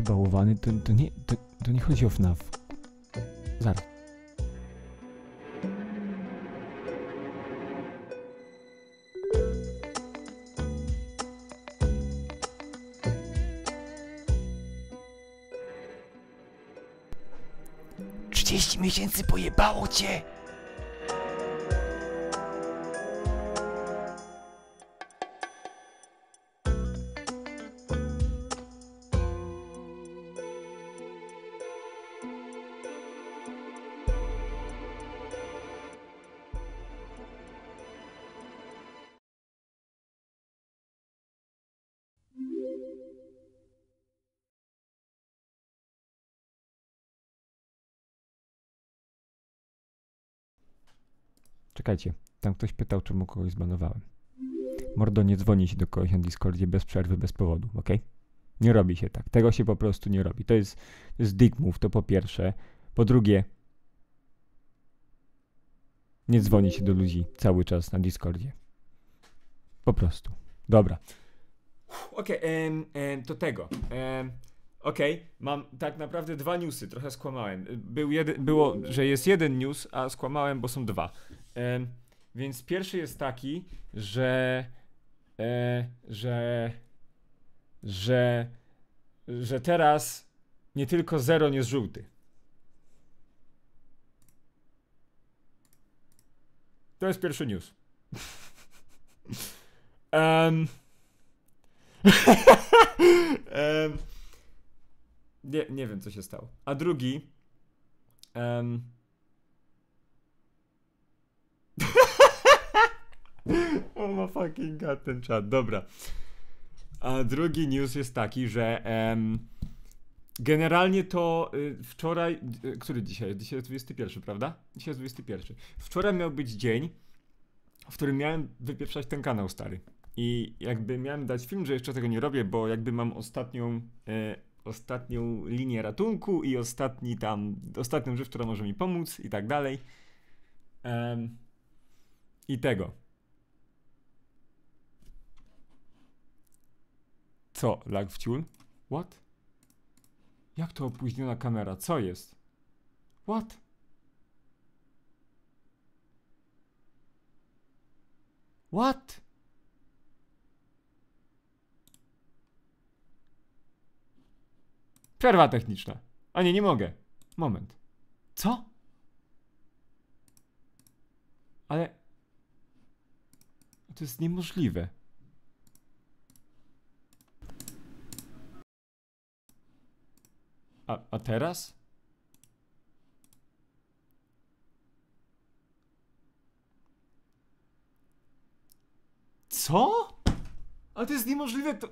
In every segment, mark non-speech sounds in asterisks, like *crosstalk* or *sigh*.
Nie bałowany, to, to, nie, to, to nie chodzi o FNAF. Zaraz. Trzydzieści miesięcy pojebało cię! Czekajcie, tam ktoś pytał, czemu kogoś zbanowałem. Mordo, nie dzwoni się do kogoś na Discordzie bez przerwy, bez powodu, ok? Nie robi się tak. Tego się po prostu nie robi. To jest, to jest to po pierwsze. Po drugie, nie dzwoni się do ludzi cały czas na Discordzie. Po prostu. Dobra. Okej, em, to tego. Em, Okej, mam tak naprawdę dwa newsy, trochę skłamałem. Był jeden, było, że jest jeden news, a skłamałem, bo są dwa. Em, więc pierwszy jest taki, że, e, że, że, że teraz nie tylko zero nie jest żółty. To jest pierwszy news. *laughs* Em. *laughs* Em. Nie, nie wiem, co się stało. A drugi. Um... oh my fucking god, ten czat. Dobra. A drugi news jest taki, że em, generalnie to y, wczoraj. Y, który dzisiaj? Dzisiaj jest 21, prawda? Dzisiaj jest 21. Wczoraj miał być dzień, w którym miałem wypieprzać ten kanał stary. I jakby miałem dać film, że jeszcze tego nie robię, bo jakby mam ostatnią. E, ostatnią linię ratunku i ostatni tam, ostatnią rzecz, która może mi pomóc i tak dalej. Em, I tego. Co? Lag w ciul? What? Jak to opóźniona kamera? Co jest? What? What? Przerwa techniczna. A nie, nie mogę. Moment. Co? Ale... To jest niemożliwe. A, a teraz? Co? Ale to jest niemożliwe, to...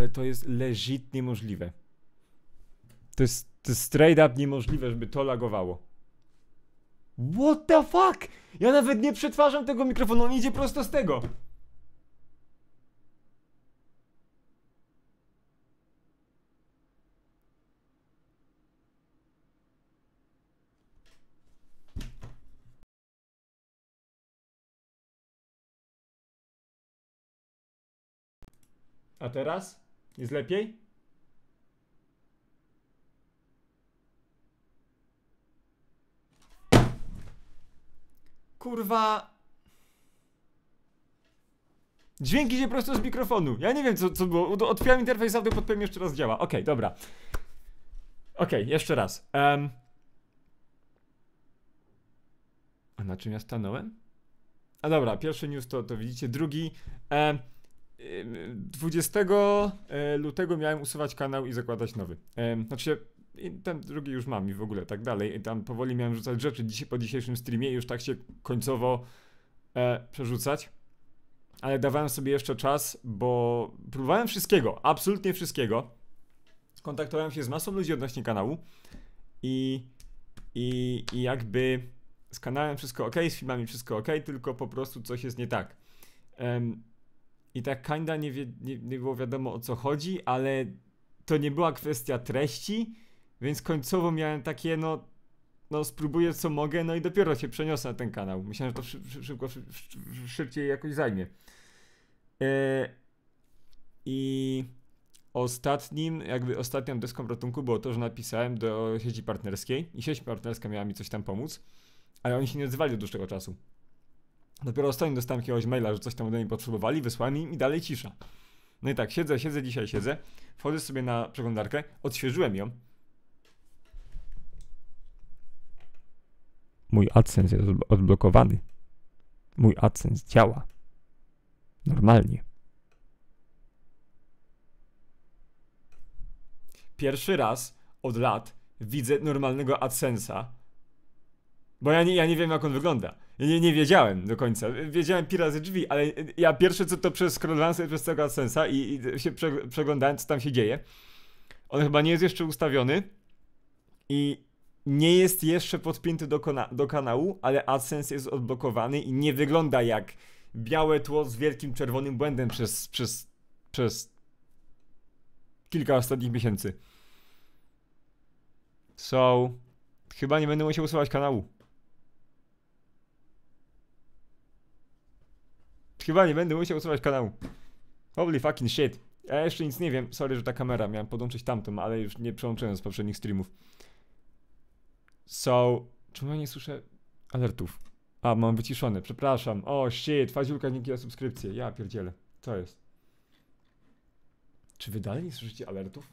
Ale to jest legit niemożliwe. To jest, to jest straight up niemożliwe, żeby to lagowało. What the fuck? Ja nawet nie przetwarzam tego mikrofonu, on idzie prosto z tego. A teraz? Jest lepiej? Kurwa. Dźwięk idzie prosto z mikrofonu. Ja nie wiem, co, co było. Otwieram interfejs audio, podpowiem jeszcze raz działa. Okej, dobra. Okej, jeszcze raz. Em. A na czym ja stanąłem? A dobra, pierwszy news to, to widzicie. Drugi. Em. Ym, 20 e, lutego miałem usuwać kanał i zakładać nowy. Em, Znaczy, ten drugi już mam i w ogóle tak dalej. I tam powoli miałem rzucać rzeczy dzisiaj po dzisiejszym streamie i już tak się końcowo e, przerzucać. Ale dawałem sobie jeszcze czas, bo próbowałem wszystkiego, absolutnie wszystkiego. Kontaktowałem się z masą ludzi odnośnie kanału i, i, i jakby z kanałem wszystko ok, z filmami wszystko ok, tylko po prostu coś jest nie tak. Em, I tak kinda nie, wie, nie, nie było wiadomo o co chodzi, ale to nie była kwestia treści, więc końcowo miałem takie, no. no spróbuję co mogę, no i dopiero się przeniosę na ten kanał. Myślałem, że to szy, szy, szybko, szy, szybciej jakoś zajmie. E, I ostatnim, jakby ostatnią deską ratunku było to, że napisałem do sieci partnerskiej i sieć partnerska miała mi coś tam pomóc, ale oni się nie odzywali od dłuższego czasu. Dopiero ostatnio dostałem jakiegoś maila, że coś tam ode mnie potrzebowali, wysłałem im i dalej cisza. No i tak, siedzę, siedzę, dzisiaj siedzę, wchodzę sobie na przeglądarkę, odświeżyłem ją. Mój AdSense jest odblokowany. Mój AdSense działa. Normalnie. Pierwszy raz od lat widzę normalnego AdSense'a. Bo ja nie, ja nie wiem, jak on wygląda. Nie, nie wiedziałem do końca. Wiedziałem pi razy drzwi, ale ja pierwsze co to przez scrollowałem sobie przez tego AdSense'a i, i się prze, przeglądałem, co tam się dzieje. On chyba nie jest jeszcze ustawiony i nie jest jeszcze podpięty do, do kanału, ale AdSense jest odblokowany i nie wygląda jak białe tło z wielkim czerwonym błędem przez, przez, przez kilka ostatnich miesięcy. So, chyba nie będę musiał usuwać kanału. Chyba nie będę musiał usuwać kanału. Holy fucking shit. Ja jeszcze nic nie wiem. Sorry, że ta kamera. Miałem podłączyć tamtą, ale już nie przełączyłem z poprzednich streamów. So, czemu ja nie słyszę alertów? A, mam wyciszone, przepraszam. O, oh, shit, faziulka dzięki za subskrypcję. Ja pierdzielę. Co jest? Czy wy dalej nie słyszycie alertów?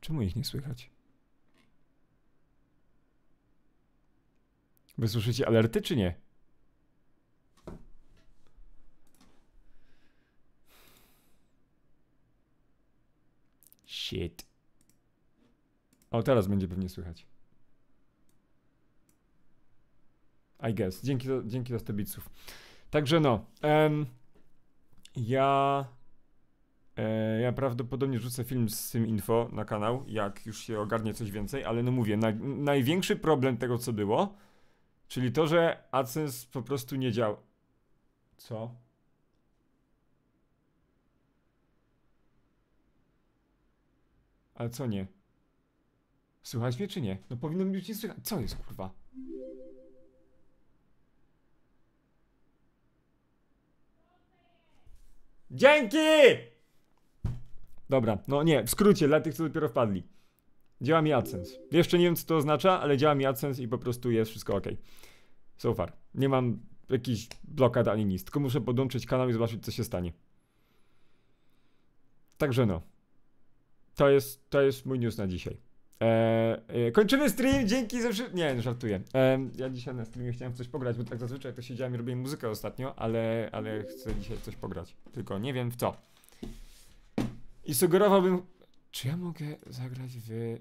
Czemu ich nie słychać? Wy słyszycie alerty, czy nie? Shit. O, teraz będzie pewnie słychać. I guess. Dzięki, za, dzięki za 100 bitsów. Także no. Um, ja. E, ja prawdopodobnie rzucę film z tym info na kanał, jak już się ogarnie coś więcej, ale no mówię, na, największy problem tego, co było, czyli to, że AdSense po prostu nie działa. Co? Ale co nie? Słychać mnie czy nie? No powinno mi być nie słychać. Co jest kurwa? Dzięki! Dobra, no nie, w skrócie, dla tych, co dopiero wpadli. Działa mi AdSense. Jeszcze nie wiem, co to oznacza, ale działa mi AdSense i po prostu jest wszystko ok. So far. Nie mam jakichś blokad ani nic, tylko muszę podłączyć kanał i zobaczyć, co się stanie. Także no. To jest, to jest mój news na dzisiaj. Eee, kończymy stream, dzięki za wszystko. Nie, żartuję. Eee, ja dzisiaj na streamie chciałem coś pograć, bo tak zazwyczaj to siedziałem i robiłem muzykę ostatnio, ale, ale chcę dzisiaj coś pograć. Tylko nie wiem w co. I sugerowałbym. Czy ja mogę zagrać w.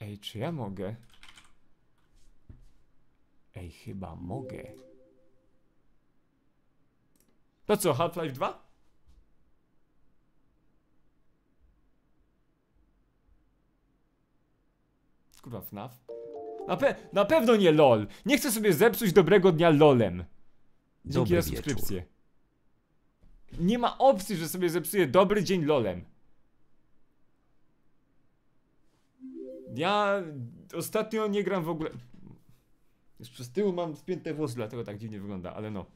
Ej, czy ja mogę? Ej, chyba mogę. To co, Half-Life 2? Kurwa, FNAF? Na, pe na pewno nie LOL. Nie chcę sobie zepsuć dobrego dnia LOLem. Dzięki Dobry za subskrypcję. Nie ma opcji, że sobie zepsuję dobry dzień LOLem. Ja ostatnio nie gram w ogóle. Już przez tył mam wpięte włosy, dlatego tak dziwnie wygląda, ale no.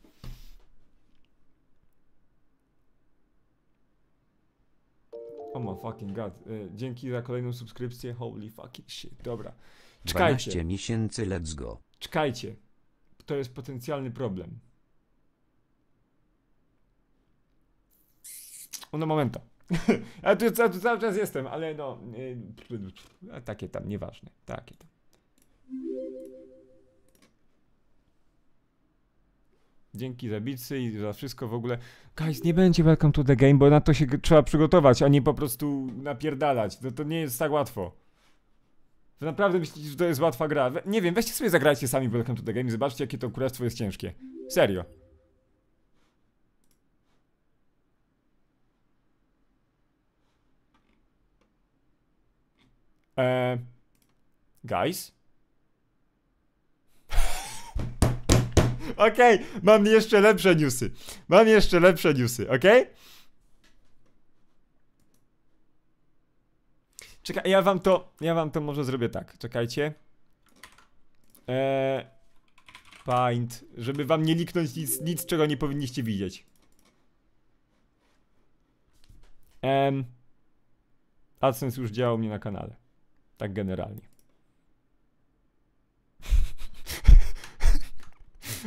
Oh my fucking god. E, dzięki za kolejną subskrypcję. Holy fucking shit. Dobra. Czekajcie. 12 miesięcy, let's go. Czekajcie. To jest potencjalny problem. No momento. *laughs* ja tu, tu cały czas jestem, ale no. Takie tam, nieważne. Takie tam. Dzięki za bicy i za wszystko w ogóle. Guys, nie będzie Welcome to the Game, bo na to się trzeba przygotować, a nie po prostu napierdalać. To, to nie jest tak łatwo. Naprawdę myślicie, że to jest łatwa gra? Nie wiem, weźcie sobie zagrajcie sami Welcome to the Game i zobaczcie, jakie to królestwo jest ciężkie. Serio. Eee, guys? *laughs* Okej, okay, mam jeszcze lepsze newsy. Mam jeszcze lepsze newsy, ok? Czekaj, ja wam to, ja wam to może zrobię tak, czekajcie. Eee, paint, żeby wam nie liknąć nic, nic czego nie powinniście widzieć. Em, AdSense już działał mnie na kanale. Tak generalnie.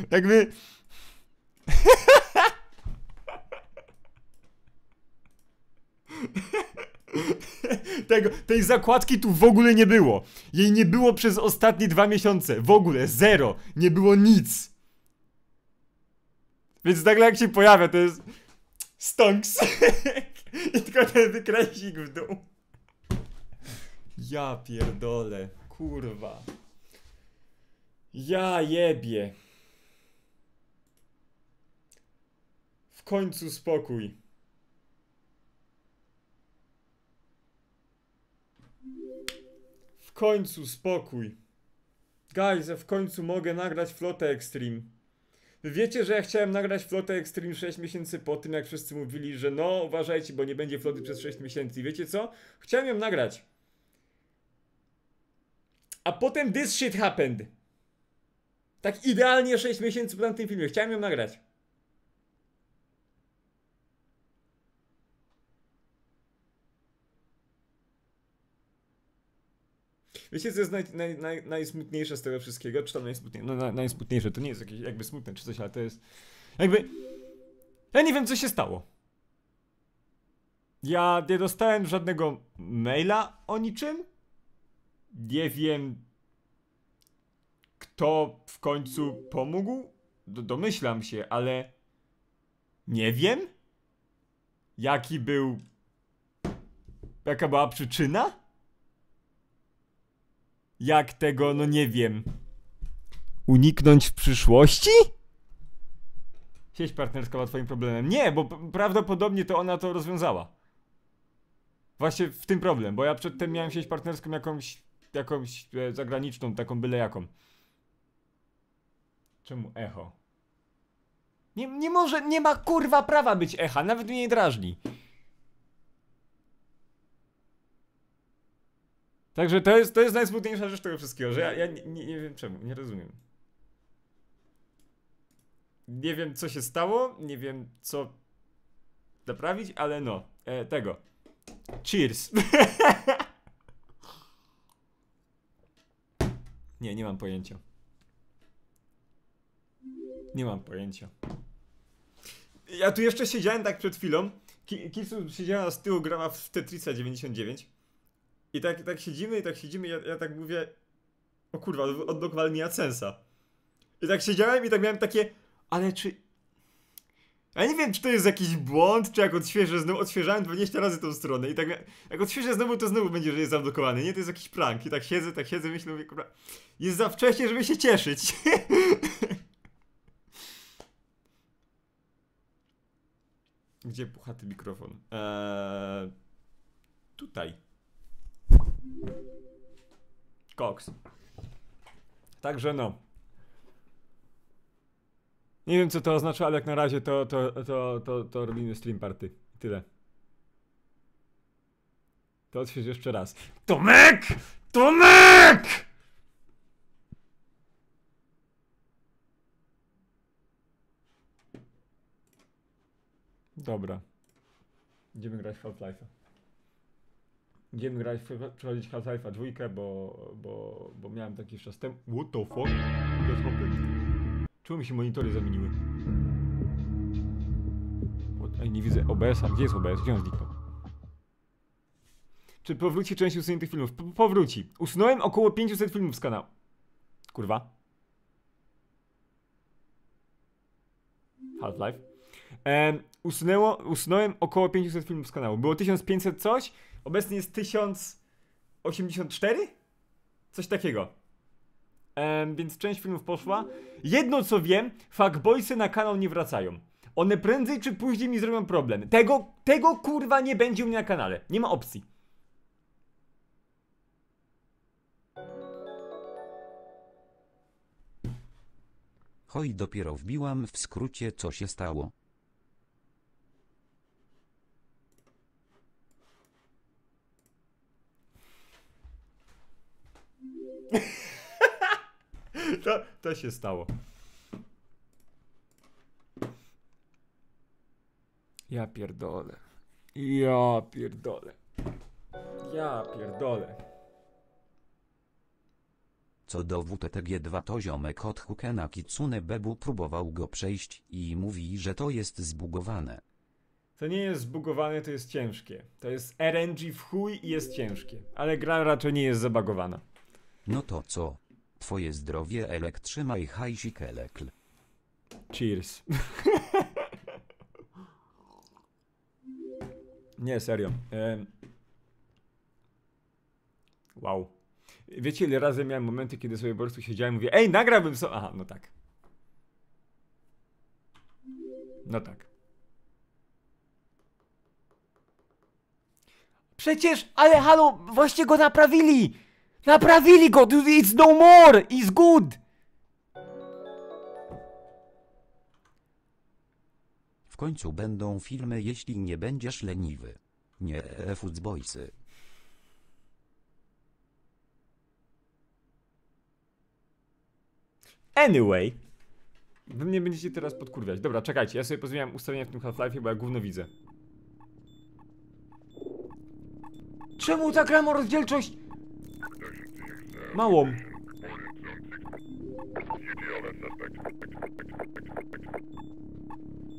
*laughs* Jakby... *laughs* Tego, tej zakładki tu w ogóle nie było. Jej nie było przez ostatnie dwa miesiące. W ogóle, zero. Nie było nic. Więc nagle jak się pojawia, to jest... Stonks. *laughs* I tylko ten wykresik w dół. Ja pierdolę. Kurwa. Ja jebie. W końcu spokój. W końcu spokój. Guys, w końcu mogę nagrać flotę Extreme. Wiecie, że ja chciałem nagrać flotę Extreme 6 miesięcy po tym, jak wszyscy mówili, że no, uważajcie, bo nie będzie floty przez 6 miesięcy. Wiecie co? Chciałem ją nagrać. A potem this shit happened. Tak idealnie 6 miesięcy po tamtym filmie. Chciałem ją nagrać. Wiecie, co jest naj, naj, naj, najsmutniejsze z tego wszystkiego? Czy tam najsmutniejsze? No, naj, najsmutniejsze to nie jest jakieś jakby smutne czy coś, ale to jest. Jakby. Ja nie wiem, co się stało. Ja nie dostałem żadnego maila o niczym. Nie wiem, kto w końcu pomógł. Domyślam się, ale. Nie wiem. Jaki był. Jaka była przyczyna? Jak tego, no nie wiem. Uniknąć w przyszłości? Sieć partnerska była twoim problemem. Nie, bo prawdopodobnie to ona to rozwiązała. Właśnie w tym problem, bo ja przedtem miałem sieć partnerską jakąś, jakąś e, zagraniczną, taką byle jaką. Czemu echo? Nie, nie może, nie ma kurwa prawa być echa, nawet mnie nie drażni. Także to jest, to jest najsmutniejsza rzecz tego wszystkiego, że ja, ja nie, nie, nie wiem czemu, nie rozumiem. Nie wiem co się stało, nie wiem co naprawić, ale no, e, tego. Cheers. *laughs* nie, nie mam pojęcia. Nie mam pojęcia. Ja tu jeszcze siedziałem tak przed chwilą. Kisu siedziała z tyłu, grała w Tetrisa 99. I tak, tak siedzimy i tak siedzimy ja, ja tak mówię o kurwa, odblokowali mi AdSense'a. I tak siedziałem i tak miałem takie, ale czy... Ja nie wiem, czy to jest jakiś błąd, czy jak odświeżę znowu, odświeżałem 20 razy tą stronę i tak jak odświeżę znowu, to znowu będzie, że jest zablokowany, nie? To jest jakiś prank i tak siedzę, tak siedzę, myślę, mówię, kurwa, jest za wcześnie, żeby się cieszyć. *laughs* Gdzie puchaty mikrofon? Eee, tutaj. Koks. Także no. Nie wiem co to oznacza, ale jak na razie to, to, to, to, to robimy stream party. Tyle. To odśwież jeszcze raz. Tomek! Tomek! Dobra. Idziemy grać w Half-Life'a. Idziemy grać, przechodzić Half-Life'a dwójkę, bo, bo, bo miałem taki czas temu. What the fuck? To jest Czemu mi się monitory zamieniły? Ej, nie widzę OBS-a. Gdzie jest OBS? Gdzie on zniknął? Czy powróci część usuniętych filmów? P powróci. Usunąłem około 500 filmów z kanału. Kurwa. Half-Life. Usunęło, usunąłem około 500 filmów z kanału. Było 1500 coś, Obecnie jest 1084? Coś takiego. Ehm, więc część filmów poszła. Jedno co wiem, fuckboysy na kanał nie wracają. One prędzej czy później mi zrobią problem. Tego, tego kurwa nie będzie u mnie na kanale. Nie ma opcji. Hoj, dopiero wbiłam w skrócie co się stało. *laughs* To, to się stało. Ja pierdolę. Ja pierdolę. Ja pierdolę. Co do WTTG2 to ziomek od Hukena Kitsune Bebu próbował go przejść i mówi, że to jest zbugowane. To nie jest zbugowane, to jest ciężkie. To jest RNG w chuj i jest ciężkie. Ale gra raczej nie jest zabagowana. No to co? Twoje zdrowie Elek trzymaj hajsik Elekl. Cheers. *laughs* nie, serio. Wow. Wiecie, ile razy miałem momenty, kiedy sobie po prostu siedziałem i mówię, ej, nagrałbym so... Aha, no tak. No tak. Przecież, ale halo, właśnie go naprawili! Naprawili go! It's no more! It's good! W końcu będą filmy jeśli nie będziesz leniwy. Nie, Futzboysy. Anyway. Wy mnie będziecie teraz podkurwiać. Dobra, czekajcie, ja sobie pozmieniam ustawienia w tym Half-Life'ie, bo ja gówno widzę. Czemu ta gra ma rozdzielczość? Małą.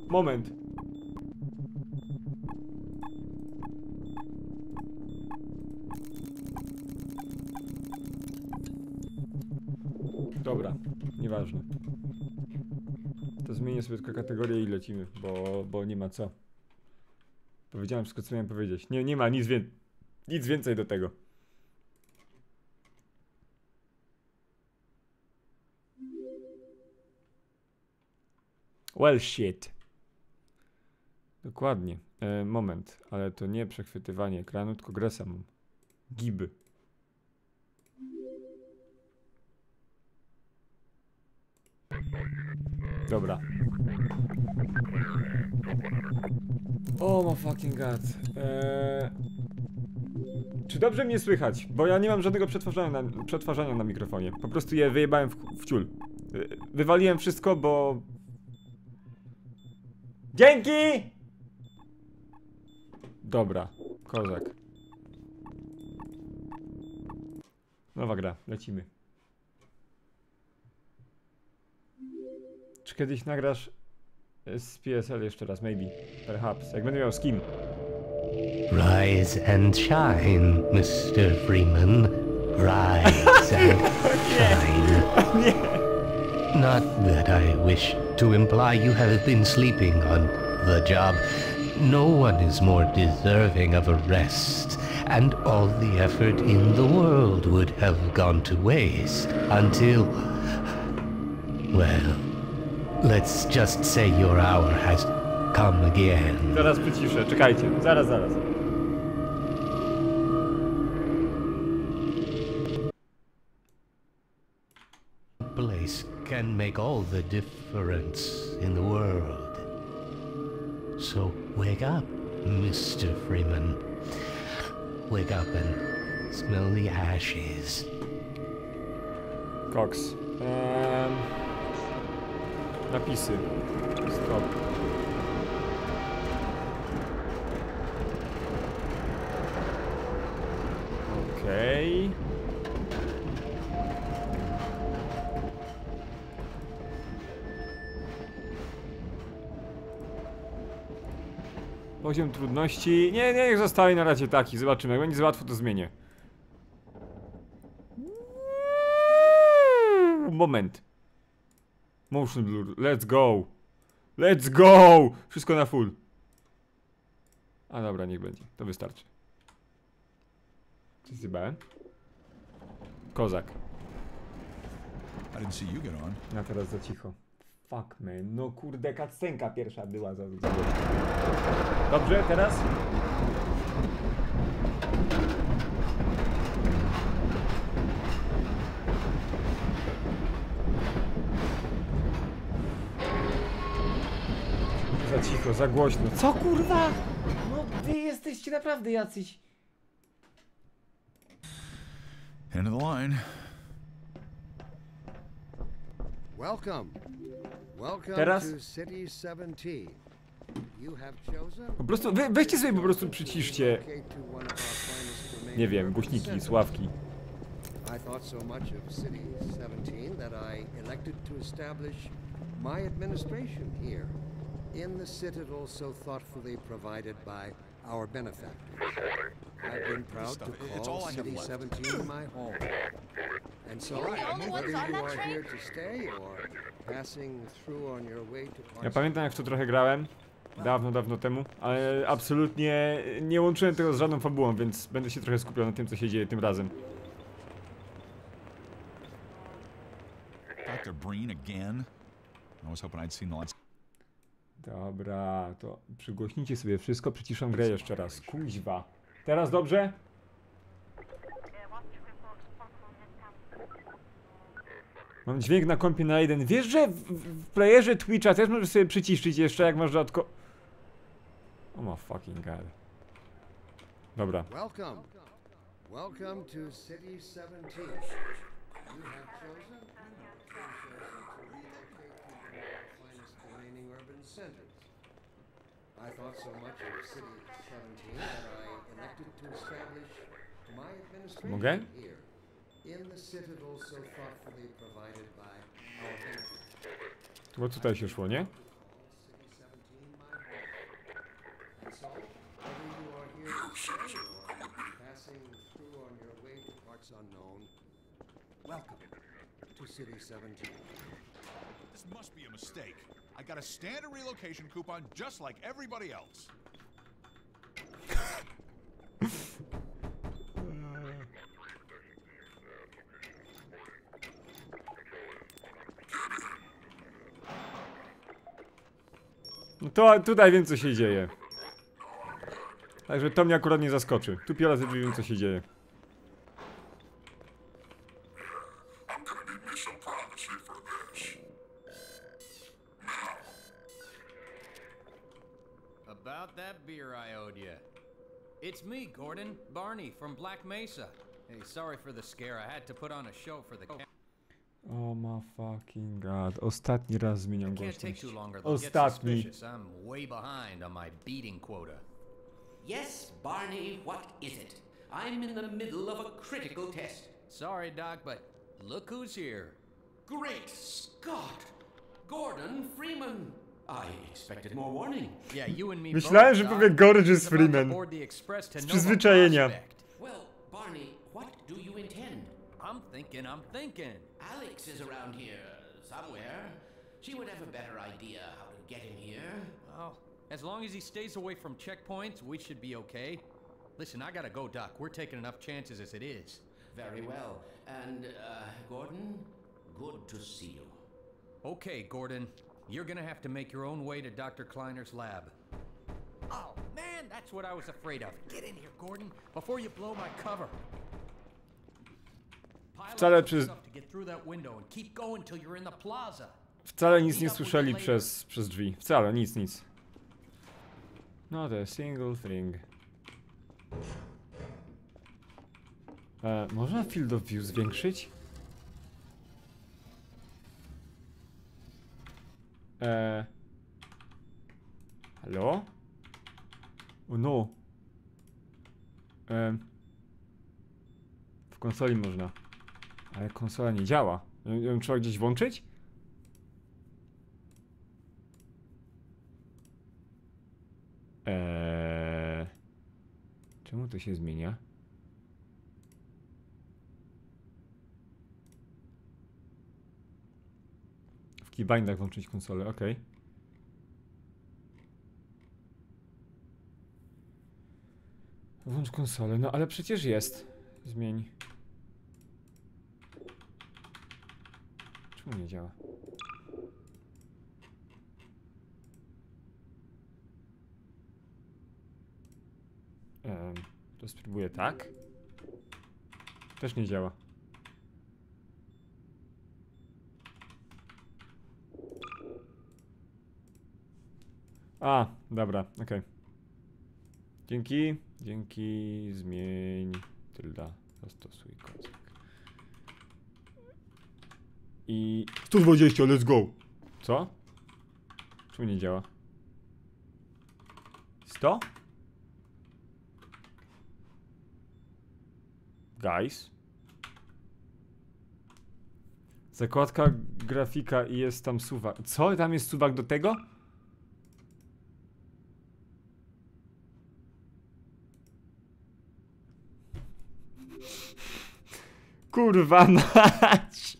Moment. Dobra, nieważne. To zmienię sobie tylko kategorię i lecimy, bo, bo nie ma co. Powiedziałem wszystko, co miałem powiedzieć. Nie, nie ma nic, wię nic więcej do tego. Well shit. Dokładnie. E, moment, ale to nie przechwytywanie ekranu, tylko grę samą. Giby. Dobra. Oh my fucking god. Eee... Czy dobrze mnie słychać? Bo ja nie mam żadnego przetwarzania na, przetwarzania na mikrofonie. Po prostu je wyjebałem w, w ciul. Wy- Wywaliłem wszystko, bo... Dzięki! Dobra, kozak. Nowa gra, lecimy. Czy kiedyś nagrasz e, z PSL jeszcze raz? Maybe. Perhaps. Jak będę miał z kim? Rise and shine, Mr. Freeman. Rise *laughs* and shine. *laughs* Not that I wish to imply you have been sleeping on the job. No one is more deserving of a rest, and all the effort in the world would have gone to waste until. Well, let's just say your hour has come again. Zaraz przyciszę, czekajcie. Zaraz, zaraz. Can make all the difference in the world. So wake up, Mr. Freeman. Wake up and smell the ashes. Cox. Ehm... Napisy. Stop. Okej. Poziom trudności. Nie, nie, niech zostaje na razie taki. Zobaczymy. Jak będzie za łatwo, to zmienię. Moment. Motion blur. Let's go. Let's go! Wszystko na full. A dobra, niech będzie. To wystarczy. Coś zjebałem? Kozak. A teraz za cicho. Fuck man. No kurde, kacenka pierwsza była za, Dobrze, teraz? Za cicho, za głośno. Co kurwa? No wy jesteście naprawdę jacyś. End of the line. Welcome. Welcome Teraz? to City 17. You have chosen Po prostu, we, weźcie sobie po prostu przyciszcie, one our finest remaining nie wiem, głośniki, sławki. I thought so much of City 17 that I elected to establish my administration here in the citadel so thoughtfully provided by our benefactors. I've been proud to It's all call City left. 17 my home. And so, whether you are here to stay or passing through on your way to Ja pamiętam jak w to trochę grałem, dawno, dawno temu, ale absolutnie nie łączyłem tego z żadną fabułą, więc będę się trochę skupiał na tym, co się dzieje tym razem. Dr. Breen again? I was hoping I'd seen the last. Dobra, to przygłośnijcie sobie wszystko, przyciszam grę jeszcze raz. Kuźwa. Teraz dobrze? Mam dźwięk na kompie na jeden. Wiesz, że w, w playerze Twitcha też możesz sobie przyciszyć jeszcze, jak masz dodatko... Oh my fucking god. Dobra. Welcome. Welcome to City 17. You have chosen to relocate to one of our finest remaining urban centers. I thought so much of City 17 that I elected to establish my administration Mogę? here in the citadel so thoughtfully provided by our benefactors. Chyba tutaj się szło, nie? City 17 my home. And so, whether you are here to stay or passing through on your way to parts unknown, welcome to City 17. This must be a mistake. I got a standard relocation coupon just like everybody else. No to tutaj wiem, co się dzieje. Także to mnie akurat nie zaskoczy. Tu pierwszy raz wiem, co się dzieje. It's me, Gordon, Barney from Black Mesa. Hey, sorry for the scare. I had to put on a show for the. ca- Oh my fucking god. Ostatni raz zmieniam Can't take głośność. too long or they'll Ostatni. I'm way behind on my beating quota. Yes, Barney, what is it? I'm in the middle of a critical test. Sorry, Doc, but look who's here. Great Scott! Gordon Freeman! I expected more warning. Yeah, you and me *laughs* Myślałem, both, że Doc. powie Gorgeous Just about Freeman. the express to Z przyzwyczajenia. Well, Barney, what do you intend? I'm thinking, I'm thinking. Alex is around here somewhere. She would have a better idea how to get him here. Well, as long as he stays away from checkpoints, we should be okay. Listen, I gotta go, Doc. We're taking enough chances as it is. Very well. And, uh, Gordon, good to see you. Okay, Gordon. You're gonna have to make your own way to Dr. Kleiner's lab. Oh, man, that's what I was afraid of. Get in here, Gordon, before you blow my cover. Wcale przez-. Wcale nic nie słyszeli przez, przez drzwi. Wcale, nic, nic. Not a single thing. E, można field of view zwiększyć? E, halo? O no. E, w konsoli można. Ale konsola nie działa. Ją, ją trzeba gdzieś włączyć? Eee, czemu to się zmienia? Keybindach włączyć konsolę, ok. Włącz konsolę, no ale przecież jest. Zmień. Czemu nie działa? Em, to spróbuję tak. Też nie działa. A, dobra, okej. Dzięki, dzięki, zmień, tylda, zastosuj kocyk. I... 120, let's go! Co? Czemu nie działa? 100? Guys? Zakładka grafika i jest tam suwak. Co? Tam jest suwak do tego? Kurwa *laughs* mać!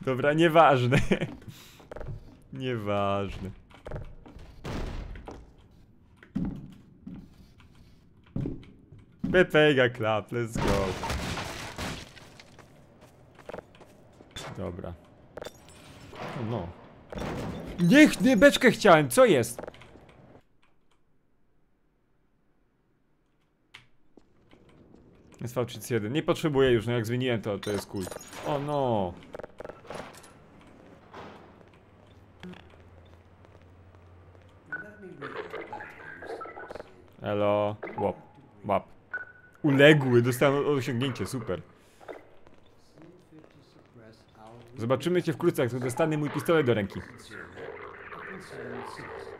Dobra, nieważne. Nieważne. Pepega Club, let's go. Dobra. No. Niech, nie beczkę chciałem, co jest? SV31, nie potrzebuję już, no jak zmieniłem to, to jest cool. O no. Elo, łap, łap. Uległy, dostałem osiągnięcie, super. C50 suppress our Zobaczymy cię wkrótce, jak dostanę mój pistolet do ręki. concern. A concerned citizen.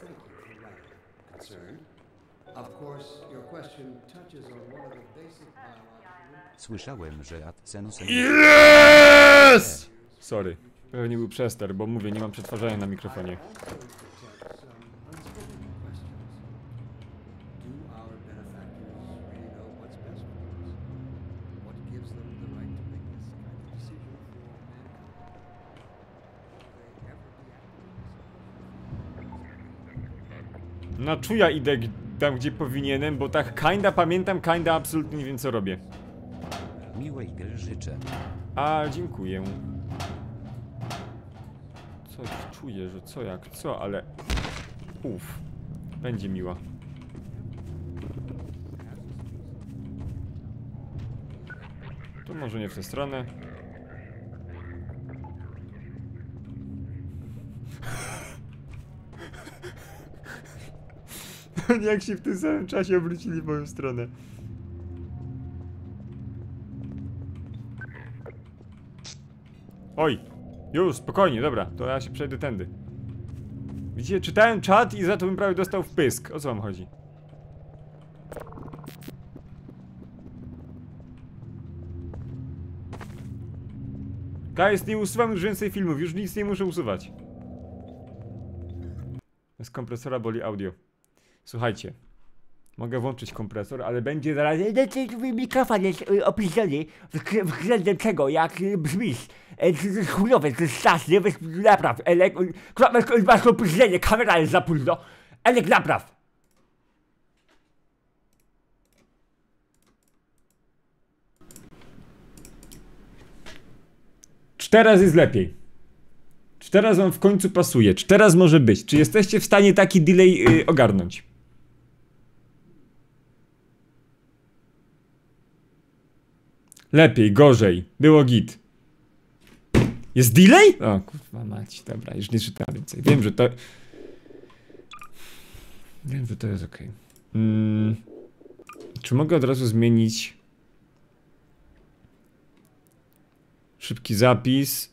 Thank you for writing. Concerned? Of course, your question touches on one of the basic biological Słyszałem, że Adsense Yes! Sorry. Pewnie był przester, bo mówię, nie mam przetwarzania na mikrofonie. Na czuja idę tam, gdzie powinienem, bo tak kinda pamiętam, kinda absolutnie nie wiem, co robię. miłej gry życzę. A, dziękuję. Coś czuję, że co jak co, ale... Uff. Będzie miła. Tu może nie w tę stronę. *laughs* Jak się w tym samym czasie obrócili w moją stronę. Oj, już, spokojnie, dobra, to ja się przejdę tędy. Widzicie, czytałem czat i za to bym prawie dostał wpysk. O co wam chodzi? Guys, nie usuwam już więcej filmów, już nic nie muszę usuwać. Z kompresora boli audio. Słuchajcie. Mogę włączyć kompresor, ale będzie zaraz... Mikrofon jest y, wzg- względem czego, jak y, brzmisz. E, To jest chujowe, to jest strasznie, weź napraw. Elek, y, masz, masz opóźnienie, kamera jest za późno. Elek, napraw. Czy teraz jest lepiej? Czy teraz wam w końcu pasuje? Czy teraz może być? Czy jesteście w stanie taki delay y, ogarnąć? Lepiej, gorzej. Było git. Jest delay? O kurwa mać, dobra, już nie czytam więcej. Wiem, że to... Wiem, że to jest ok. Mm. Czy mogę od razu zmienić... Szybki zapis.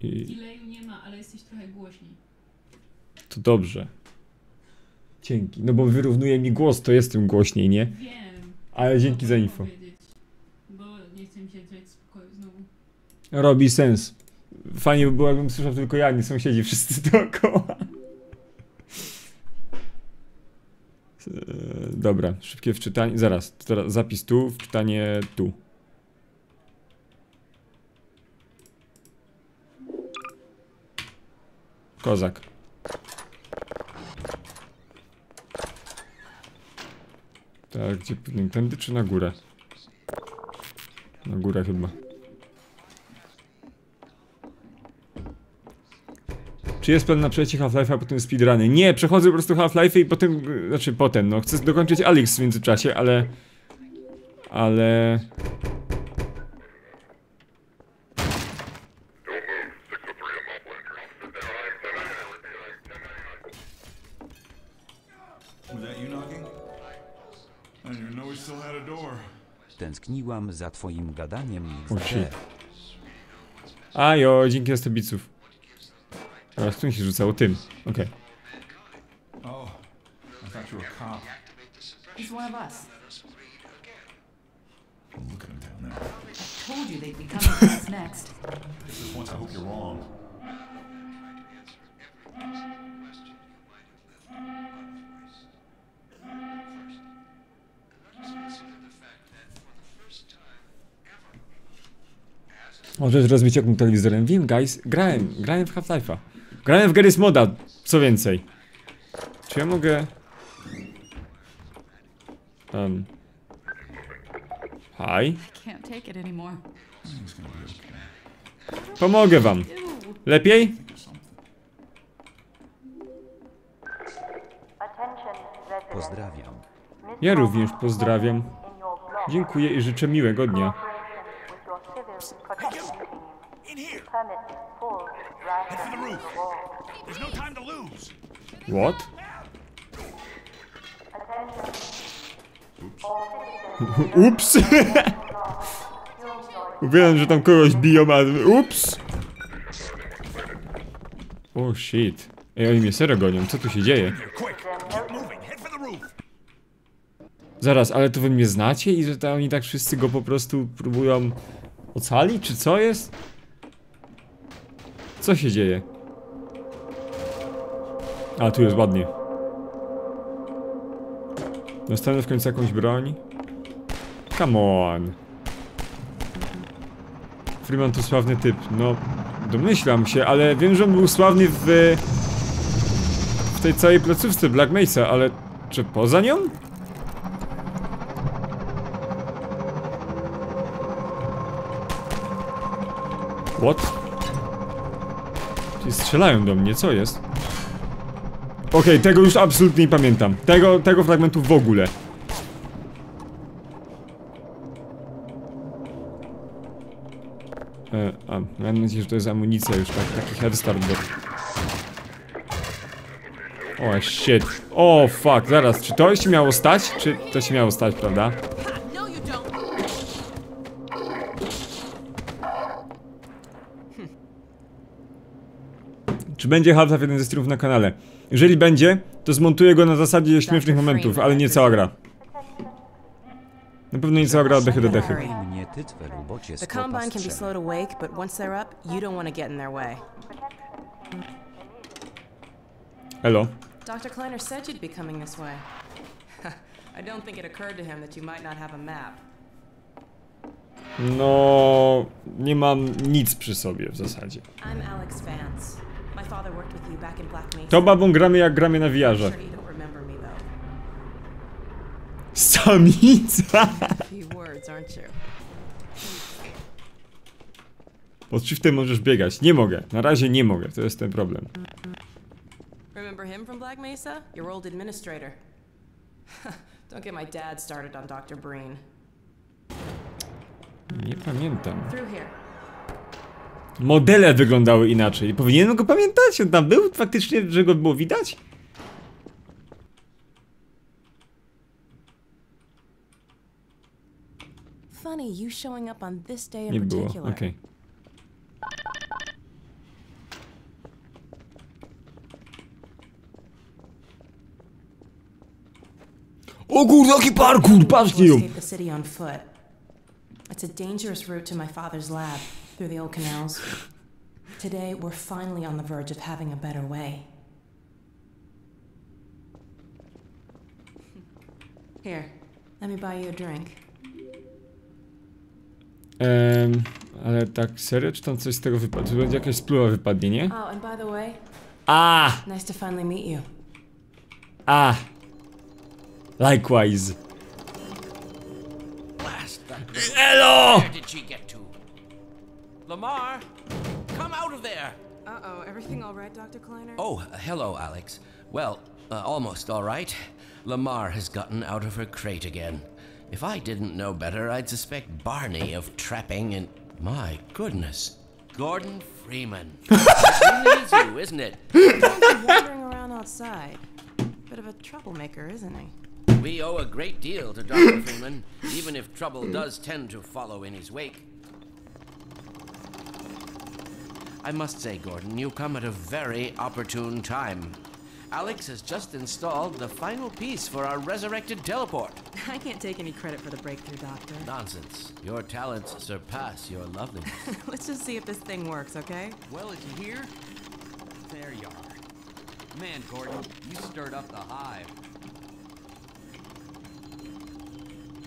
I Delayu nie ma, ale jesteś trochę głośniej. to dobrze. Dzięki. No bo wyrównuje mi głos, to jestem głośniej, nie? Wiem. Ale dzięki za info. Bo nie chcę mi się drzeć z pokoju znowu. Robi sens. Fajnie by było, jakbym słyszał tylko ja, nie sąsiedzi wszyscy *laughs* dookoła. Eee, Dobra, szybkie wczytanie. Zaraz, teraz zapis tu, wczytanie tu. Kozak. Tak, gdzie powinien? Tędy czy na górę? Na górę chyba. Czy jest plan na przejście Half-Life'a, potem speedruny? Nie, przechodzę po prostu Half-Life'y i potem, znaczy potem, no chcę dokończyć Alex w międzyczasie, ale... Ale... Tęskniłam za twoim gadaniem O XD. shit. Ajo, dzięki za 100 biców. Teraz tu się rzucało tym. Okej. Oh, I thought you were a cop. He's one of us. Look at him down there. Told you they'd be coming for us next. Just once I hope you're wrong. Możesz rozbić okno telewizorem. Wiem, guys. Grałem. Grałem w Half-Life'a. Grałem w Garry's Moda. Co więcej. Czy ja mogę... Um. Hi. Pomogę wam. Lepiej? Pozdrawiam. Ja również pozdrawiam. Dziękuję i życzę miłego dnia. Here! Head for the roof! There's no time to lose! What? *laughs* Ups! *laughs* Wiem, że tam kogoś biją, ale ups! Oh shit. Ej, oni mnie serio gonią, co tu się dzieje? Zaraz, ale to wy mnie znacie i że to oni tak wszyscy go po prostu próbują ocalić, czy co jest? Co się dzieje? A, tu jest ładnie. Dostanę w końcu jakąś broń? Come on. Freeman to sławny typ. No, domyślam się, ale wiem, że on był sławny w... w tej całej placówce Black Mesa, ale... czy poza nią? What? Strzelają do mnie, co jest? Okej, tego już absolutnie nie pamiętam. Tego, tego fragmentu w ogóle. E, a, mam nadzieję, że to jest amunicja już, tak, taki headstart do... O, shit. O, fuck, zaraz, czy to się miało stać? Czy to się miało stać, prawda? Czy będzie Half-Life jeden ze streamów na kanale? Jeżeli będzie, to zmontuję go na zasadzie śmiesznych momentów, ale nie cała gra. Na pewno nie cała gra od dechy do dechy. Mnie tytwę lubocie The skłopa Combine can be strzel. slow to wake, but once they're up, you don't want to get in their way. Elo. Dr. Kleiner said you'd be coming this way. *laughs* I don't think it occurred to him that you might not have a map. No, nie mam nic przy sobie w zasadzie. I'm Alex Vance. To babą gramy jak gramy na wiarze. Samica! Pod shiftem możesz biegać. Nie mogę. Na razie nie mogę. To jest ten problem. Remember him from Black Mesa? Your old administrator. *laughs* don't get my dad started on Dr. Breen. Nie pamiętam. Through here. Modele wyglądały inaczej. Powinienem go pamiętać? On tam był faktycznie, że go było widać? Funny, you showing up on this day in Nie było. particular. Okej. O kurde, jaki parkour! Patrzcie ją! It's a dangerous route to my father's lab through the old canals. Today, we're finally on the verge of having a better way. Here, let me buy you a drink. Em, ale tak serio, czy tam coś z tego wypadnie? Będzie jakaś spluwa wypadnie, nie? Oh, and by the way, A! nice to finally meet you. Ah! Likewise. Blast that Elo! Lamar, come out of there! Uh oh, everything all right, Dr. Kleiner? Oh, uh, hello, Alex. Well, uh, almost all right. Lamar has gotten out of her crate again. If I didn't know better, I'd suspect Barney of trapping and. My goodness. Gordon Freeman. *laughs* really is you, isn't it? He's wandering around outside. Bit of a troublemaker, isn't he? We owe a great deal to Dr. Freeman, even if trouble does tend to follow in his wake. I must say, Gordon, you come at a very opportune time. Alex has just installed the final piece for our resurrected teleport. *laughs* I can't take any credit for the breakthrough, Doctor. Nonsense. Your talents surpass your loveliness. *laughs* Let's just see if this thing works, okay? Well, is he here? There you are. Man, Gordon, you stirred up the hive.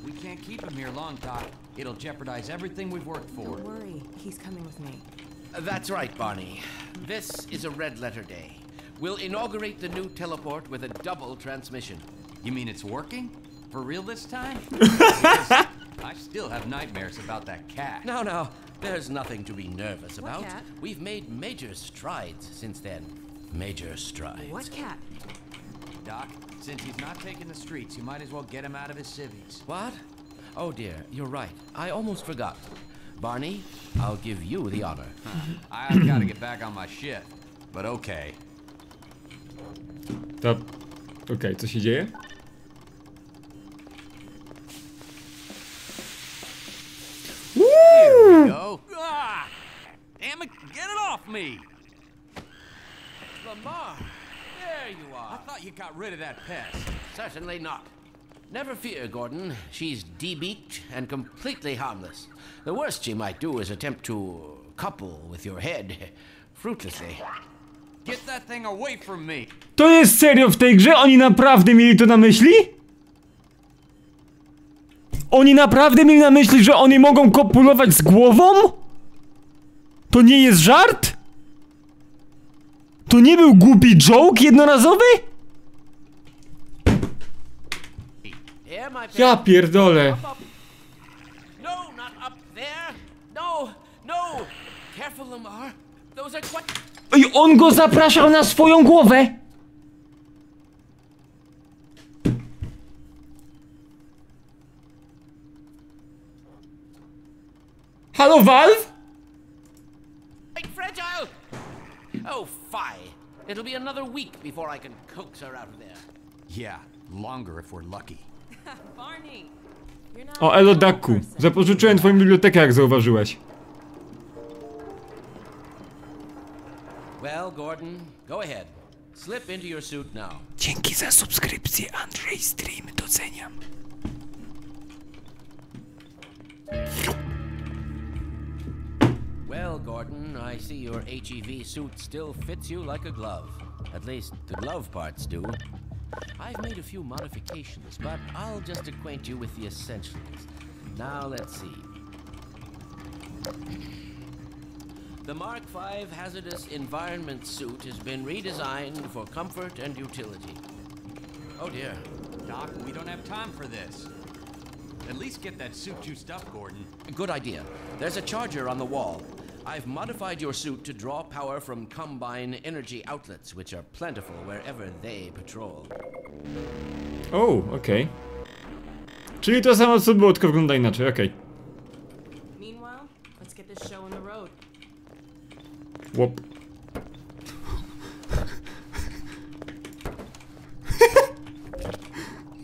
We can't keep him here long, Doc. It'll jeopardize everything we've worked for. Don't worry, he's coming with me. That's right, Barney. This is a red letter day. We'll inaugurate the new teleport with a double transmission. You mean it's working? For real this time? *laughs* I still have nightmares about that cat. No, no, there's nothing to be nervous What about. cat? We've made major strides since then. Major strides. What cat? Doc, since he's not taking the streets, you might as well get him out of his civvies. What? Oh dear, you're right. I almost forgot. Barney, I'll give you the honor. I've got to get back on my shit. But okay. To... Okej, co się dzieje? Here we go. Ah! Damn it, get it off me! Lamar, there you are. I thought you got rid of that pest. Certainly not. Never fear, Gordon. She's debeaked and completely harmless. The worst she might do is attempt to couple with your head fruitlessly. Get that thing away from me! To jest serio w tej grze? Oni naprawdę mieli to na myśli? Oni naprawdę mieli na myśli, że oni mogą kopulować z głową? To nie jest żart? To nie był głupi joke jednorazowy? Are quite. Ej, on go zapraszał na swoją głowę! Halo, Valve? quite fragile. Oh, fie. It'll be another week before I can coax her out of there. Yeah, longer if we're lucky. *laughs* O, a Elo normal Daku. person. Zapożyczyłem twoją bibliotekę, jak zauważyłeś. Well, Gordon, go ahead. Slip into your suit now. Dzięki za subskrypcję, Andrzej Stream, doceniam. Well, Gordon, I see your HEV suit still fits you like a glove. At least the glove parts do. I've made a few modifications, but I'll just acquaint you with the essentials. Now, let's see. The Mark V hazardous environment suit has been redesigned for comfort and utility. Oh dear. Doc, we don't have time for this. At least get that suit juiced up, Gordon. Good idea. There's a charger on the wall. I've modified your suit to draw power from Combine energy outlets, which are plentiful wherever they patrol. Oh, okej. Czyli to samo co było, tylko wygląda inaczej, okej. Meanwhile, let's get this show on the road. Łop. Well,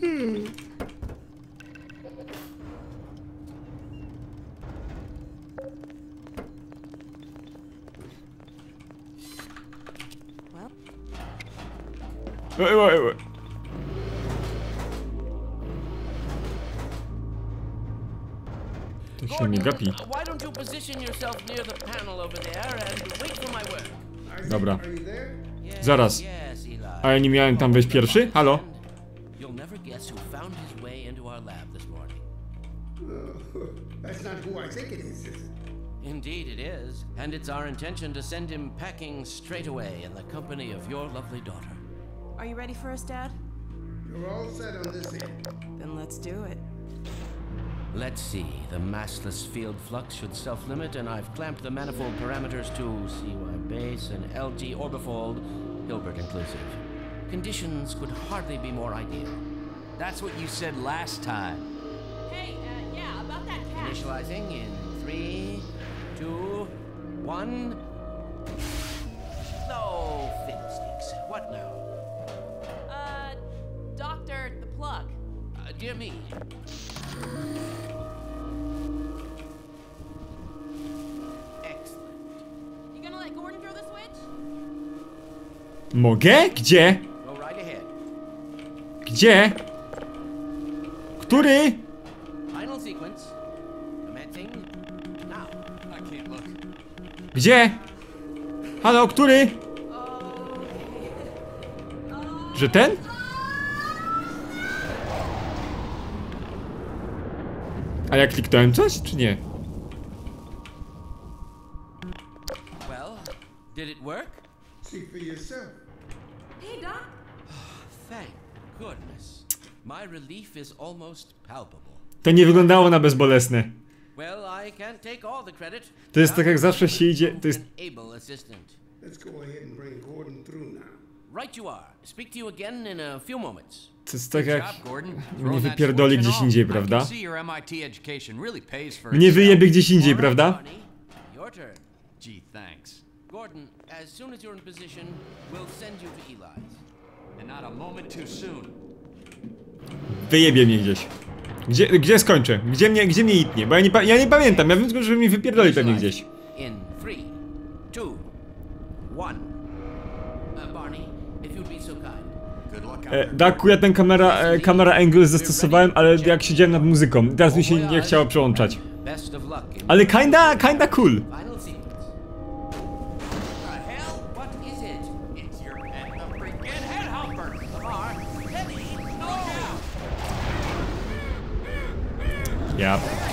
*laughs* hmm. Ej, ej, ej. To się nie gapi. Dobra. Zaraz. A ja nie miałem tam wejść pierwszy? Halo? *laughs* Indeed, it is. And it's our intention to send him packing straight away in the company of your lovely daughter. Are you ready for us, Dad? You're all set on this end. Then let's do it. Let's see. The massless field flux should self-limit, and I've clamped the manifold parameters to CY base and LG orbifold, Hilbert inclusive. Conditions could hardly be more ideal. That's what you said last time. Hey, uh, yeah, about that cat. Initializing in three, two, one. No, fiddlesticks. What now? Uh, Doctor, the plug. dear me. Excellent. You gonna let Gordon throw the switch? Mogę? Gdzie? Go right ahead. Gdzie? Który? Final sequence. Commencing now. I can't look. Gdzie? Halo, który? Że ten? A ja kliknąłem coś, czy nie? Well, did it work? See for yourself. Hey, Doc. Thank goodness. My relief is almost palpable. To nie wyglądało na bezbolesne. Well, I can't take all the credit. To jest tak jak zawsze się idzie, to jest... Able assistant. Let's go ahead and bring Gordon through now. Right you are. Speak to you again in a few moments. To jest tak jak mnie wypierdoli gdzieś indziej, prawda? Mnie wyjebie gdzieś indziej, prawda? Wyjebie mnie gdzieś. Gdzie, gdzie skończę? Gdzie mnie, gdzie mnie itnie? Bo ja nie, ja nie pamiętam, ja wiem tylko, że mi wypierdoli pewnie gdzieś. In 3, 2, 1 E, ja ten kamera, e, kamera angle zastosowałem, ale jak siedziałem nad muzyką. Teraz mi się nie chciało przełączać. Ale kinda, kinda cool. Final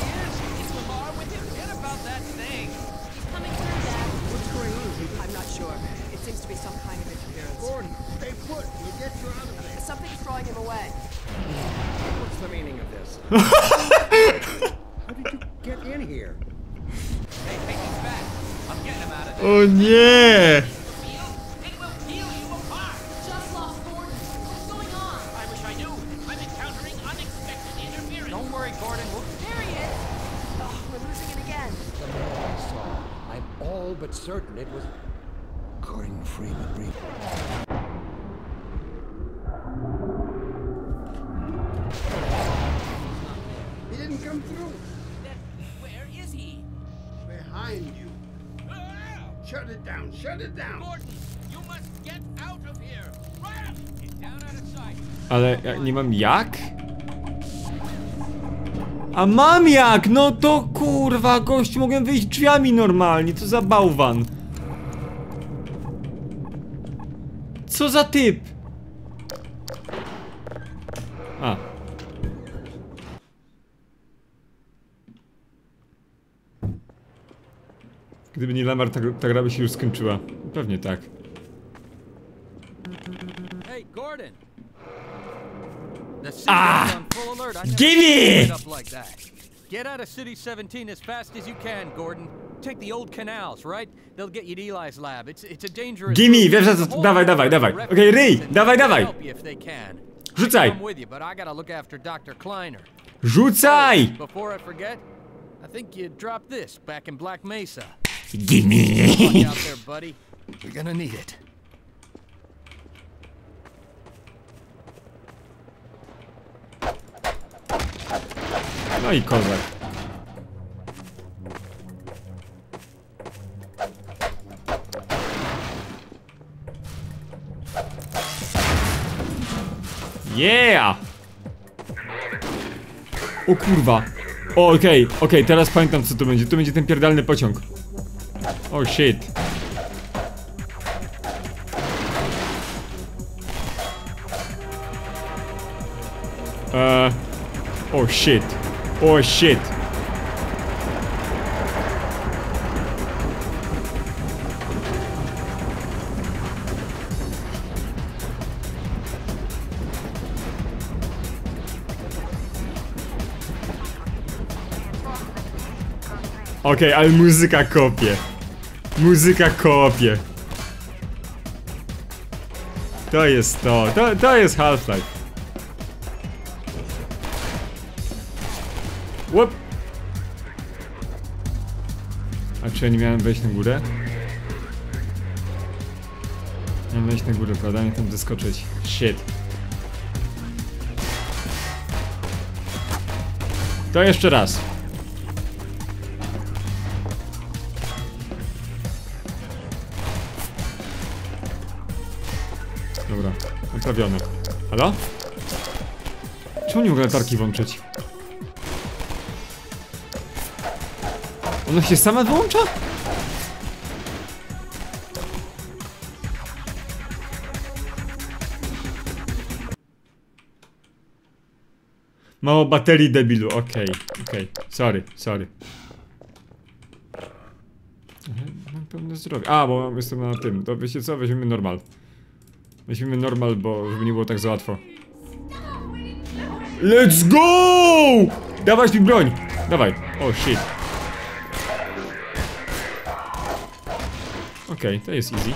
How did you get in here? Hey, take these back. I'm getting him out of there. O nie! It will peel you Ale ja nie mam jak? A mam jak! No to kurwa, gościu, mogłem wyjść drzwiami normalnie, co za bałwan. Co za typ? A. Gdyby nie Lamar, ta, ta gra by się już skończyła. Pewnie tak. Ah! signal's on full alert. I never Gimme! seen it up like. Get out of City 17 as fast as you can, Gordon. Take the old canals, right? They'll get you to Eli's lab. It's it's a dangerous. Gimme, wiesz, że The to- whole dawaj, dawaj, dawaj. Okej, ryj, dawaj, dawaj. if they can. Rzucaj. I come with you, but I gotta look after Dr. Kleiner. Rzucaj! Before I forget, I think you dropped this back in Black Mesa. Gimme! Look out there, buddy. You're gonna need it. No i kozak. Yeah! O kurwa. O, okej, okej, teraz pamiętam co to będzie. To będzie ten pierdalny pociąg. O shit. Eee... Oh shit. Oh shit. Okej, ale muzyka kopie. Muzyka kopie. To jest to. To, to jest Half-Life. Łop! A czy ja nie miałem wejść na górę? Miałem wejść na górę, prawda? Nie tam zeskoczyć. Shit. To jeszcze raz. Dobra, naprawione. Halo? Czemu nie mogę latarki włączyć? Ona się sama wyłącza? Mało baterii debilu, okej, okej, sorry, sorry. Ale Mam pełne zdrowie. A, bo jestem na tym. To wiecie co? Weźmiemy normal. Weźmiemy normal, bo żeby nie było tak za łatwo. Let's go! Dawać mi broń! Dawaj. O, shit. Okej, to jest easy.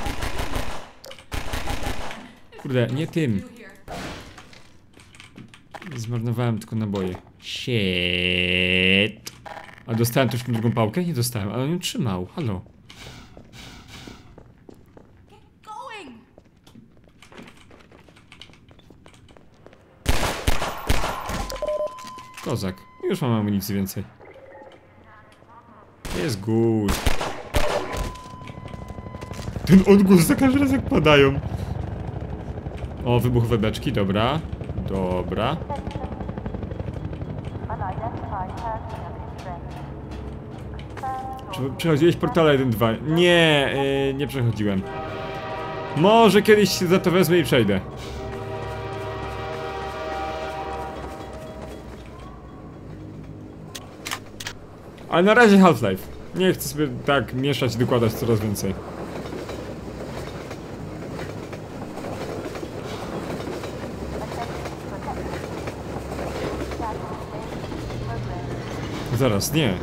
Kurde, nie tym. Zmarnowałem tylko naboje. Shit. A dostałem też drugą pałkę? Nie dostałem, ale on ją trzymał. Halo. Kozak. Już mam amunicji więcej. Jest good. Ten odgłos za każdym razem jak padają. O, wybuchowe beczki, dobra. Dobra. Przechodziłeś portale 1-2? Nie, yy, nie przechodziłem. Może kiedyś się za to wezmę i przejdę. Ale na razie Half-Life. Nie chcę sobie tak mieszać i dokładać coraz więcej. Zaraz, nie.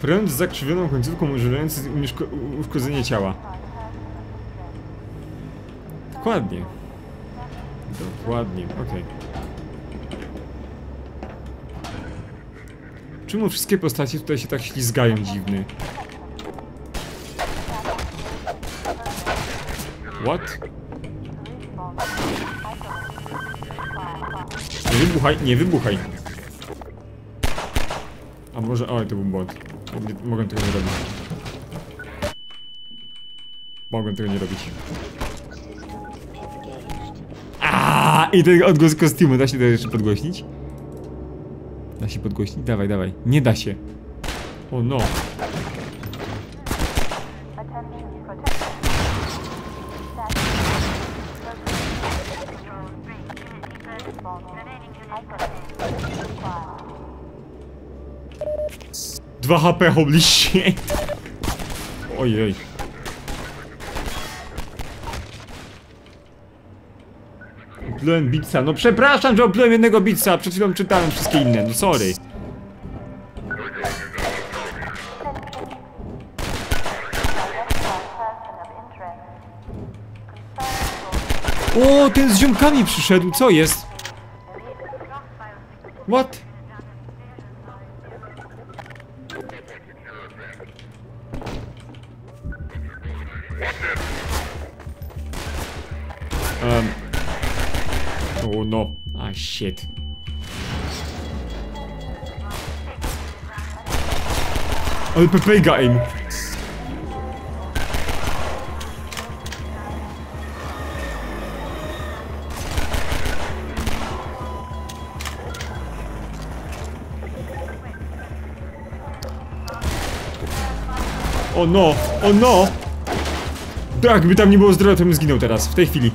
Pręd z zakrzywioną końcówką używający uszkodzenie ciała. Dokładnie. Dokładnie, okej. Czemu wszystkie postacie tutaj się tak ślizgają dziwny? What? Nie wybuchaj, nie wybuchaj. A może... Oj, to był błąd. Mogę tego nie robić. Mogłem tego nie robić. A I ten odgłos kostiumu, da się to jeszcze podgłośnić? Da się podgłośnić? Dawaj, dawaj. Nie da się. O no. Dwa HP, holy shit. Ojej. Oplułem bitsa. No przepraszam, że oplułem jednego bitsa. Przed chwilą czytałem wszystkie inne. No sorry. O, ten z ziomkami przyszedł. Co jest? What? Shit. Ale Pepega aim. O no, o no! Tak, by tam nie było zdrowia, to bym zginął teraz, w tej chwili.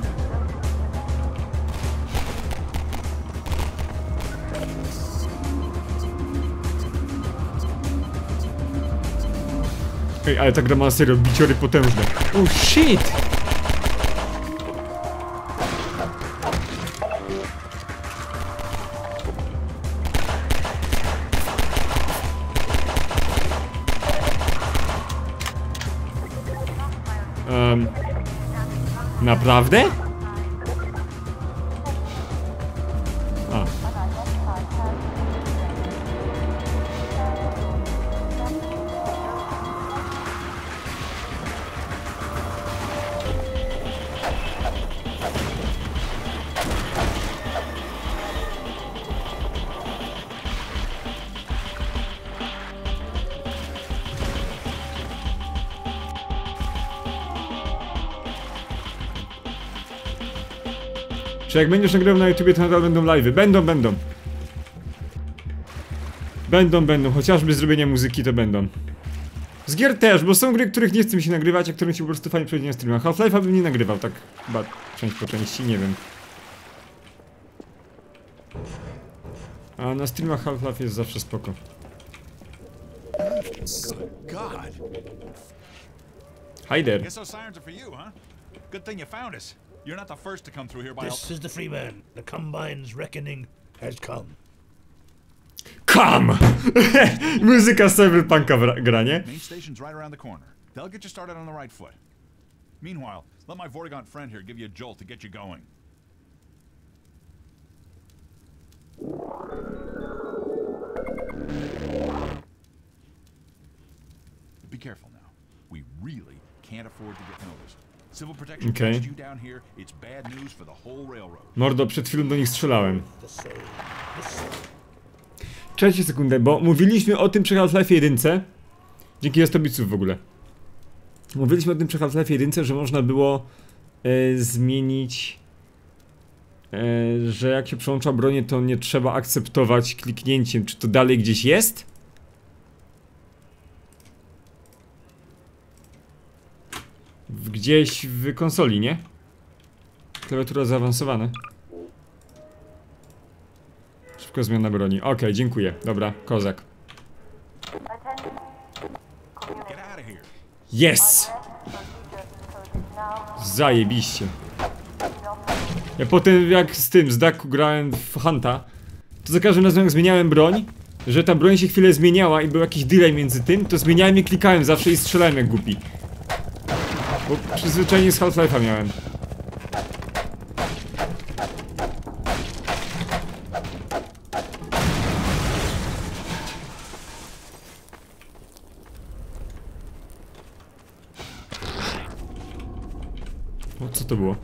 Ej, ale ta gra ma serio biciory potężne. Oh shit! Um, naprawdę? Czy jak będziesz nagrywał na YouTubie, to nadal będą live'y? Będą, będą. Będą, będą. Chociażby zrobienia muzyki to będą. Z gier też, bo są gry, których nie chcę mi się nagrywać, a którym się po prostu fajnie przejdzie na streamach. Half-Life'a bym nie nagrywał, tak chyba część po części, nie wiem. A na streamach Half-Life jest zawsze spoko. Hi there. Guess those sirens are for you, huh? Good thing you found us. You're not the first to come through here by This is the free man. The Combine's reckoning has come. Come! *laughs* Muzyka cyberpunka wra- gra, nie? Main station's right around the corner. They'll get you started on the right foot. Meanwhile, let my Vortigaunt friend here give you a jolt to get you going. Be careful now. We really can't afford to get noticed. Okay. Mordo, przed chwilą do nich strzelałem. Czekajcie sekundę, bo mówiliśmy o tym przy Half-Life 1. Dzięki Jastobiców w ogóle. Mówiliśmy o tym przy Half-Life 1, że można było e, zmienić, e, że jak się przełącza bronię, to nie trzeba akceptować kliknięciem. Czy to dalej gdzieś jest? Gdzieś w konsoli, nie? Klawiatura zaawansowana. Szybko zmiana broni. Okej, dziękuję. Dobra, kozak. Yes! Zajebiście. Ja potem jak z tym, z Daku grałem w Hunta, to za każdym razem jak zmieniałem broń, że ta broń się chwilę zmieniała i był jakiś delay między tym, to zmieniałem i klikałem zawsze i strzelałem jak głupi. Bo przyzwyczajenie z Half-Life'a miałem. O, co to było?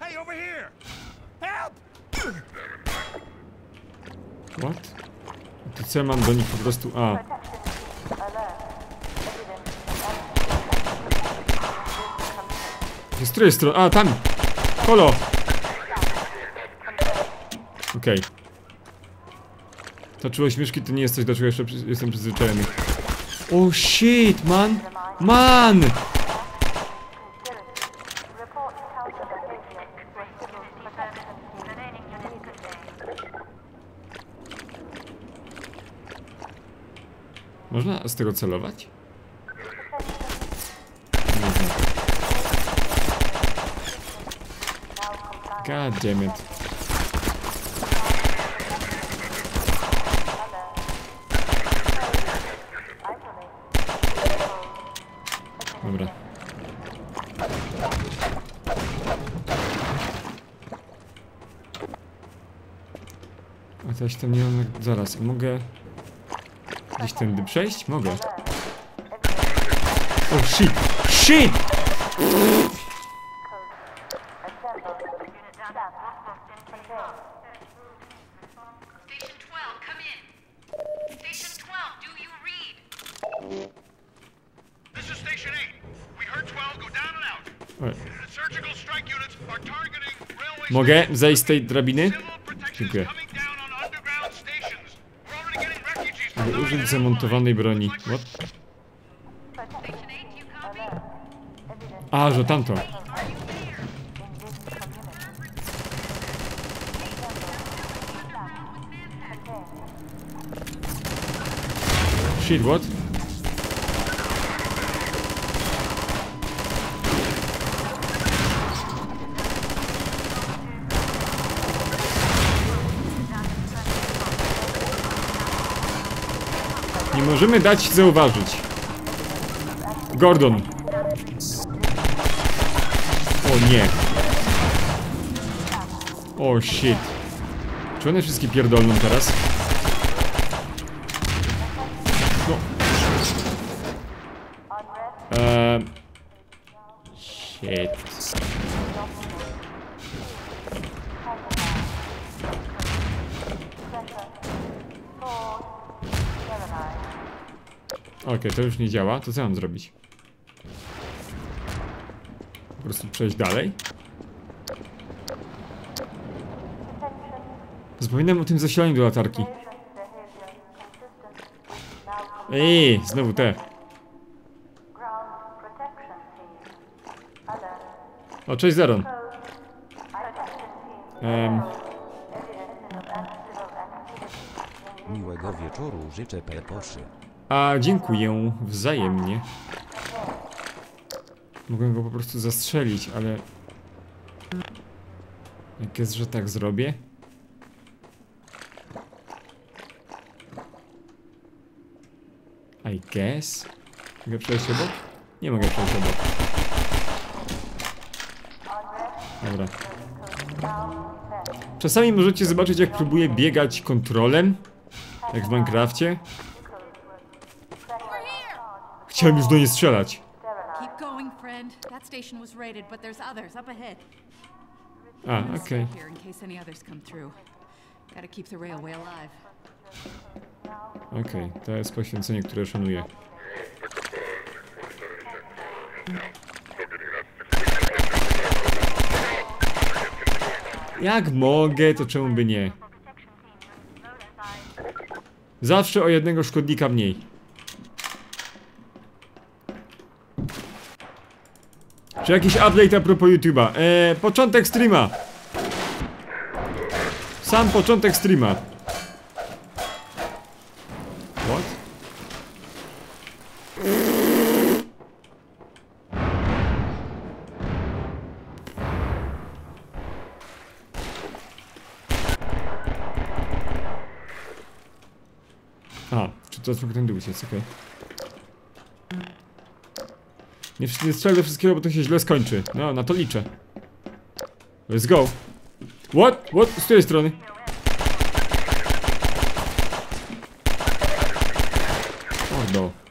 Hey, over here! Help! What? To co ja mam do nich po prostu... A. Z której strony? A, tam! Holo! Okej. To czuło śmieszki to nie jest coś, do czego jeszcze jestem przyzwyczajony. Oh shit, man! Man! Można z tego celować? God damn it. Dobra. A się tam nie mam... Zaraz, mogę... Gdzieś tędy przejść? Mogę. Oh shit! Shit! Station 12, come in. Station 12, użyć zamontowanej broni. What? A, że tamto. Shit, what? Możemy dać zauważyć. Gordon. O nie. O shit. Czy one wszystkie pierdolną teraz? No. Eee. Shit. Okej, to już nie działa. To co mam zrobić? Po prostu przejść dalej? Zapominam o tym zasilaniu do latarki. Ej, znowu te. O, cześć Zeron. Em, Miłego wieczoru życzę Peposzy. A dziękuję wzajemnie. Mogłem go po prostu zastrzelić, ale... Jak jest, że tak zrobię? I guess? Mogę przejść obok? Nie mogę przejść obok. Dobra. Czasami możecie zobaczyć jak próbuję biegać kontrolem. Jak w Minecrafcie. Chciałem już do niej strzelać. Ahead. A, okej. Alive. Okej, to jest poświęcenie, które szanuję. Jak mogę, to czemu by nie? Zawsze o jednego szkodnika mniej. Czy jakiś update a propos YouTube'a? Eee, początek streama. Sam początek streama. What? A, czy to jest ten uciec, okej. Nie, nie strzelę do wszystkiego, bo to się źle skończy. No, na to liczę. Let's go. What? What? Z której strony? Mordo.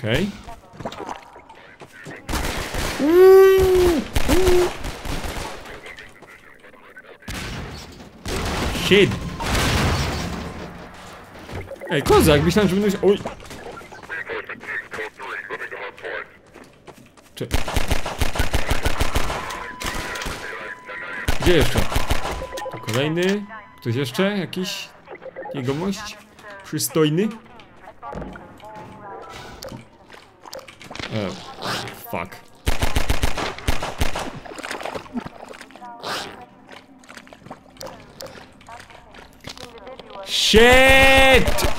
Okej. Shit. Ej, kozak, myślałem, że będę... Oj. Czy... Gdzie jeszcze? Kolejny. Ktoś jeszcze? Jakiś? Jegomość? Przystojny? E, fuck. Shit!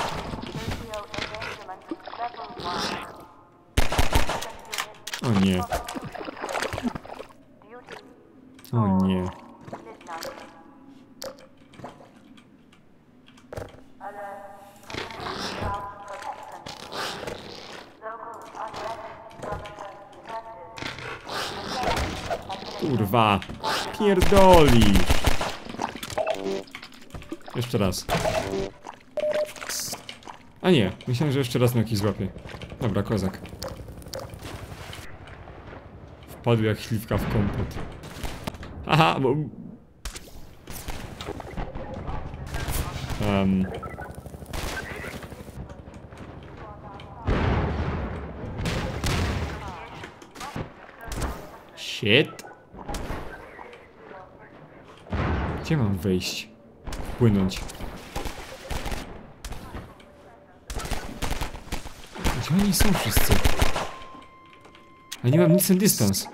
O nie. O nie. Kurwa. Pierdolisz. Jeszcze raz. A nie, myślałem, że jeszcze raz jakiś złapie. Dobra, kozak. Wpadł jak śliwka w kompot. Aha, bo... Um. Shit. Gdzie mam wejść? Płynąć. Gdzie oni są wszyscy? A nie mam nic na dystans.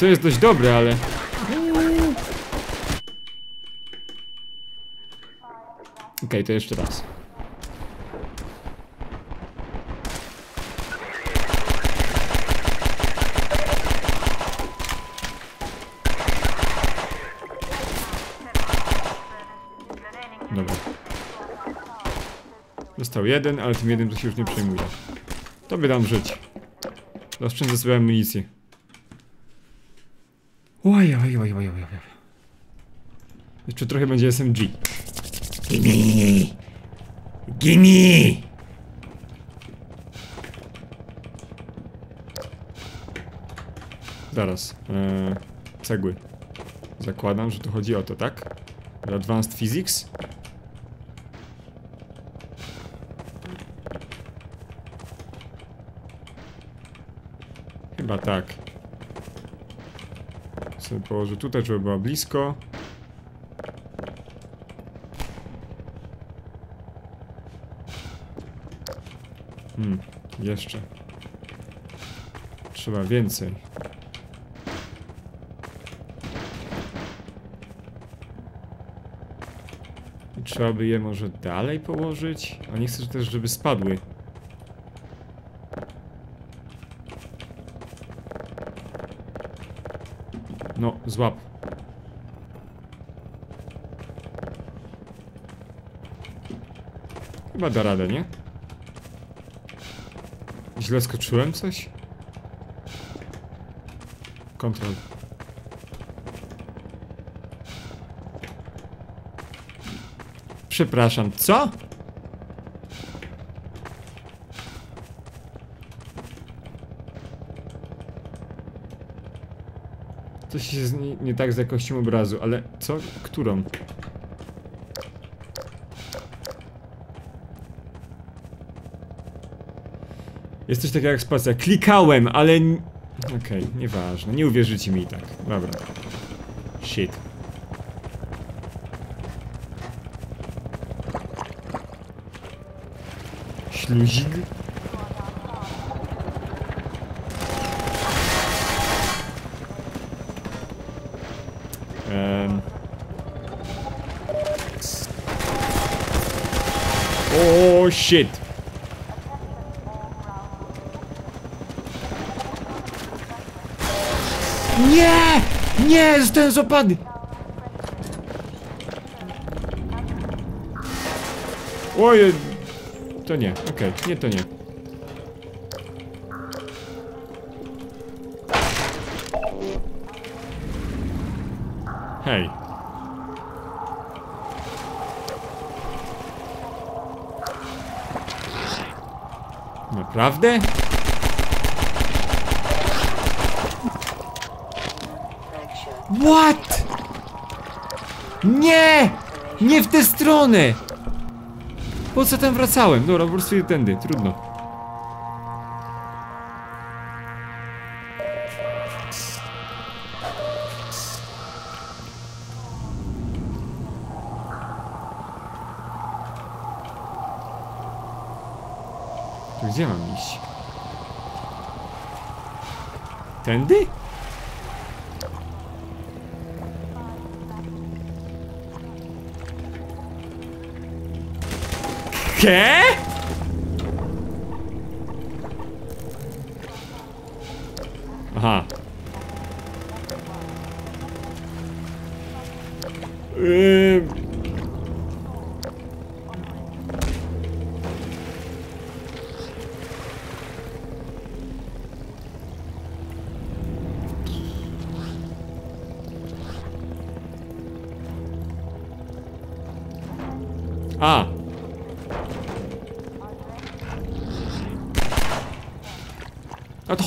To jest dość dobre, ale... Okej, to jeszcze raz. Dobra. Został jeden, ale tym jednym to się już nie przejmuje. To by dam żyć. Oszczędzę sobie amunicję. Oj, oj, oj, oj, oj, oj. Jeszcze trochę będzie SMG. Gimme! Gimme! Zaraz. Eee, cegły. Zakładam, że tu chodzi o to, tak? Advanced Physics? Chyba tak. Sobie położę tutaj, żeby była blisko. Hmm, jeszcze. Trzeba więcej. I Trzeba by je może dalej położyć? A nie chcę też, żeby spadły. No, złap. Chyba da radę, nie? Źle skoczyłem coś? Kontrol. Przepraszam, co? Coś jest nie, nie tak z jakością obrazu, ale co? Którą? Jest coś takiego jak spacja. Klikałem, ale... Okej, nieważne. Nie uwierzycie mi i tak. Dobra. Shit. Śluzik? Em. O shit. Nie! Nie! Zostałem złapany! Oj, to nie, okej, nie to nie. Hej. Naprawdę? What? Nie! Nie w tę stronę! Po co tam wracałem? Dobra, po prostu tędy, trudno.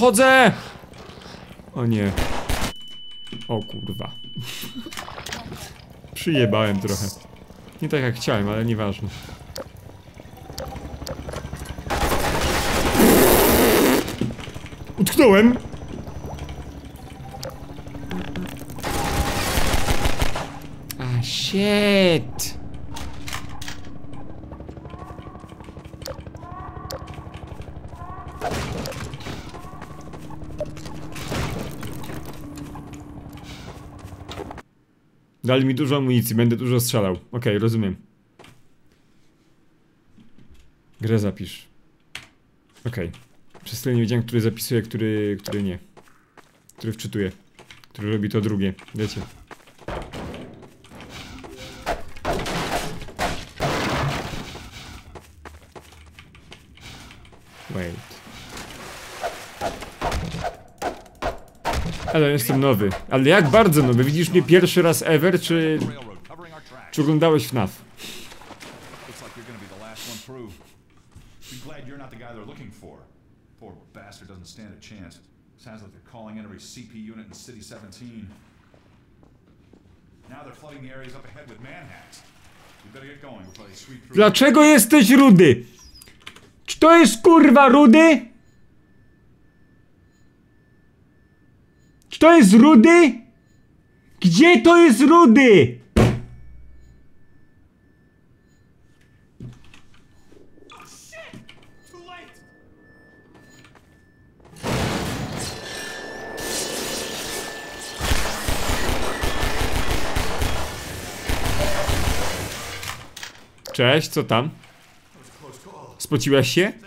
Odchodzę! O nie. O kurwa. Przyjebałem trochę. Nie tak jak chciałem, ale nieważne. Utknąłem! A shit! Dali mi dużo amunicji, będę dużo strzelał. Okej, rozumiem. Grę zapisz. Okej. Przez tyle nie wiedziałem, który zapisuje, który, który nie. Który wczytuje. Który robi to drugie, wiecie. Ale jestem nowy. Ale jak bardzo nowy? Widzisz mnie pierwszy raz ever, czy... Czy oglądałeś FNAF? Looks like you're gonna be the last one through. Be glad you're not the guy they're looking for. Poor bastard doesn't stand a chance. Sounds like they're calling in every CP unit in City 17. Now they're flooding the areas up ahead with manhacks. We better get going before they sweep through. Dlaczego jesteś rudy? Czy to jest kurwa rudy? Czy to jest rudy? Gdzie to jest rudy? Cześć, co tam? Spociłaś się?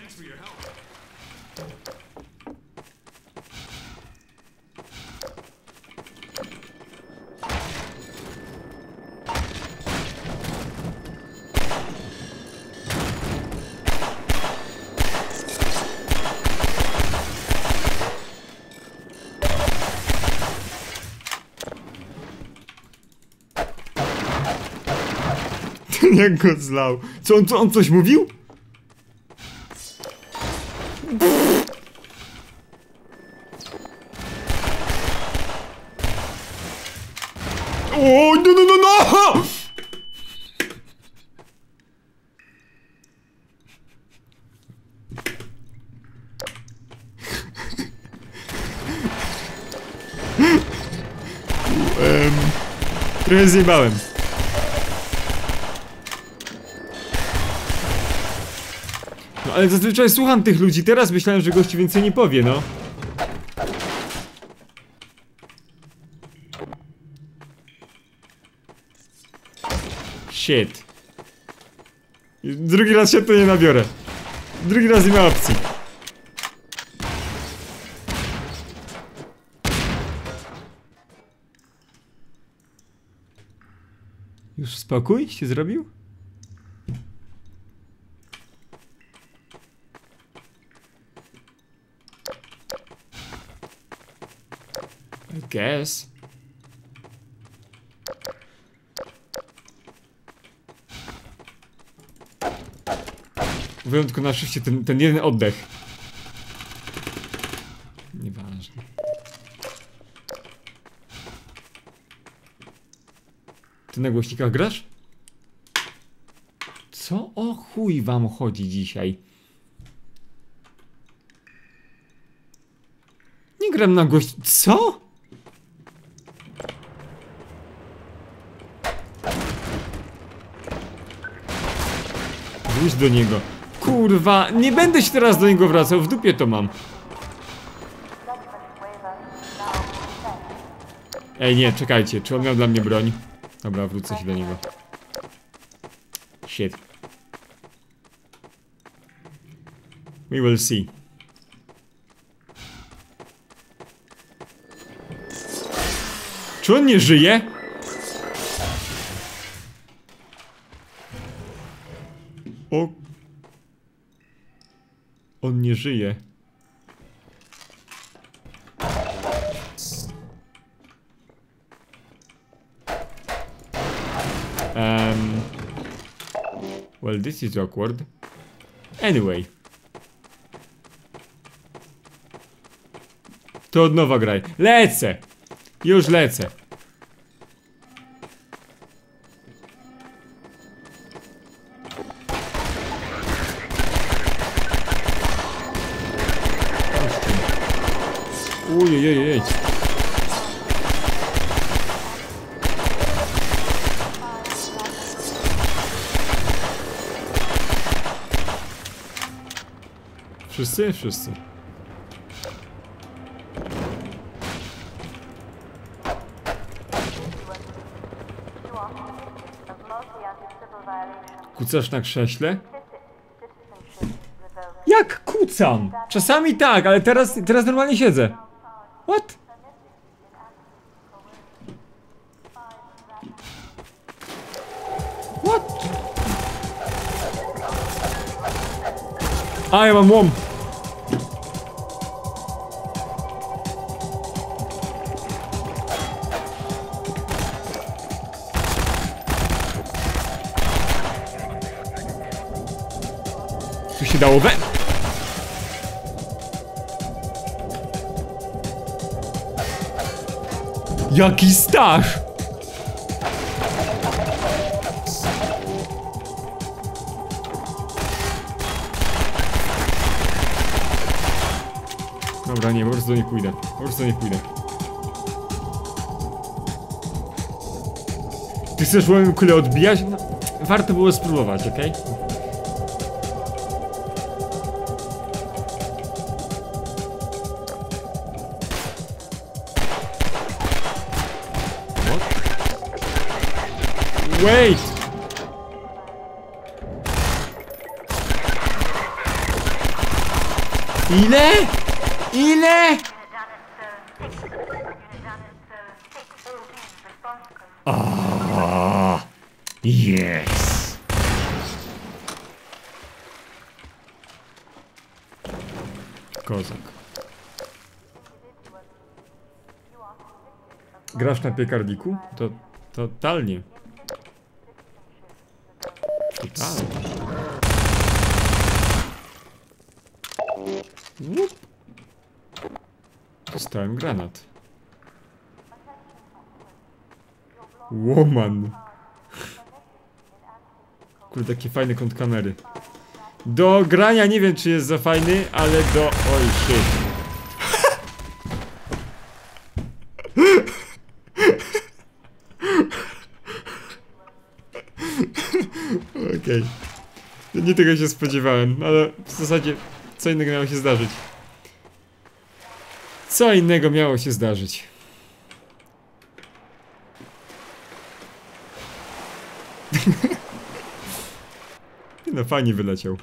Jak go zlał. Co on, co on coś mówił? O, no, no, no, no! Trochę zjebałem. Ale zazwyczaj słucham tych ludzi, teraz myślałem, że gości więcej nie powie, no. Shit. Drugi raz się to nie nabiorę. Drugi raz nie ma opcji. Już spokój się zrobił? Guess. Wyjątku na szczęście ten, ten jeden oddech. Nieważne. Ty na głośnikach grasz? Co o chuj wam chodzi dzisiaj? Nie gram na głoś... Co? Do niego. Kurwa, nie będę się teraz do niego wracał, w dupie to mam. Ej, nie, czekajcie, czy on miał dla mnie broń? Dobra, wrócę się do niego. Shit. We will see. Czy on nie żyje? On nie żyje. Um. Well, this is awkward. Anyway. To od nowa graj. Lecę! Już lecę. Wszyscy? Wszyscy. Kucasz na krześle? Jak kucam? Czasami tak, ale teraz, teraz normalnie siedzę. What? What? A, ja mam łom. Regałowe. Jaki staż! Dobra, nie, po prostu nie pójdę. Po prostu nie pójdę. Ty chcesz moją kulę odbijać? No, warto było spróbować, okej? Wait! Ile? Ile? Ah, yes. Kozak. Grasz na piekarniku? To. Totalnie. Łup. Granat. Woman. Kurde, taki fajny kąt kamery. Do grania nie wiem, czy jest za fajny, ale do... Oj, shit. Okej. Nie tego się spodziewałem, ale w zasadzie co innego miało się zdarzyć. Co innego miało się zdarzyć. *laughs* no fajnie wyleciał.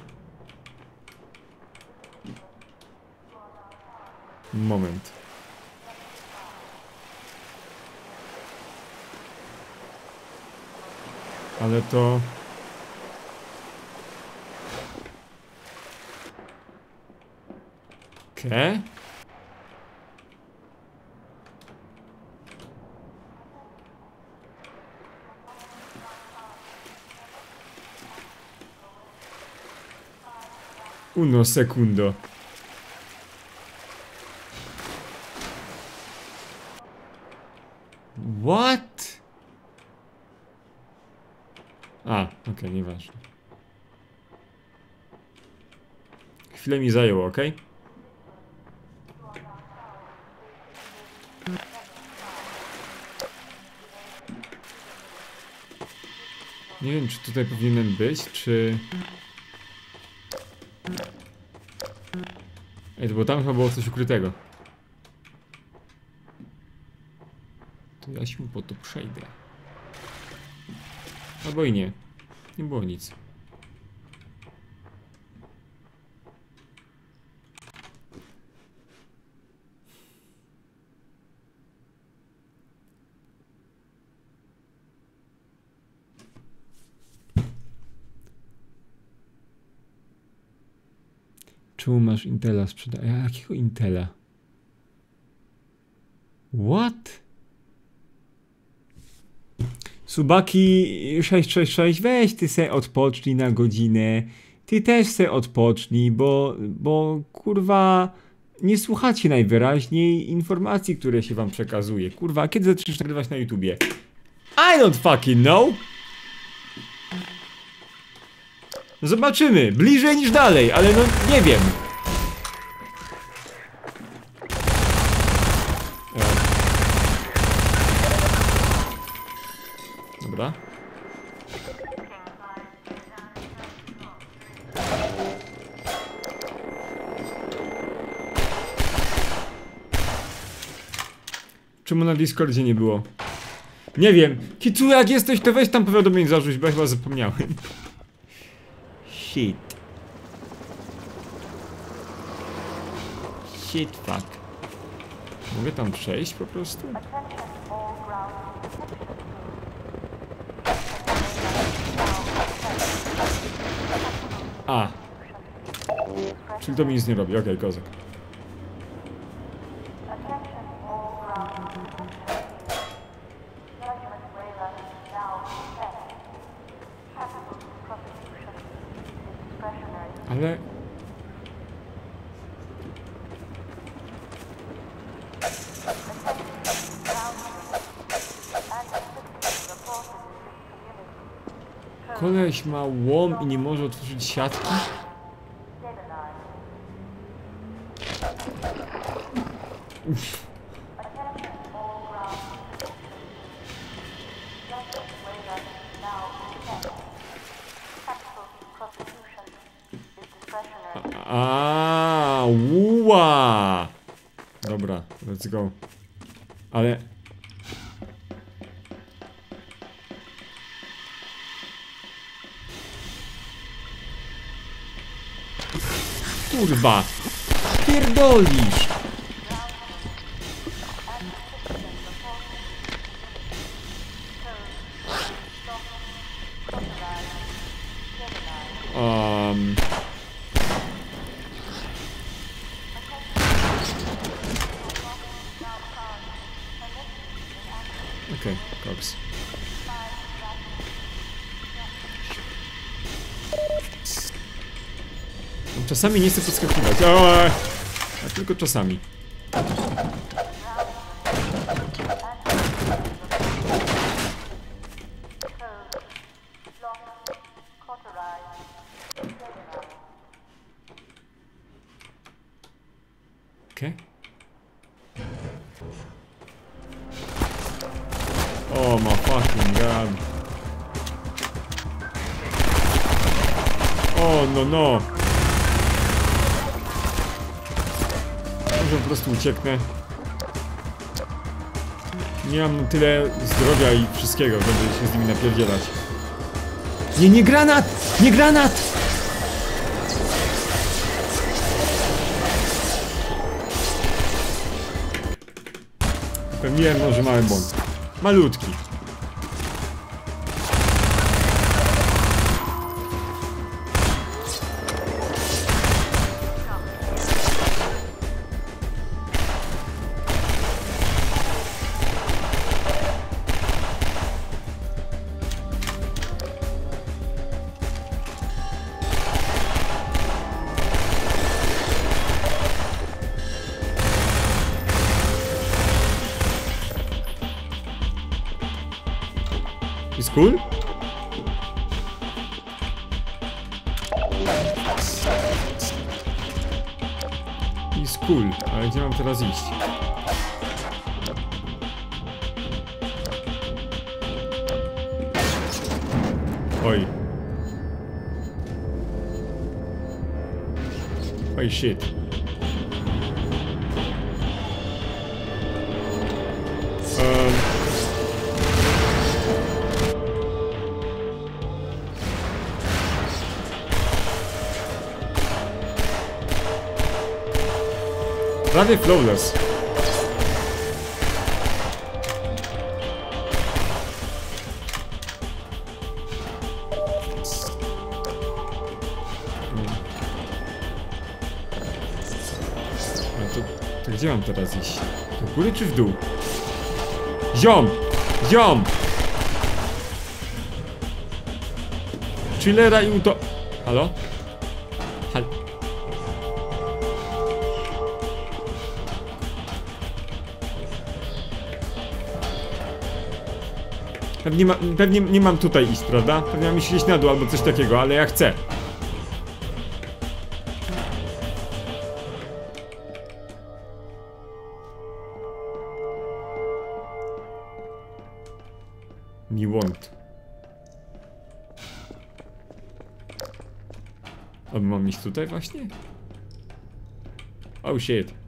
Moment. Ale to... Okej. Uno secundo. What? A, okej, nieważne. Chwilę mi zajęło, okej? Nie wiem, czy tutaj powinienem być, czy... Ej, to bo tam chyba było coś ukrytego. To ja się po to przejdę. Albo i nie. Nie było nic. Masz Intela sprzeda... Ja, Jakiego Intela? What? Subaki 666, weź ty se odpocznij na godzinę. Ty też se odpocznij, bo, bo kurwa nie słuchacie najwyraźniej informacji, które się wam przekazuje. Kurwa, kiedy zaczniesz nagrywać na YouTubie? I don't fucking know! Zobaczymy. Bliżej niż dalej, ale no nie wiem. Czemu na Discordzie nie było? Nie wiem. Kicu, jak jesteś, to weź tam powiadomień zarzuć, bo ja chyba zapomniałem. Shit. Shit, fuck. Mogę tam przejść po prostu? A. Czyli to mi nic nie robi, okej, okay, kozak. Ale Ma łom i nie może otworzyć siatki? A, ua! Dobra, let's go. Kurwa! Pierdolisz! Czasami nie chcę podskakiwać, ale... A tylko czasami. Ucieknę. Nie mam tyle zdrowia i wszystkiego, żeby się z nimi napierdzielać. Nie, nie granat! Nie granat! Pewnie może mały błąd. Malutki. Prawie flawless. To gdzie mam teraz iść? Do góry czy w dół? Ziom! Ziom! Chillera i uto... Halo? Pewnie, ma, pewnie nie mam tutaj iść, prawda? Pewnie mam iść na dół albo coś takiego, ale ja chcę. Nie want. A mam iść tutaj właśnie? Oh shit.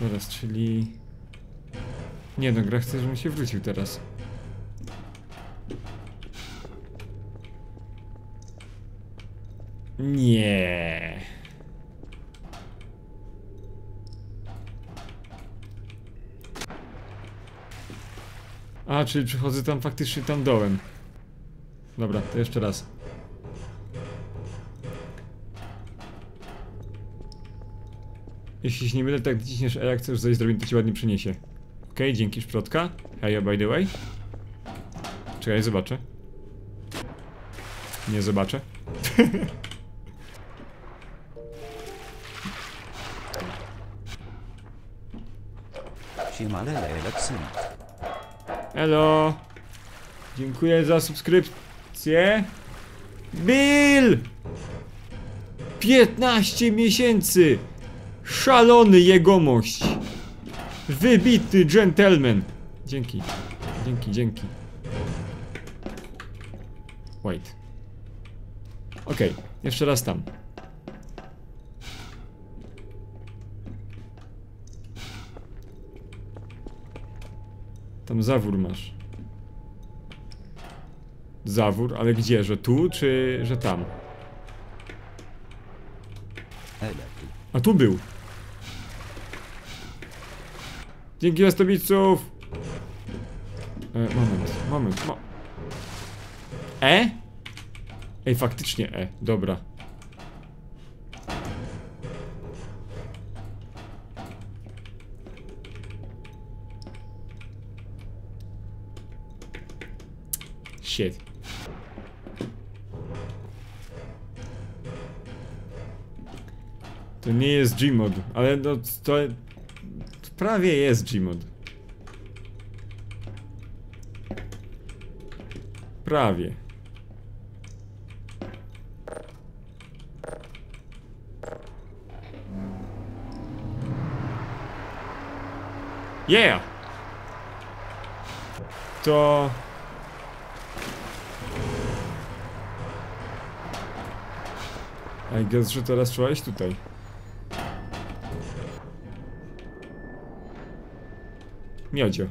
Teraz, czyli... Nie no, gra chce, żebym się wrócił teraz. Nie. A, czyli przychodzę tam faktycznie tam dołem. Dobra, to jeszcze raz. Jeśli się nie mylę, tak ciśniesz E, jak chcesz zejść z to ci ładnie przyniesie. Okej, dzięki szprotka. Heja, by the way. Czekaj, zobaczę. Nie zobaczę. *laughs* Elo. Dziękuję za subskrypcję. Bill! 15 miesięcy! Szalony jegomość! Wybitny gentleman! Dzięki. Dzięki, dzięki. Wait. Okej, jeszcze raz tam. Tam zawór masz. Zawór, ale gdzie? Że tu, czy że tam? A tu był. Dzięki ostobiców! E, moment, moment, mo E? Ej, faktycznie E, dobra. Shit. To nie jest Gmod, ale no to... Prawie jest Gmod. Prawie. Yeah! To... I guess, że teraz trzeba tutaj. Miodzio.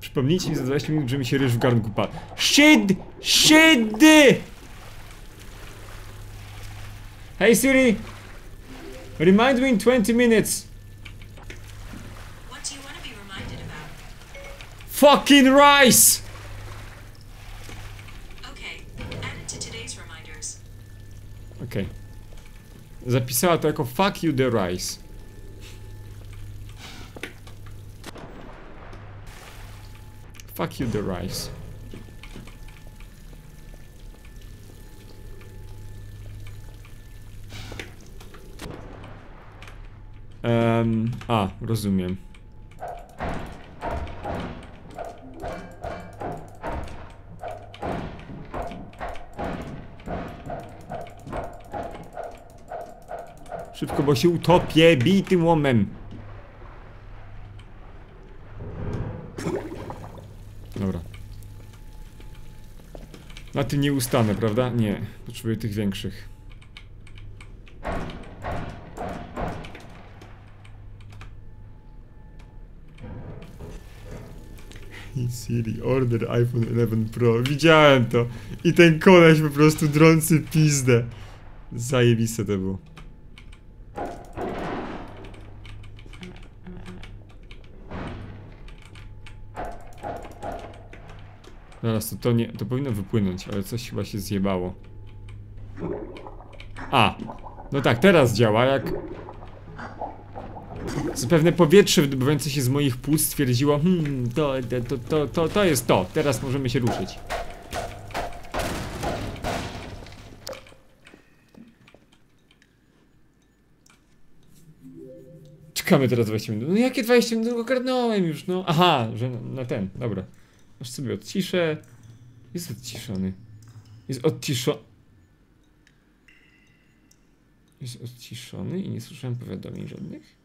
Przypomnijcie mi za 20 minut, że mi się ryż w garnku padł. Shit! Shit! Hey Siri! Remind me in 20 minutes! Fucking rice! Okay. Okej. Zapisała to jako fuck you the rice. Fuck you the rice. Em, a, rozumiem. Szybko, bo się utopię, bij tym łomem. Dobra. Na tym nie ustanę, prawda? Nie, potrzebuję tych większych. Siri, order iPhone 11 Pro. Widziałem to. I ten koleś po prostu drący pizdę. Zajebiste to było. Zaraz, to, to nie, to powinno wypłynąć, ale coś chyba się zjebało. A! No tak, teraz działa, jak... Zapewne powietrze wydobywające się z moich płuc stwierdziło Hmm, to, to, to, to, to jest to, teraz możemy się ruszyć. Czekamy teraz 20 minut. No jakie 20 minut? Ogarnąłem już, no. Aha, że na, na ten, dobra. Aż sobie odciszę. Jest odciszony. Jest odciszony. Jest odciszony i nie słyszałem powiadomień żadnych?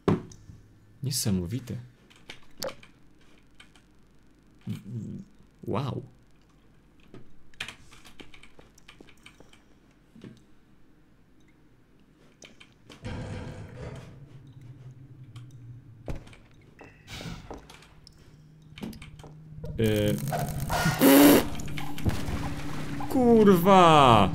Niesamowite. Wow. Kurwa!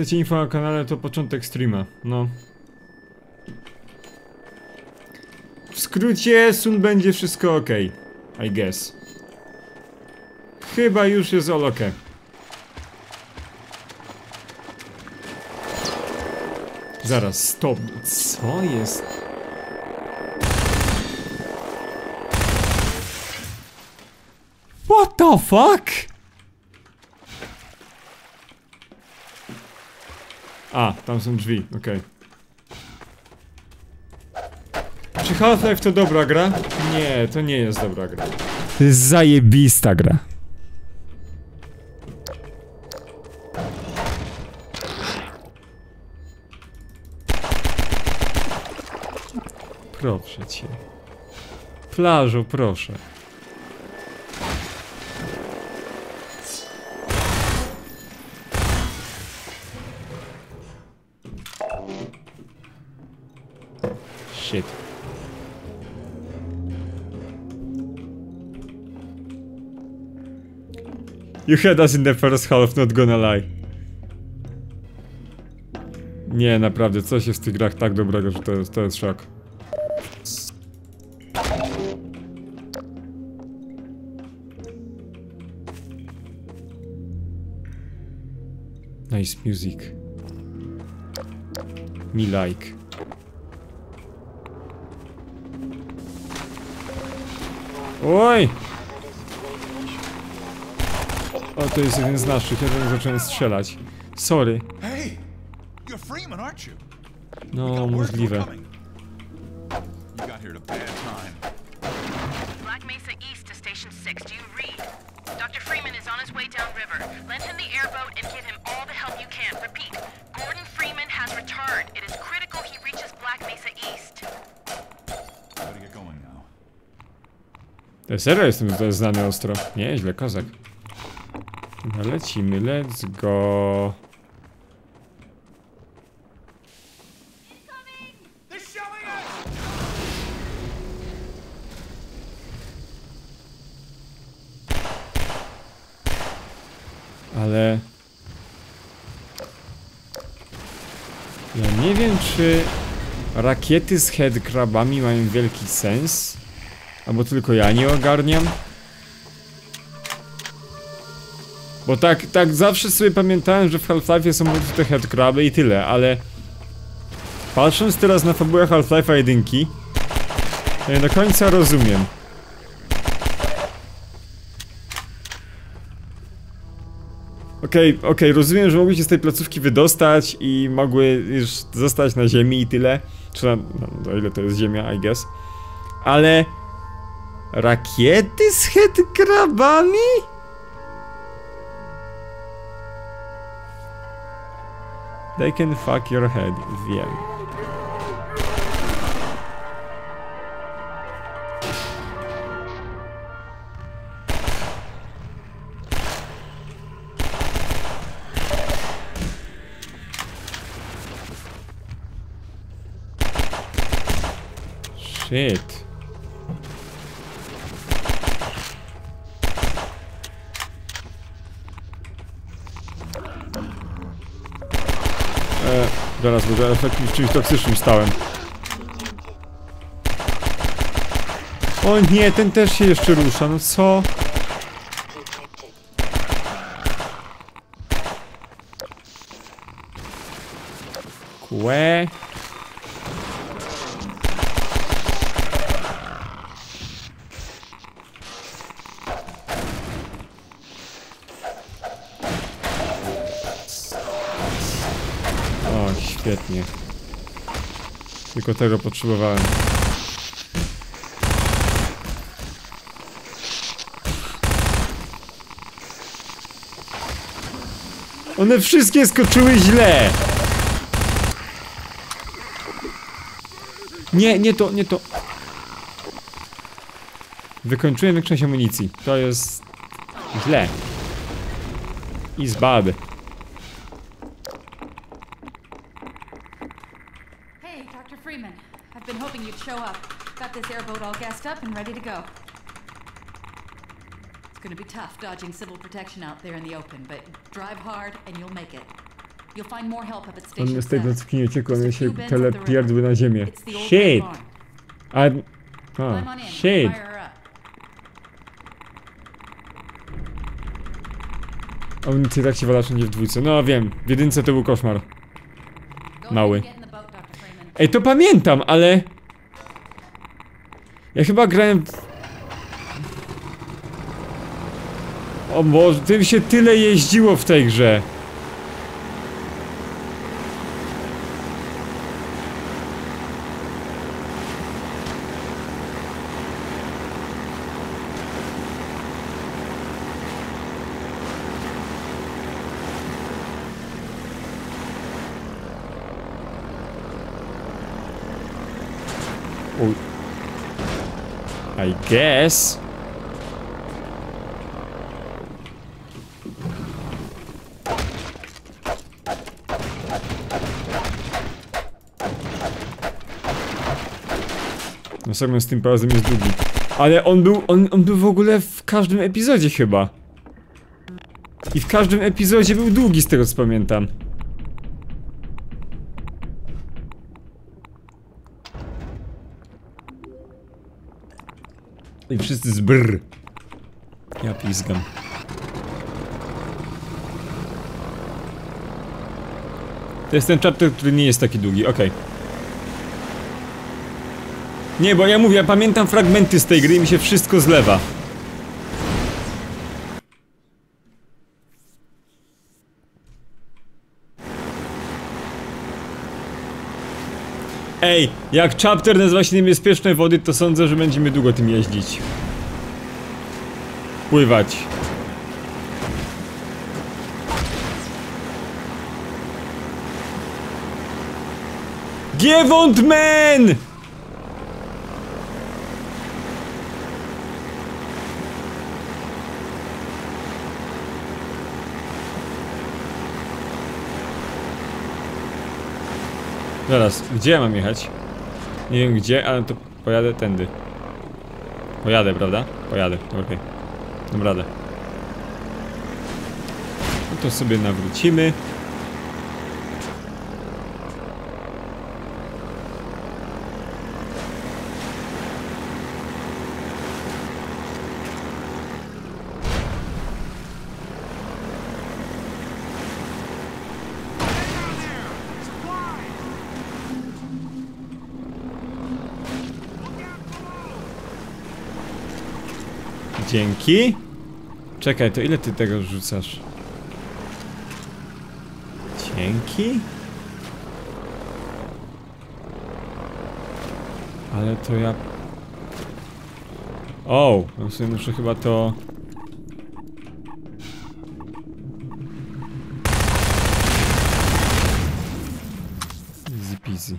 Chcecie info o kanale, to początek streama. No. W skrócie, Sun będzie wszystko ok. I guess. Chyba już jest all okay. Zaraz, stop. Co jest? What the fuck? A, tam są drzwi, okej. Czy Half-Life to dobra gra? Nie, to nie jest dobra gra. To jest zajebista gra. Proszę cię. Plażo, proszę. You had us in the first half, not gonna lie. Nie, naprawdę, coś jest w tych grach tak dobrego, że to jest, to jest szok. Nice music. Me like. Oj! O, to jest jeden z naszych, ja niego zacząłem strzelać. Sorry. Hey, you're Freeman, aren't you? No, możliwe. You got here at a bad time. Black Mesa East to Station 6. Do you read? Dr. Freeman is on his way downriver. Lend him the airboat and give him all the help you can. Repeat, Gordon Freeman has returned. It is critical he reaches Black Mesa East. Better get going now. Ja serio jestem tutaj znany ostro. Nieźle, kozak. Lecimy, let's go. Ale... Ja nie wiem, czy rakiety z headcrabami mają wielki sens. Albo tylko ja nie ogarniam. Bo tak, tak zawsze sobie pamiętałem, że w Half-Life są po te headcraby i tyle, ale... Patrząc teraz na fabułę Half-Life'a 1, to nie do końca rozumiem. Okej, okej, rozumiem, że mogły się z tej placówki wydostać i mogły już zostać na ziemi i tyle. Czy na, no, o ile to jest ziemia, I guess. Ale... Rakiety z headcrabami? They can fuck your head, wiem. Shit. Bo zaraz w czymś toksycznym stałem. O nie, ten też się jeszcze rusza, no co? Tylko tego potrzebowałem. One wszystkie skoczyły źle! Nie, nie to, nie to. Wykończyłem większość amunicji. To jest... źle. Bad. Hey, Dr. Freeman. I've been hoping you'd show up. Got this airboat all gassed up and ready to go. It's gonna be tough dodging civil protection out there in the open, but drive hard and you'll make it. You'll find more help up at On z tej 7. nocki nie one a się telepierdły na ziemię. Shit! A... A, shit! Amunicja tak się wala wszędzie w dwójce. No wiem, w jedynce to był koszmar. Mały. Ej, to pamiętam, ale... Ja chyba grałem. O Boże, tym się tyle jeździło w tej grze. Guess. No segment z tym razem jest długi. Ale on był, on, on był w ogóle w każdym epizodzie chyba. I w każdym epizodzie był długi z tego co pamiętam. I wszyscy z brr. Ja pizgam. To jest ten chapter, który nie jest taki długi, okej. Nie, bo ja mówię, ja pamiętam fragmenty z tej gry i mi się wszystko zlewa. Ej, jak chapter nazywa się niebezpieczne wody, to sądzę, że będziemy długo tym jeździć. Pływać. Giewont man! Zaraz, gdzie ja mam jechać? Nie wiem gdzie, ale to pojadę tędy. Pojadę, prawda? Pojadę, okej. Dam radę. No to sobie nawrócimy. Dzięki. Czekaj, to ile ty tego rzucasz? Dzięki. Ale to ja... O, no sobie muszę chyba to... Easy peasy.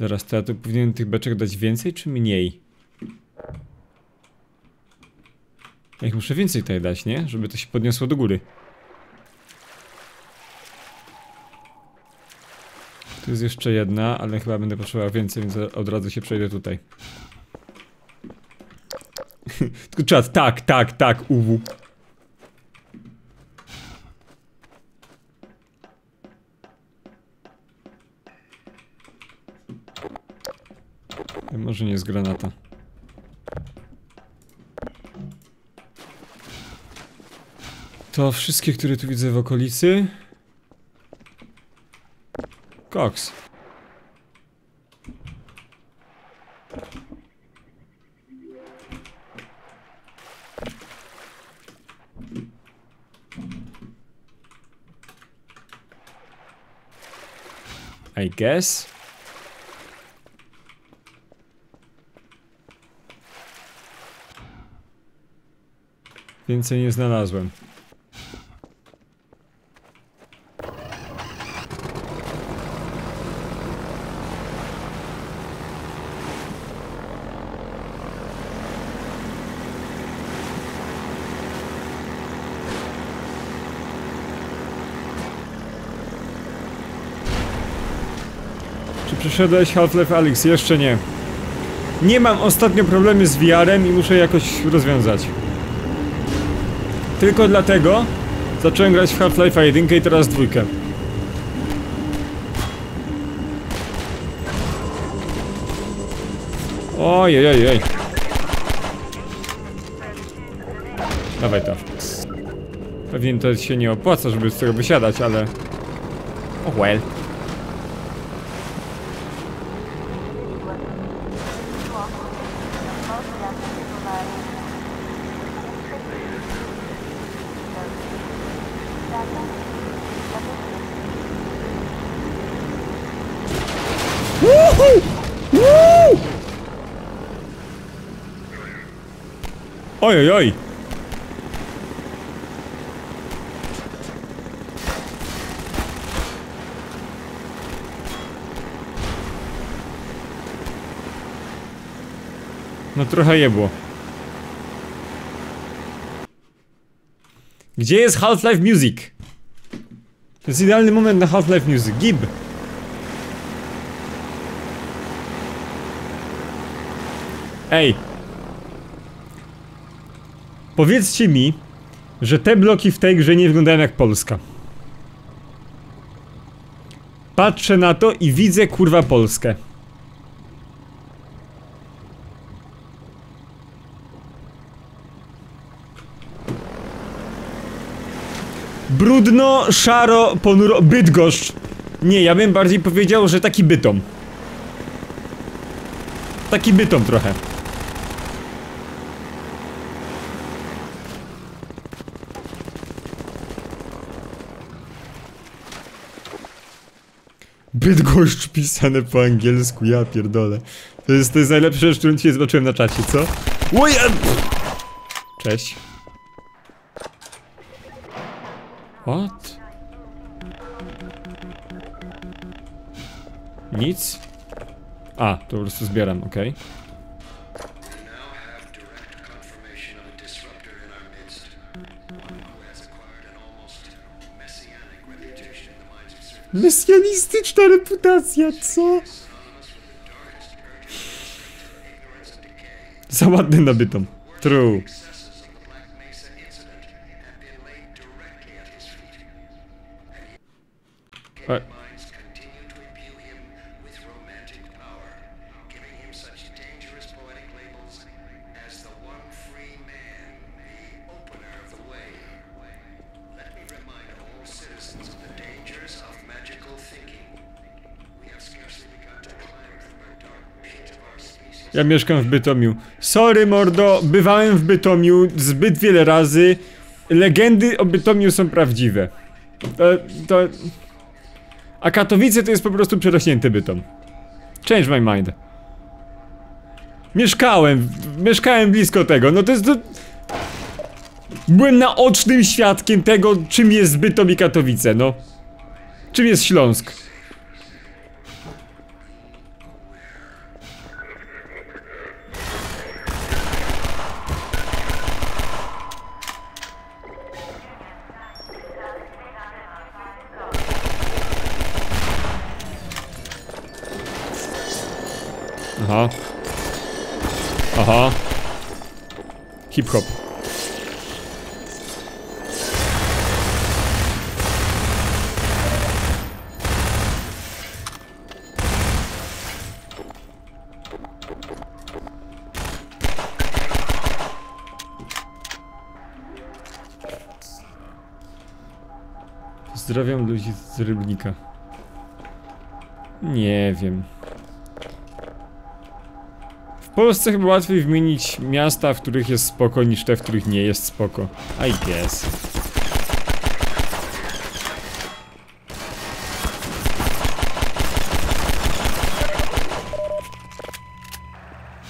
Zaraz, to ja tu powinienem tych beczek dać więcej czy mniej? Ja ich muszę więcej tutaj dać, nie? Żeby to się podniosło do góry. Tu jest jeszcze jedna, ale chyba będę potrzebował więcej, więc od razu się przejdę tutaj. *laughs* Tylko czas, tak, tak, tak, uwu. Może nie z granata. To wszystkie, które tu widzę w okolicy. Koks. I guess. Więcej nie znalazłem. Czy przeszedłeś Half-Life Alyx? Jeszcze nie. Nie mam ostatnio problemy z VR-em i muszę jakoś rozwiązać. tylko dlatego zacząłem grać w Half-Life 1 i teraz dwójkę. Ojej, ojej, ojej. Dawaj to. Pewnie to się nie opłaca, żeby z tego wysiadać, ale... Oh well. Oj, oj. No trochę jebło. Gdzie jest Half-Life Music? To jest idealny moment na Half-Life Music. Gib! Ej! Powiedzcie mi, że te bloki w tej grze nie wyglądają jak Polska. Patrzę na to i widzę kurwa Polskę. Brudno, szaro, ponuro, Bydgoszcz. Nie, ja bym bardziej powiedział, że taki bytom. Taki bytom trochę. Bydgoszcz pisane po angielsku, ja pierdolę. To jest, to jest najlepsza rzecz, którą dzisiaj zobaczyłem na czacie, co? A... Cześć. What? Nic? A, to po prostu zbieram, okej. Mesjanistyczna reputacja, co? Za ładny nabytom. True. Ja mieszkam w Bytomiu. Sorry mordo, bywałem w Bytomiu zbyt wiele razy. Legendy o Bytomiu są prawdziwe. To, to... A Katowice to jest po prostu przerośnięty Bytom. Change my mind. Mieszkałem, mieszkałem blisko tego, no to jest to... Byłem naocznym świadkiem tego, czym jest Bytom i Katowice, no. Czym jest Śląsk. Nie wiem. W Polsce chyba łatwiej wymienić miasta, w których jest spoko, niż te, w których nie jest spoko. I guess.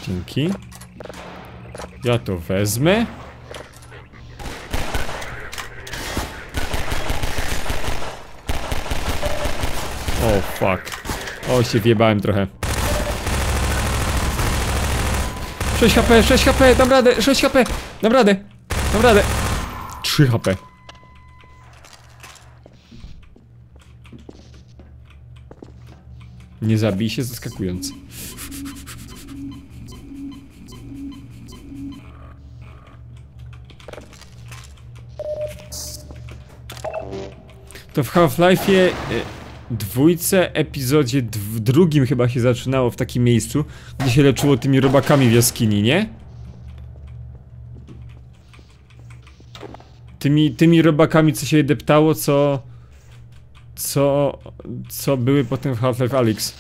Dzięki. Ja to wezmę. O fuck. O się wjebałem trochę. 6 HP, 6 HP, dam radę, 6 HP, dam radę, dam radę. 3 HP. Nie zabij się zaskakując. To w Half-Life'ie y, dwójce, epizodzie dw drugim chyba się zaczynało w takim miejscu, gdzie się leczyło tymi robakami w jaskini, nie? Tymi, tymi robakami, co się deptało, co... Co... Co były potem w Half-Life Alyx.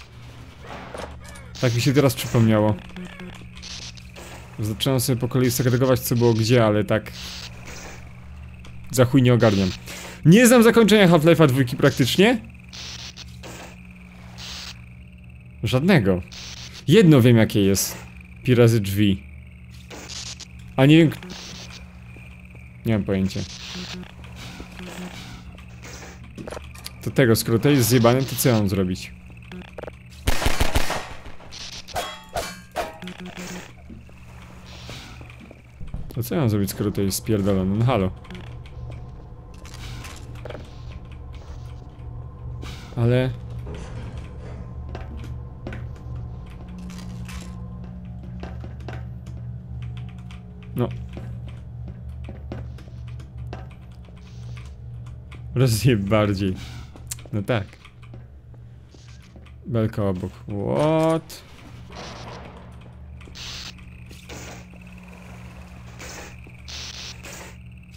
Tak mi się teraz przypomniało. Zacząłem sobie po kolei segregować co było gdzie, ale tak... Za chuj nie ogarniam. Nie znam zakończenia Half-Life'a dwójki praktycznie. Żadnego. Jedno wiem jakie jest. Pi razy drzwi. A nie wiem... Nie mam pojęcia. To tego, skoro to jest zjebane, to co ja mam zrobić? To co ja mam zrobić, skoro to jest spierdolone? No halo. Ale... No. Rozjeb bardziej. No tak. Belka obok. What?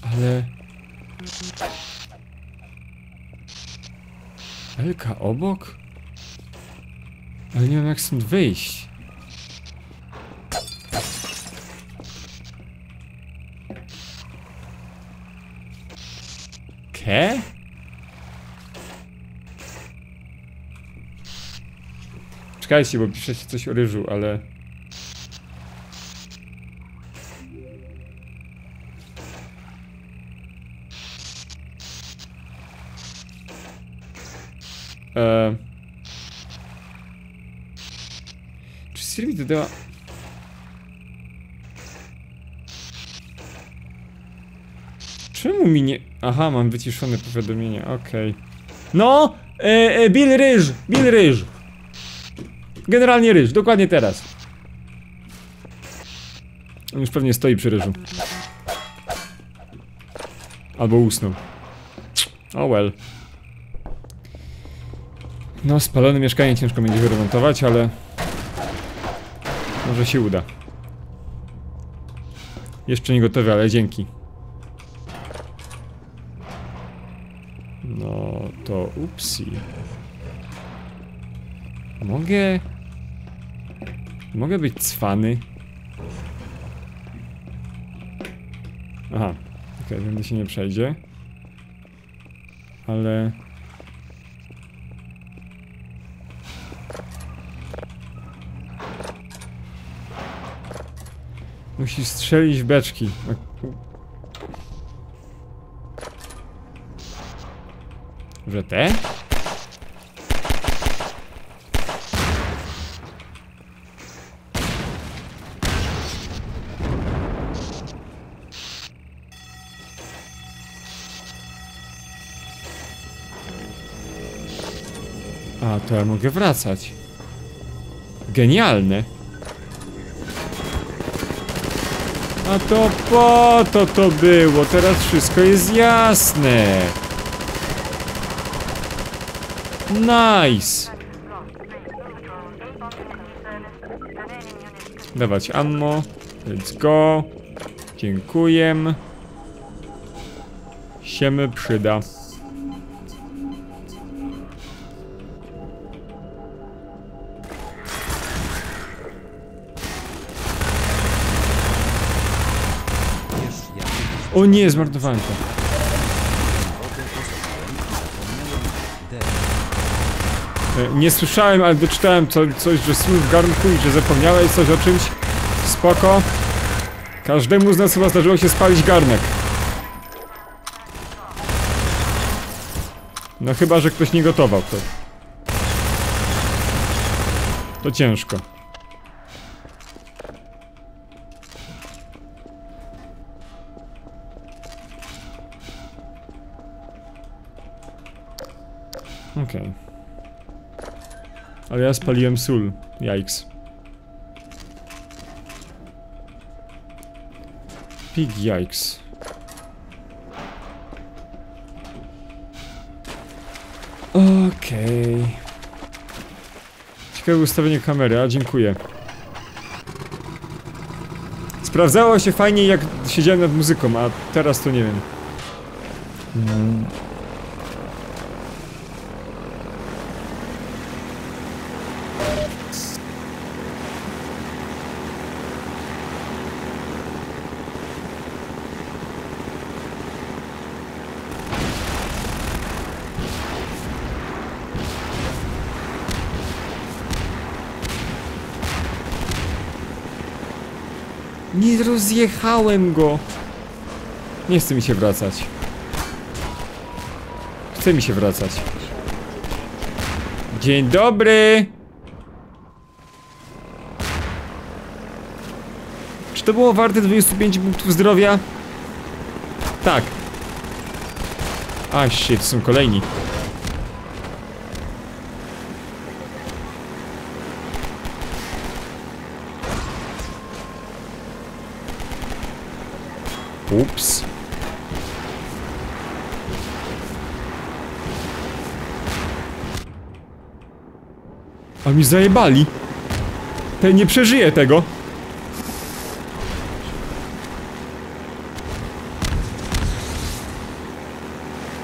Ale... Belka obok? Ale nie wiem jak stąd wyjść. Ke? Czekajcie, bo piszecie coś o ryżu, ale... Eee... Czy Sylwii dodała... Czemu mi nie... Aha, mam wyciszone powiadomienie, okej. No! E, e, Bill Ryż! Bill Ryż! Generalnie Ryż, dokładnie teraz. On już pewnie stoi przy ryżu. Albo usnął. Oh well. No, spalone mieszkanie ciężko będzie wyremontować, ale... Może się uda. Jeszcze nie gotowe, ale dzięki. No Mogę... Mogę być cwany. Aha. Okej, okay, się nie przejdzie. Ale... Musi strzelić beczki. Że te? A, to ja mogę wracać. Genialne. A to po to to było, teraz wszystko jest jasne. Nice. Dawać ammo. Let's go. Dziękuję. Siemy przyda. O nie, zmarnowałem to. Nie słyszałem, ale doczytałem co, coś, że sól w garnku i że zapomniałeś coś o czymś. Spoko. Każdemu z nas chyba zdarzyło się spalić garnek. No chyba, że ktoś nie gotował to. To ciężko. Ale ja spaliłem sól. Yikes. Pig yikes. Okej. Ciekawe ustawienie kamery, a dziękuję. Sprawdzało się fajnie jak siedziałem nad muzyką, a teraz to nie wiem. Mm. Nie rozjechałem go. Nie chce mi się wracać. Chce mi się wracać. Dzień dobry. Czy to było warte 25 punktów zdrowia? Tak. A shit, są kolejni. Ups. A mi zajebali. Ten nie przeżyje tego.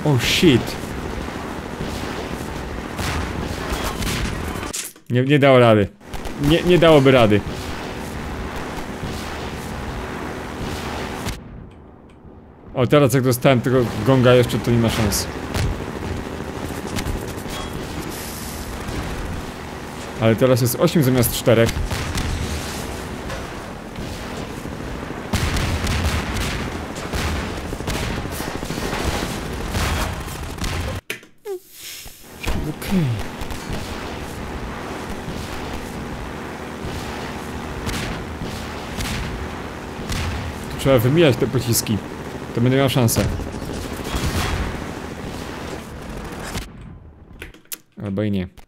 Oh shit. Nie, nie dało rady. Nie, nie dałoby rady. O, teraz jak dostałem tego gonga jeszcze, to nie ma szans. Ale teraz jest 8 zamiast 4. Okej. Trzeba wymijać te pociski. To będę miał szansę. Albo i nie.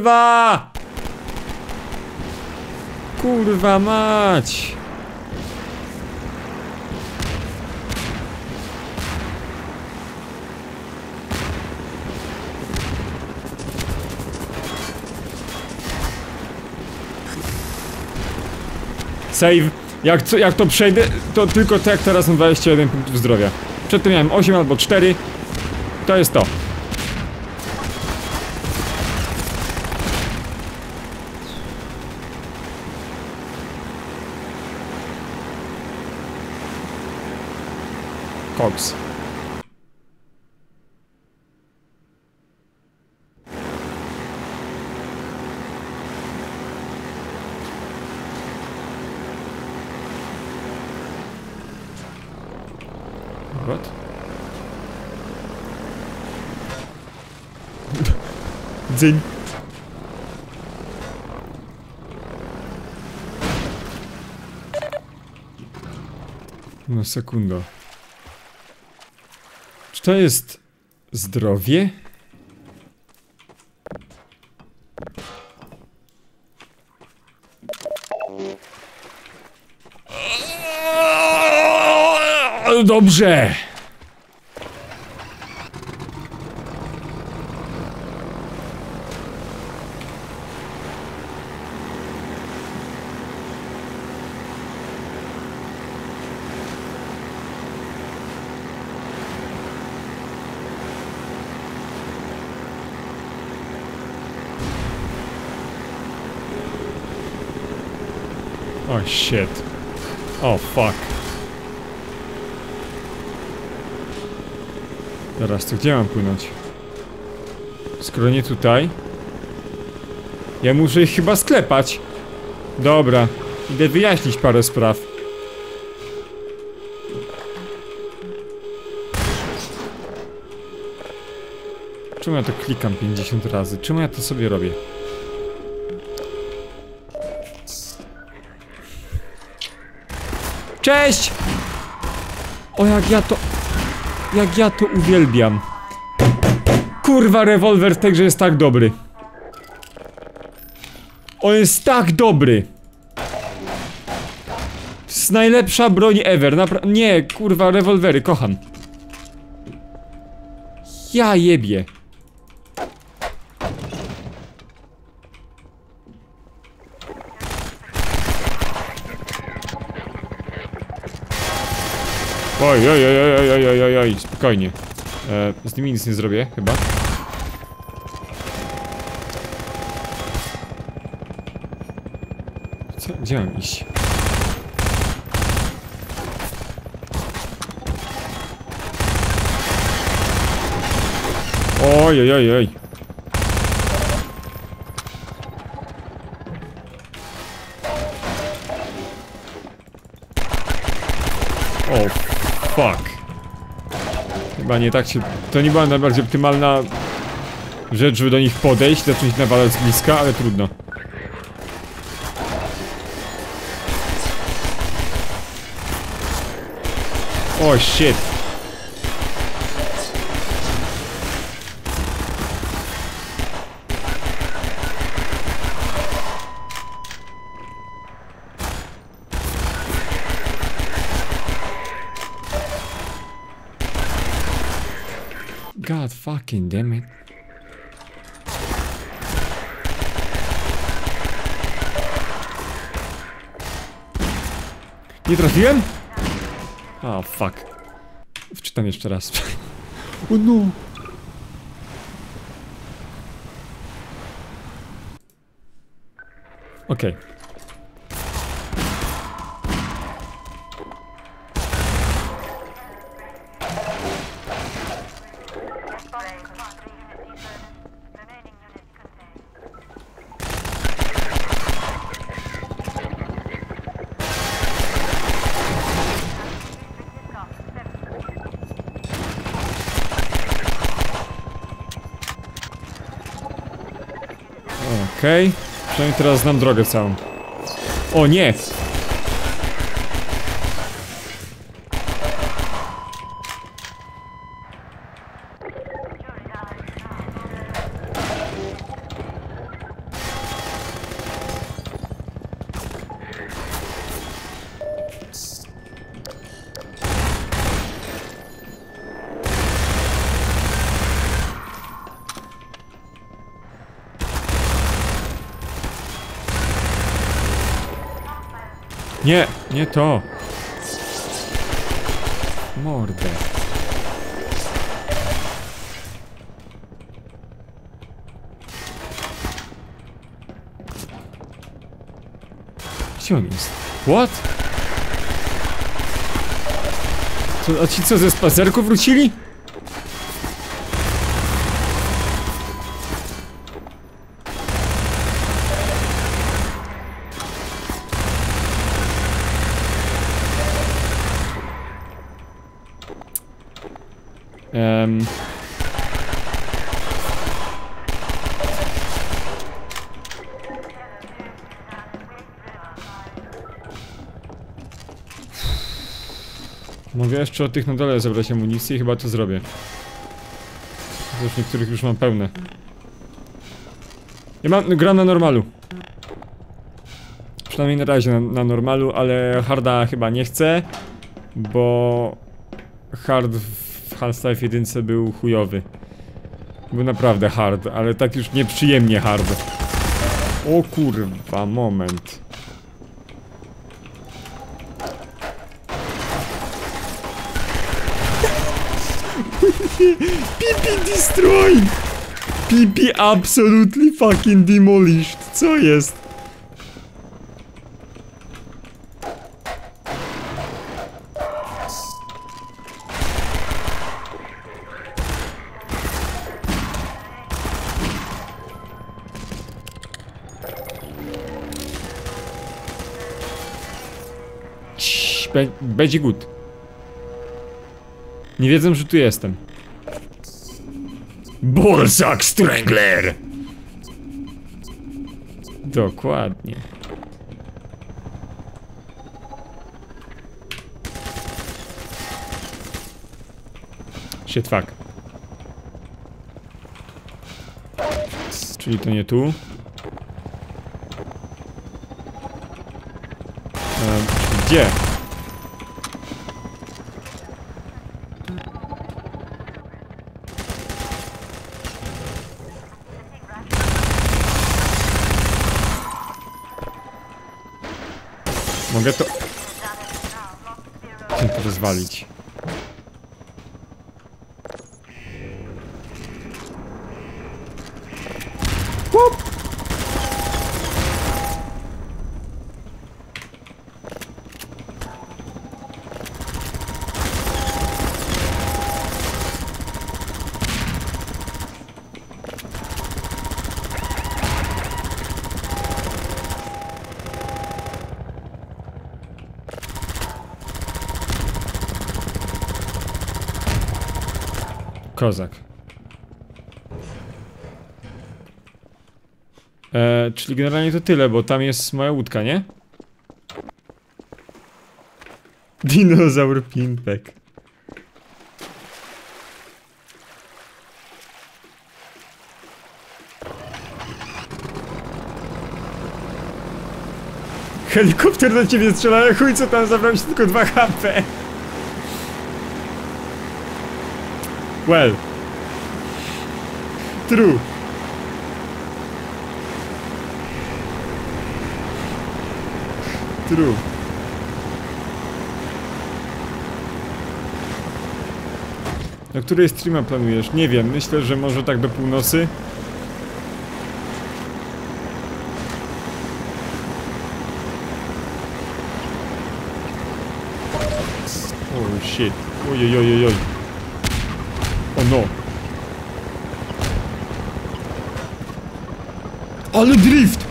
Kurwa! Kurwa mać! Save. Jak, co, jak to przejdę, to tylko tak teraz mam 21 punktów zdrowia. Przedtem miałem 8 albo 4. To jest to. Cox. What? *laughs* Dzień. No sekunda. Czy to jest zdrowie? Dobrze. Shit. Oh fuck. Teraz to gdzie mam płynąć? Skoro nie tutaj. Ja muszę ich chyba sklepać. Dobra. Idę wyjaśnić parę spraw. Czemu ja to klikam 50 razy? Czemu ja to sobie robię? Cześć! O jak ja to... Jak ja to uwielbiam. Kurwa, rewolwer w tej grze jest tak dobry. On jest tak dobry. To jest najlepsza broń ever. Napra nie, kurwa, rewolwery, kocham. Ja jebie. Oj, oj, oj, oj, oj, oj, oj, oj, spokojnie. E, z nimi nic nie zrobię, chyba. Co? Gdzie mam iść? Oj, oj, oj, oj. Chyba nie tak się... To nie była najbardziej optymalna rzecz, żeby do nich podejść, zacząć nawalać z bliska, ale trudno. O, shit. God fucking damn it. Nie trafiłem? O, fuck. Wczytam jeszcze raz. *laughs* O no. Okej. Okej. Przynajmniej teraz znam drogę całą. O nie! Nie, nie to. Mordę. Gdzie on jest? What? Co, a ci co ze spacerku wrócili? Jeszcze od tych na dole zebrać amunicję i chyba to zrobię. Chociaż niektórych już mam pełne. Ja mam, gram na normalu. Przynajmniej na razie na, na normalu, ale harda chyba nie chcę, bo hard w Half-Life 1 był chujowy. Był naprawdę hard, ale tak już nieprzyjemnie hard. O kurwa, moment. PP destroyed! PP absolutely fucking demolished. Co jest? Będzie good. Nie wiedzą, że tu jestem. Bolsak Strangler! Dokładnie. Shit fuck. Czyli to nie tu. E, gdzie? Mogę to... To rozwalić. Kozak. E, czyli generalnie to tyle, bo tam jest moja łódka, nie? Dinozaur Pimpek. Helikopter do ciebie strzela, chuj co tam zabrał ci tylko 2 HP. Well. True. True. Do której streama planujesz? Nie wiem, myślę, że może tak do północy. Oh shit. Oj, oj, oj, oj. O no. Ale drift!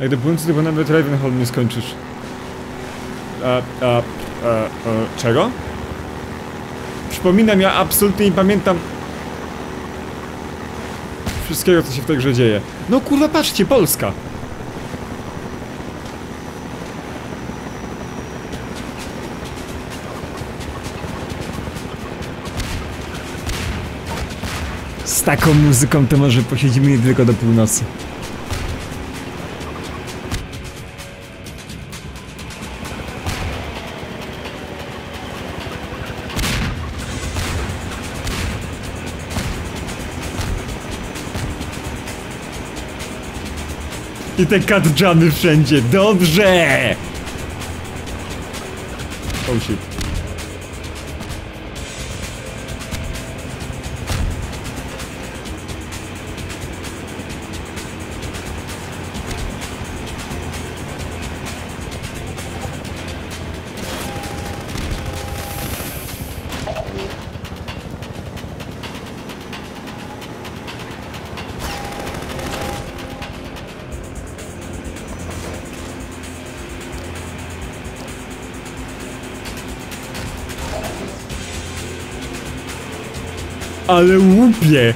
Jak do północy, to nawet Ravenhall nie skończysz. A, a, a, a, czego? Przypominam, ja absolutnie nie pamiętam wszystkiego, co się w tej grze dzieje. No kurwa, patrzcie, Polska! Z taką muzyką to może posiedzimy nie tylko do północy. I te katdżany wszędzie, dobrze! Oh shit. Ale łupie!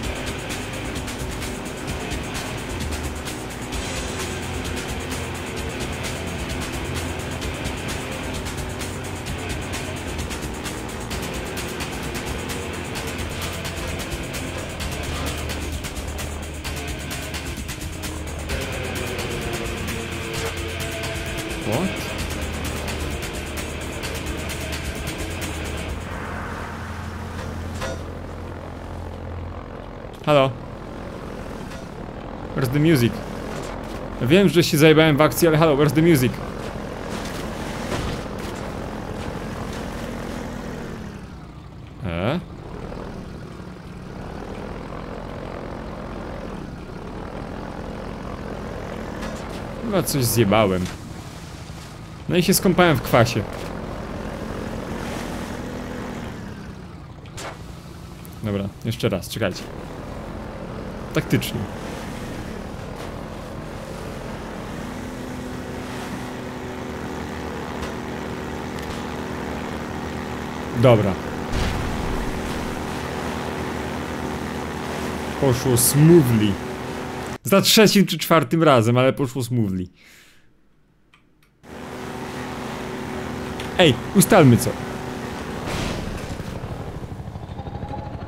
Wiem, że się zajebałem w akcji, ale halo, where's the music? E? Chyba coś zjebałem. No i się skąpałem w kwasie. Dobra, jeszcze raz, czekajcie. Taktycznie. Dobra. Poszło smoothly. Za trzecim czy czwartym razem, ale poszło smoothly. Ej, ustalmy co.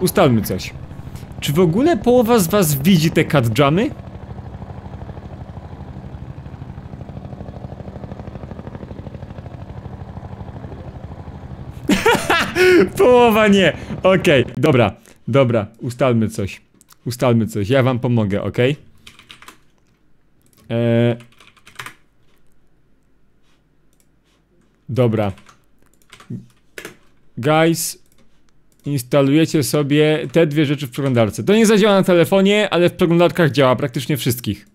Ustalmy coś. Czy w ogóle połowa z was widzi te cut-jamy? Połowa nie. Okej, dobra, dobra, ustalmy coś. Ustalmy coś, ja wam pomogę, ok? Eee... Dobra. Guys, instalujecie sobie te dwie rzeczy w przeglądarce. To nie zadziała na telefonie, ale w przeglądarkach działa praktycznie wszystkich.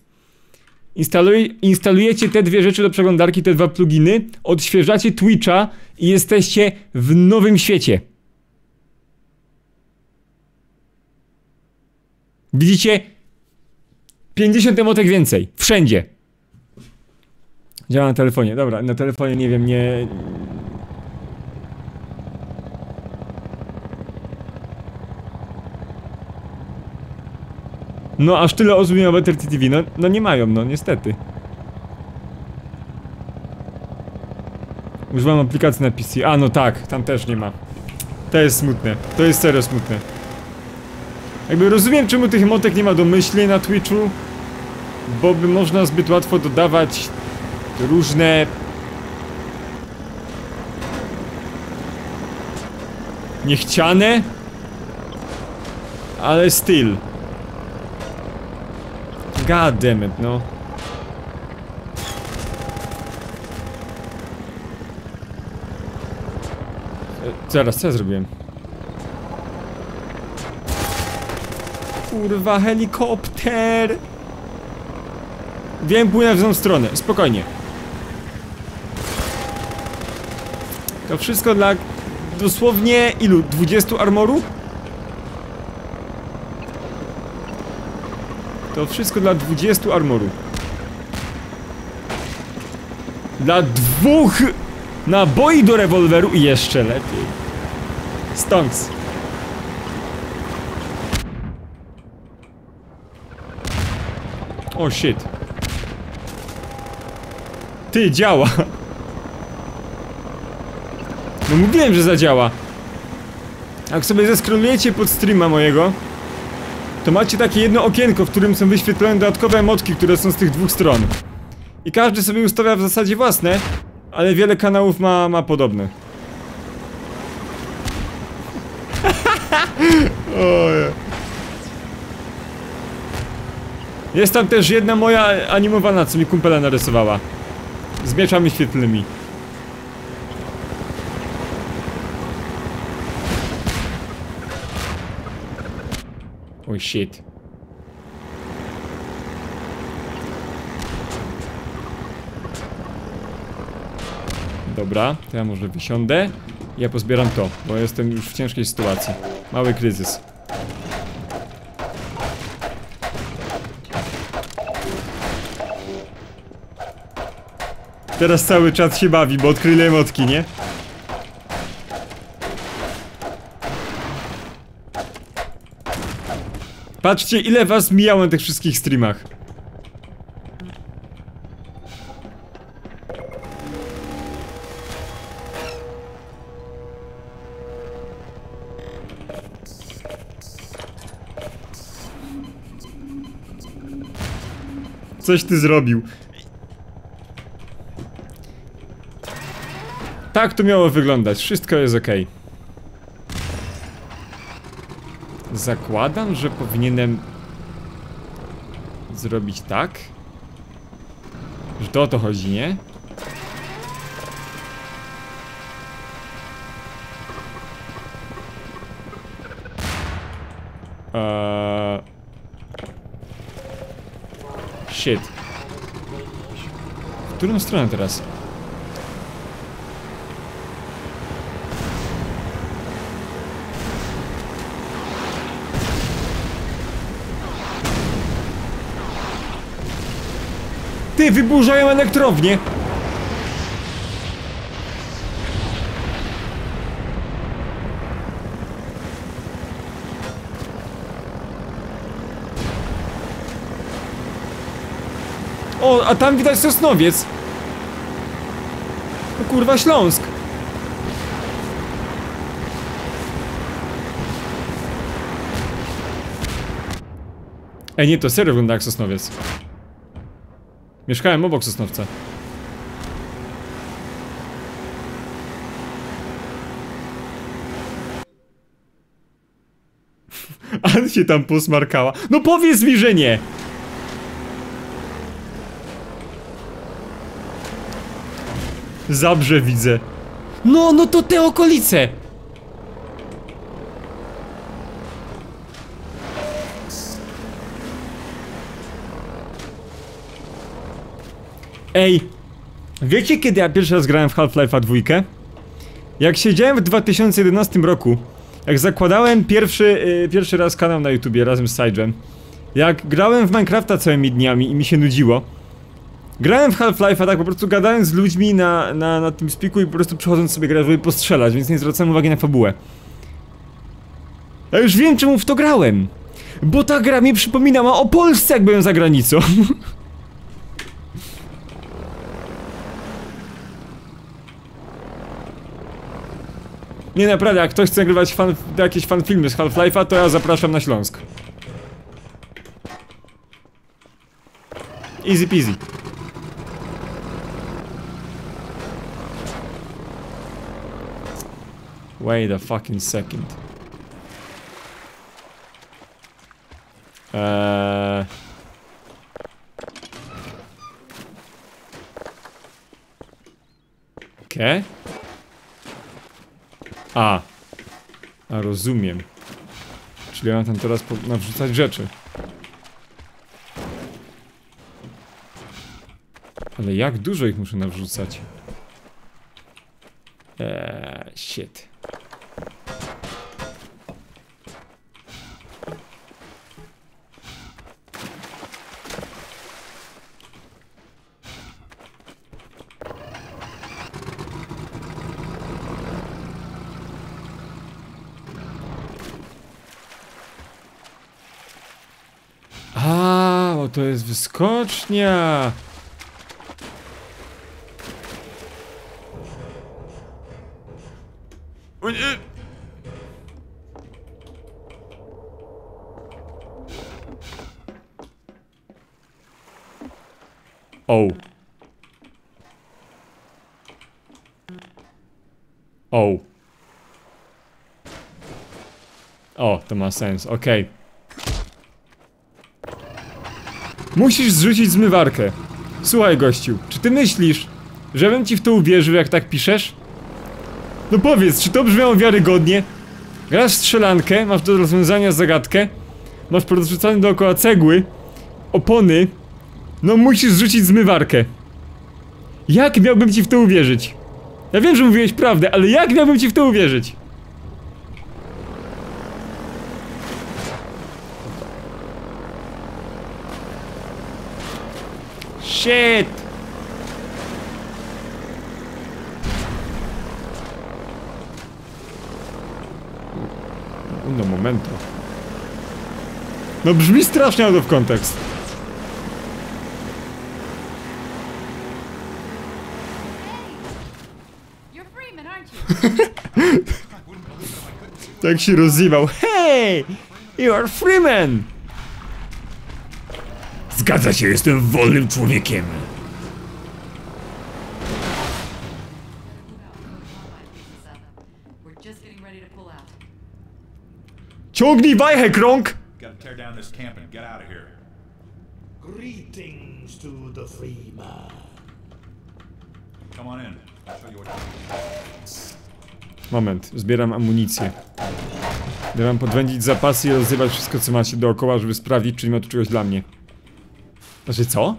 Instaluj, instalujecie te dwie rzeczy do przeglądarki, te dwa pluginy, odświeżacie Twitcha i jesteście w nowym świecie. Widzicie 50 emotek więcej. Wszędzie. Działa na telefonie. Dobra, na telefonie nie wiem, nie... No aż tyle osób nie ma Better TV. No, no nie mają, no niestety. Używam aplikacji na PC. A no tak, tam też nie ma. To jest smutne. To jest serio smutne. Jakby rozumiem czemu tych emotek nie ma domyślnie na Twitchu Bo by można zbyt łatwo dodawać różne Niechciane Ale styl God damn it, no E, Zaraz, co ja zrobiłem? Kurwa, helikopter! Wiem, płynę w złą stronę, spokojnie. To wszystko dla dosłownie ilu? 20 armoru? To wszystko dla 20 armoru. Dla dwóch naboi do rewolweru i jeszcze lepiej. Stonks. O shit. Ty, działa. No mówiłem, że zadziała. Jak sobie zeskrolujecie pod streama mojego, to macie takie jedno okienko, w którym są wyświetlone dodatkowe emotki, które są z tych dwóch stron. I każdy sobie ustawia w zasadzie własne, ale wiele kanałów ma, ma podobne. *laughs* Oje. Jest tam też jedna moja animowana, co mi kumpela narysowała. Z mieczami świetlnymi. Oj shit. Dobra, to ja może wysiądę. Ja pozbieram to, bo jestem już w ciężkiej sytuacji. Mały kryzys. Teraz cały czat się bawi, bo odkryli emotki, nie? Patrzcie, ile was mijało na tych wszystkich streamach. Coś ty zrobił. Tak to miało wyglądać. Wszystko jest ok. Zakładam, że powinienem zrobić tak. Że to o to chodzi, nie? Eee... Shit. W którą stronę teraz? Ty, wyburzają elektrownię! O, a tam widać Sosnowiec. No kurwa, Śląsk. Ej, nie, to serio wygląda jak Sosnowiec. Mieszkałem obok Sosnowca. *laughs* An się tam posmarkała. No powiedz mi, że nie! Zabrze widzę. No, no to te okolice! Ej, wiecie kiedy ja pierwszy raz grałem w Half-Life'a dwójkę? Jak siedziałem w 2011 roku, jak zakładałem pierwszy, y, pierwszy raz kanał na YouTubie razem z Sidem, jak grałem w Minecrafta całymi dniami i mi się nudziło, grałem w Half-Life'a tak po prostu gadając z ludźmi na, na, na tym spiku i po prostu przechodząc sobie grać, żeby postrzelać, więc nie zwracałem uwagi na fabułę. Ja już wiem czemu w to grałem. Bo ta gra mi przypominała o Polsce jak byłem za granicą. *laughs* Nie naprawdę, jak ktoś chce nagrywać fan, jakieś fanfilmy z Half-Life'a, to ja zapraszam na Śląsk. Easy peasy. Wait a fucking second. Eee... Okay. A. A rozumiem. Czyli ja mam tam teraz nawrzucać rzeczy. Ale jak dużo ich muszę nawrzucać? Eee, shit. Bo to jest wyskocznia. O nie. O. O. O, to ma sens, okej. Musisz zrzucić zmywarkę. Słuchaj, gościu, czy ty myślisz, żebym ci w to uwierzył, jak tak piszesz? No powiedz, czy to brzmiało wiarygodnie? Grasz strzelankę, masz do rozwiązania zagadkę, masz porozrzucane dookoła cegły, opony, no musisz zrzucić zmywarkę. Jak miałbym ci w to uwierzyć? Ja wiem, że mówiłeś prawdę, ale jak miałbym ci w to uwierzyć? Shit! No momento. No brzmi strasznie out of context. Tak się rozzywał. Hey! You are Freeman! Zgadza się, jestem wolnym człowiekiem. Ciągnij wajchę, krąg! Greetings to the free man. Come on in. Moment, zbieram amunicję. Ja mam podwędzić zapasy i rozrywać wszystko, co macie dookoła, żeby sprawdzić, czy nie ma tu czegoś dla mnie. Znaczy co?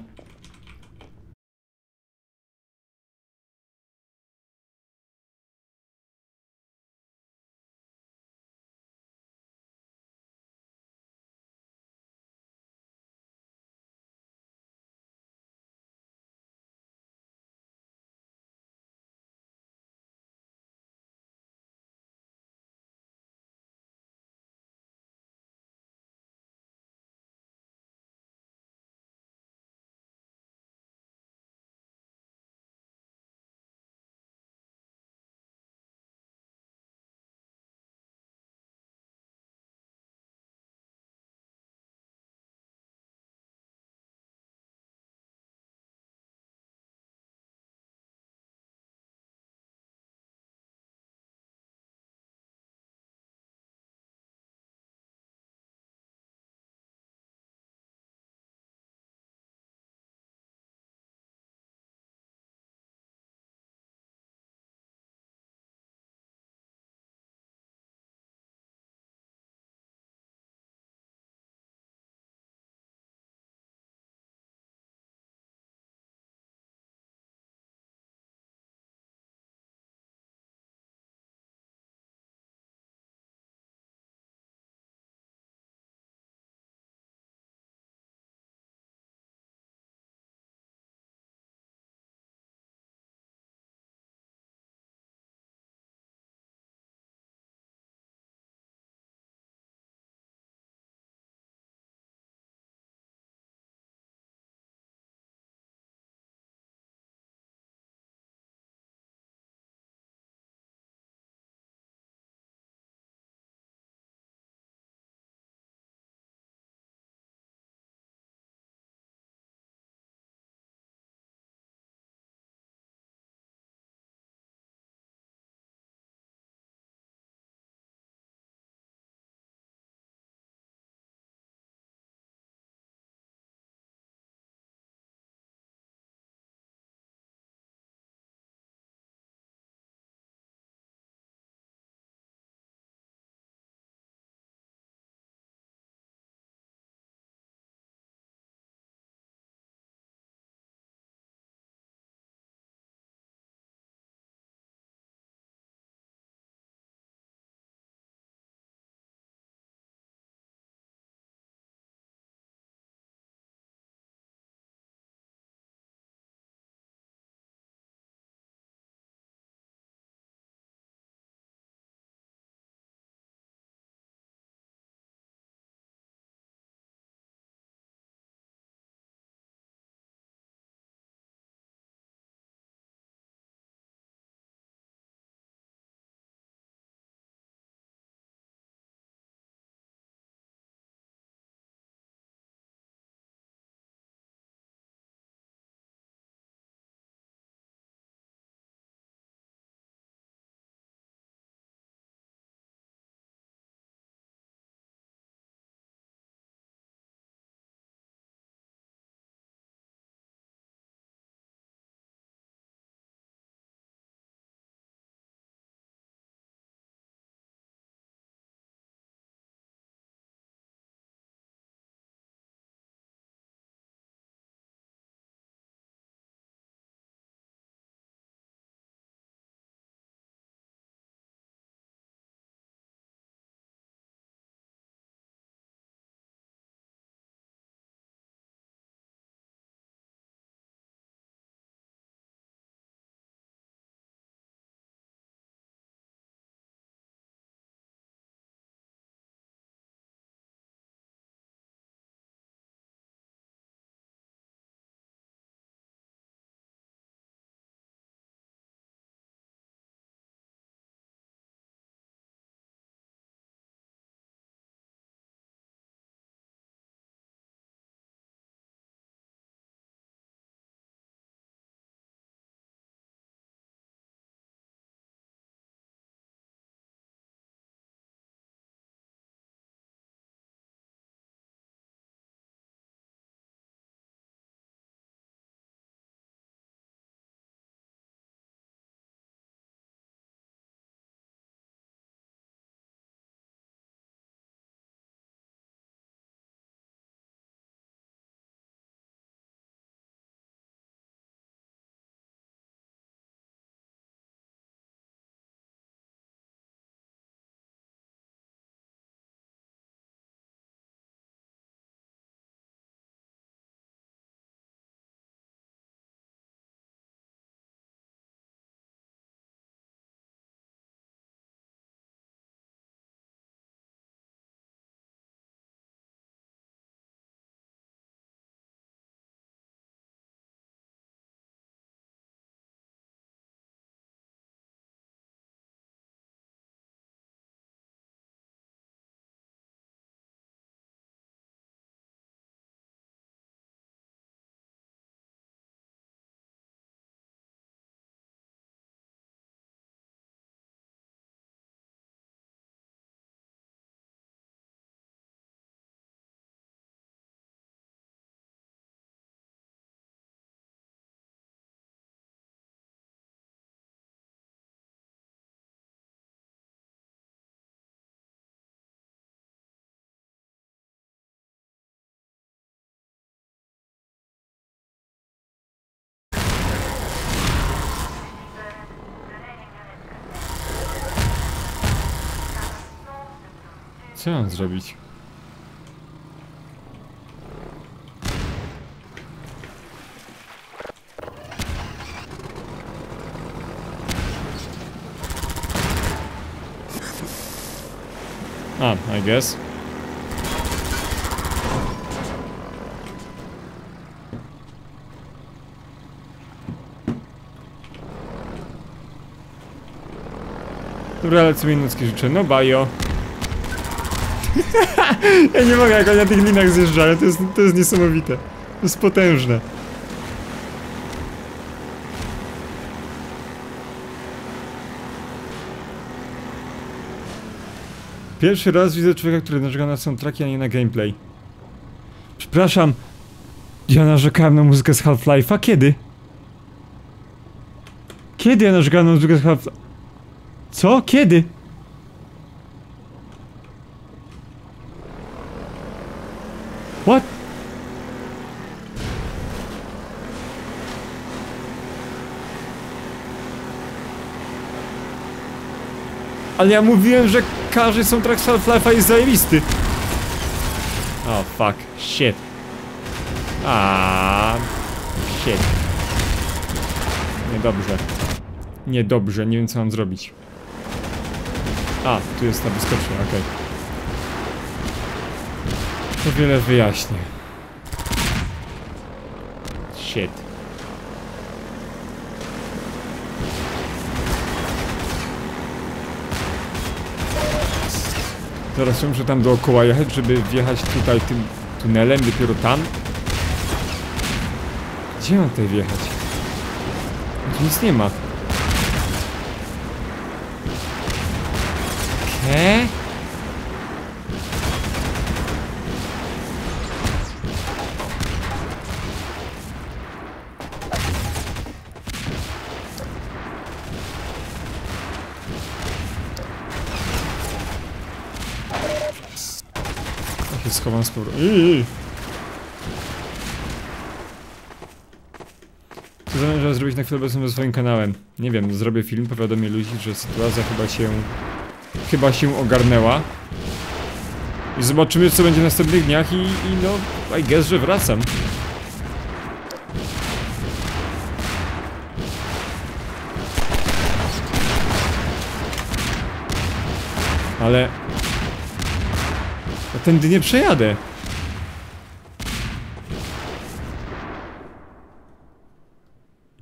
Co mam zrobić? A, I guess. Dobra, ale sobie nocki życzę. No bajo. *laughs* ja nie mogę, jak oni na tych linach zjeżdżają. To jest, to jest niesamowite. To jest potężne. Pierwszy raz widzę człowieka, który narzeka na soundtracki, a nie na gameplay. Przepraszam. Ja narzekałem na muzykę z Half-Life'a? Kiedy? Kiedy ja narzekałem na muzykę z Half-Life? Co? Kiedy? What? Ale ja mówiłem, że każdy soundtrack z Half-Life'a jest zajebisty. Oh fuck, shit. Ah, shit. Niedobrze. Niedobrze, nie wiem co mam zrobić. A, tu jest ta wyskocznia, okej. To wiele wyjaśnię. Shit. Teraz muszę tam dookoła jechać, żeby wjechać tutaj tym tunelem, dopiero tam. Gdzie mam tutaj wjechać? Tu nic nie ma. He? Ja ej. Co zamierzam zrobić na chwilę obecną ze swoim kanałem? Nie wiem, zrobię film, powiadomię ludzi, że sytuacja chyba się... Chyba się ogarnęła. I zobaczymy, co będzie w następnych dniach i, i no, I guess, że wracam. Ale... Ja tędy nie przejadę.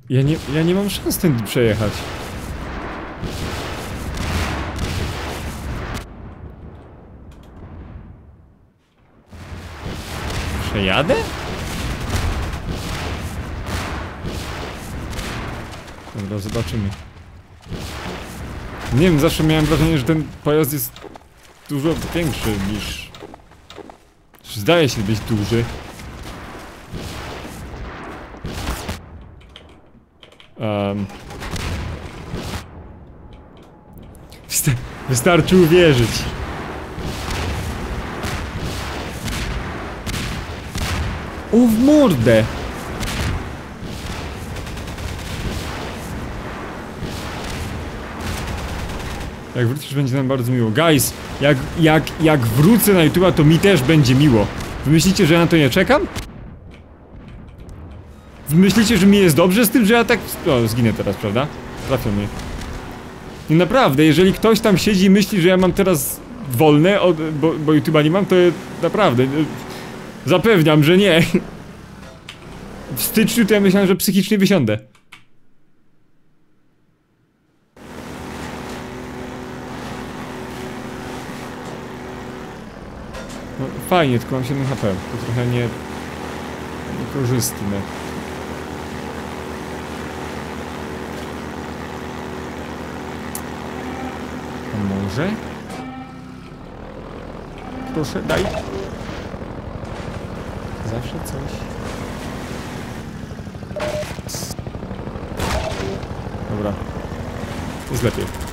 Ja nie, ja nie mam szans tędy przejechać. Przejadę? Dobra, zobaczymy. Nie wiem, zawsze miałem wrażenie, że ten pojazd jest dużo większy niż... Zdaje się być duży. Um. Wysta wystarczy uwierzyć. O w mordę! Jak wrócisz będzie nam bardzo miło. Guys, jak, jak, jak wrócę na YouTube'a to mi też będzie miło. Wy myślicie, że ja na to nie czekam? Wy myślicie, że mi jest dobrze z tym, że ja tak... O, zginę teraz, prawda? Trafią mnie. Nie naprawdę, jeżeli ktoś tam siedzi i myśli, że ja mam teraz wolne, od, bo, bo YouTube'a nie mam, to naprawdę... y, Zapewniam, że nie. *laughs* W styczniu to ja myślałem, że psychicznie wysiądę. Fajnie, tylko mam 7 HP. To trochę nie... niekorzystne. A może? Proszę, daj. Zawsze coś. Dobra. Jest lepiej.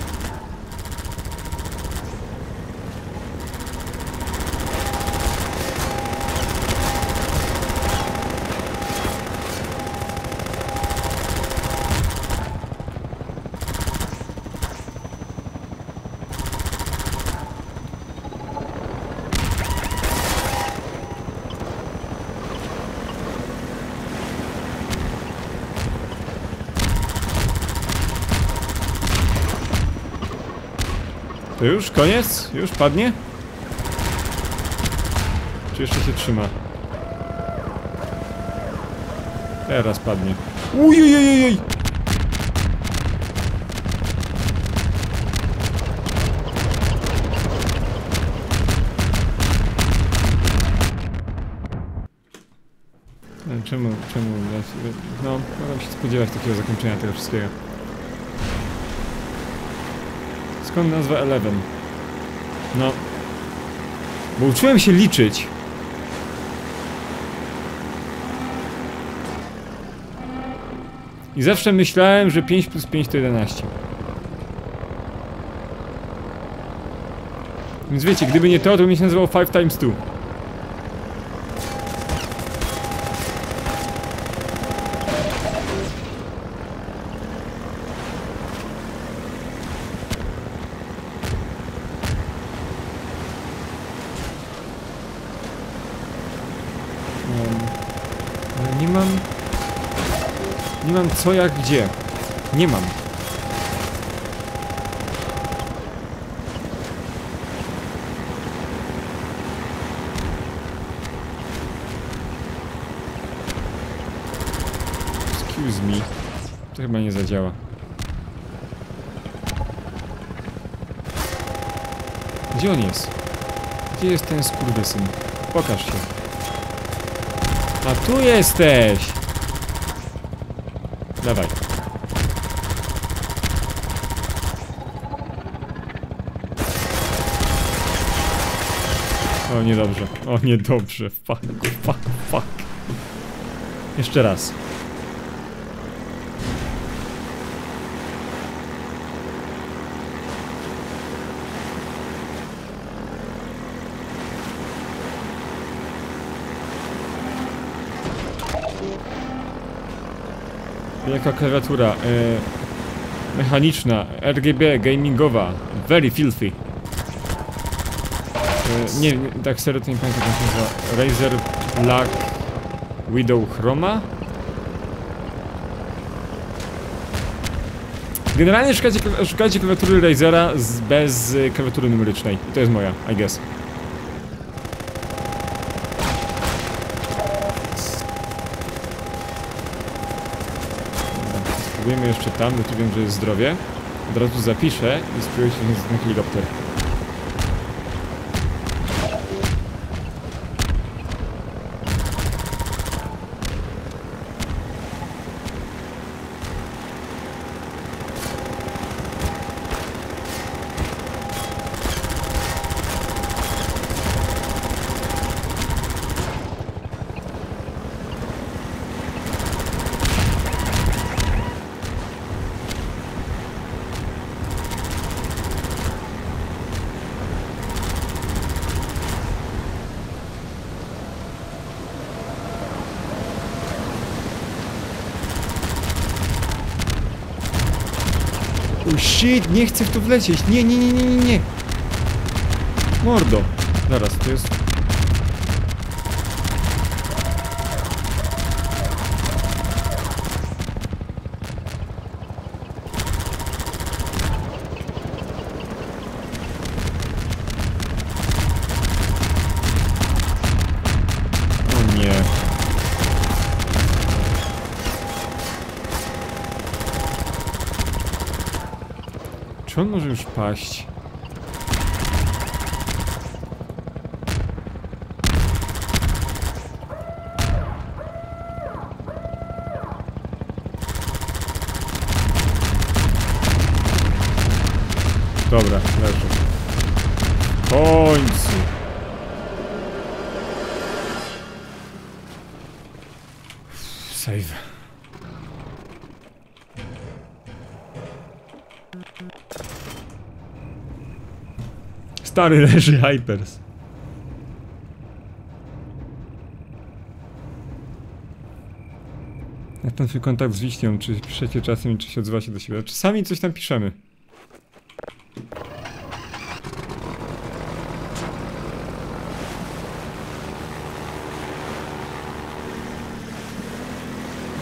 To już? Koniec? Już padnie? Czy jeszcze się trzyma? Teraz padnie. Ujujujujuj! Czemu, czemu, no, mogłem się spodziewać takiego zakończenia tego wszystkiego. Skąd nazwa Eleven? No. Bo uczyłem się liczyć. I zawsze myślałem, że 5 plus 5 to 11. Więc wiecie, gdyby nie to, to bym się nazywał 5 times 2. Em, ale nie mam... Nie mam co jak gdzie. Nie mam. Excuse me. To chyba nie zadziała. Gdzie on jest? Gdzie jest ten skurwysyn? Pokaż się. A tu jesteś! Dawaj. O, niedobrze. O, niedobrze. Fuck, fuck, fuck. Jeszcze raz. Jaka klawiatura? E, mechaniczna, RGB, gamingowa. Very filthy. E, nie, nie, tak serio to nie pamiętam jak się nazywa. Razer Black Widow Chroma? Generalnie szukacie, szukacie klawiatury Razera z, bez e, klawiatury numerycznej. I to jest moja, I guess. Spróbujemy jeszcze tam, bo tu wiem, że jest zdrowie. Od razu zapiszę i spróbuję się na ten helikopter. Oh shit, nie chcę w to wlecieć. Nie, nie, nie, nie, nie. Mordo. Zaraz, to jest... O nie. Czy on może już paść? Stary leży Hypers. Jak ten twój kontakt z Wiśnią? Czy piszecie czasem czy się odzywa się do siebie? Czasami coś tam piszemy.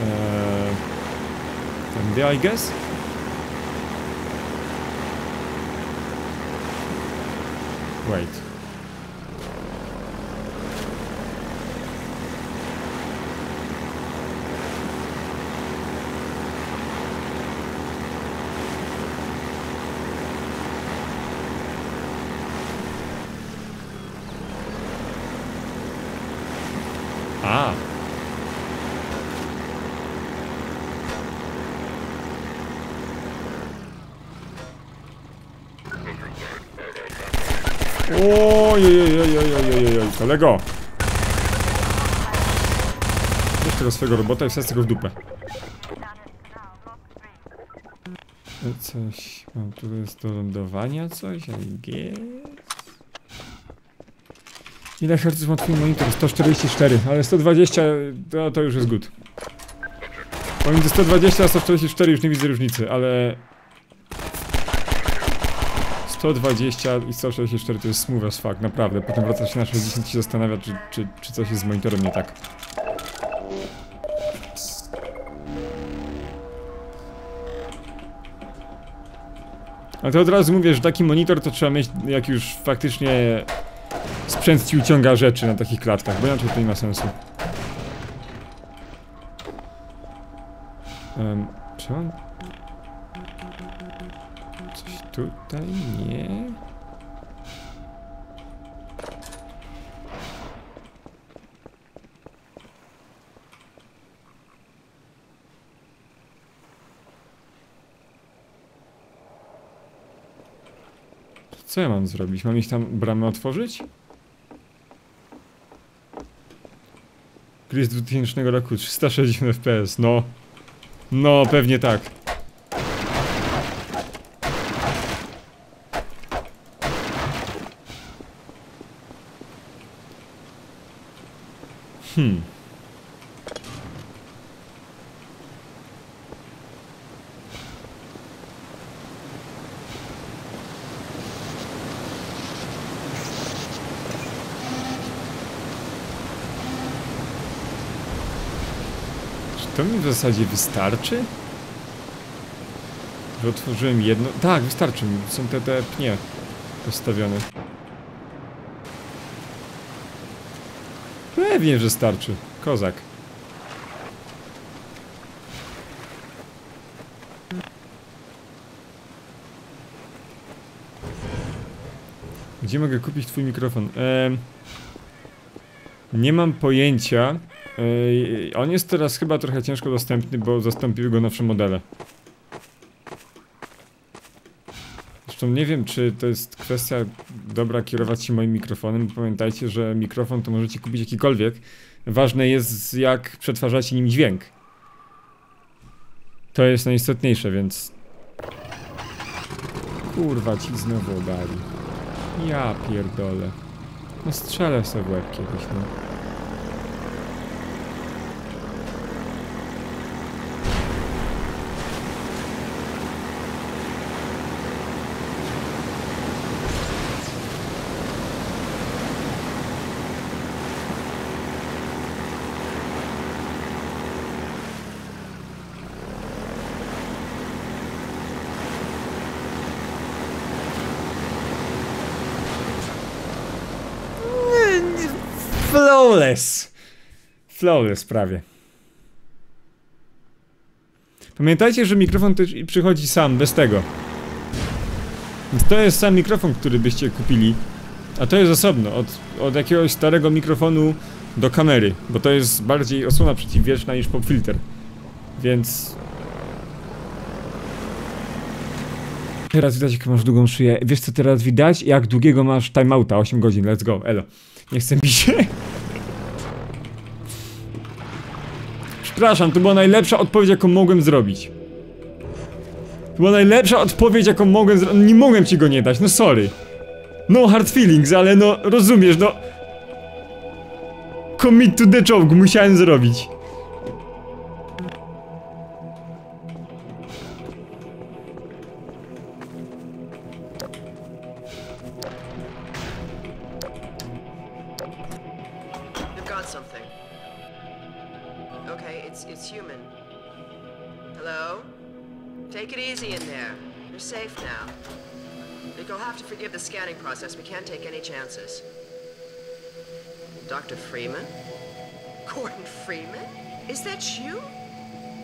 Eee, tędy, I guess? Wait. A. Ojej, kolego. Weź tego swojego robota i wsadź tego w dupę. Coś, mam tu jest do lądowania coś, I guess. Ile herców ma twój monitor? 144, ale 120 to, to już jest good. Pomiędzy 120 a 144 już nie widzę różnicy, ale 120 i 164 to jest smooth as fuck, naprawdę. Potem wraca się na 60 i zastanawia, czy, czy, czy coś jest z monitorem nie tak. Ale to od razu mówię, że taki monitor to trzeba mieć, jak już faktycznie sprzęt ci uciąga rzeczy na takich klatkach, bo inaczej to nie ma sensu. Um, czy on... Tutaj? Nie. Co ja mam zrobić? Mam iść tam bramę otworzyć? Gry z 2000 roku, 360 FPS, no. No, pewnie tak. Hmm. Czy to mi w zasadzie wystarczy? Że otworzyłem jedno... Tak, wystarczy mi. Są te, te pnie postawione. Pewnie, że starczy. Kozak. Gdzie mogę kupić twój mikrofon? Ehm, nie mam pojęcia. Ej, on jest teraz chyba trochę ciężko dostępny, bo zastąpiły go nowsze modele. Zresztą nie wiem, czy to jest kwestia dobra kierować się moim mikrofonem. Pamiętajcie, że mikrofon to możecie kupić jakikolwiek. Ważne jest, jak przetwarzacie nim dźwięk. To jest najistotniejsze, więc... Kurwa, ci znowu dali. Ja pierdolę. No strzelę sobie w łeb kiedyś, no. Flawless. Flawless prawie. Pamiętajcie, że mikrofon przychodzi sam, bez tego. Więc to jest sam mikrofon, który byście kupili. A to jest osobno, od, od jakiegoś starego mikrofonu do kamery. Bo to jest bardziej osłona przeciwwietrzna niż popfilter. Więc... Teraz widać, jak masz długą szyję. Wiesz co teraz widać? Jak długiego masz timeouta? 8 godzin, let's go, elo. Nie chcę mi. Przepraszam, to była najlepsza odpowiedź, jaką mogłem zrobić. To była najlepsza odpowiedź, jaką mogłem zrobić. Nie mogłem ci go nie dać, no sorry. No hard feelings, ale no rozumiesz, no. Commit to the joke musiałem zrobić. Process. We can't take any chances. Dr. Freeman? Gordon Freeman? Is that you?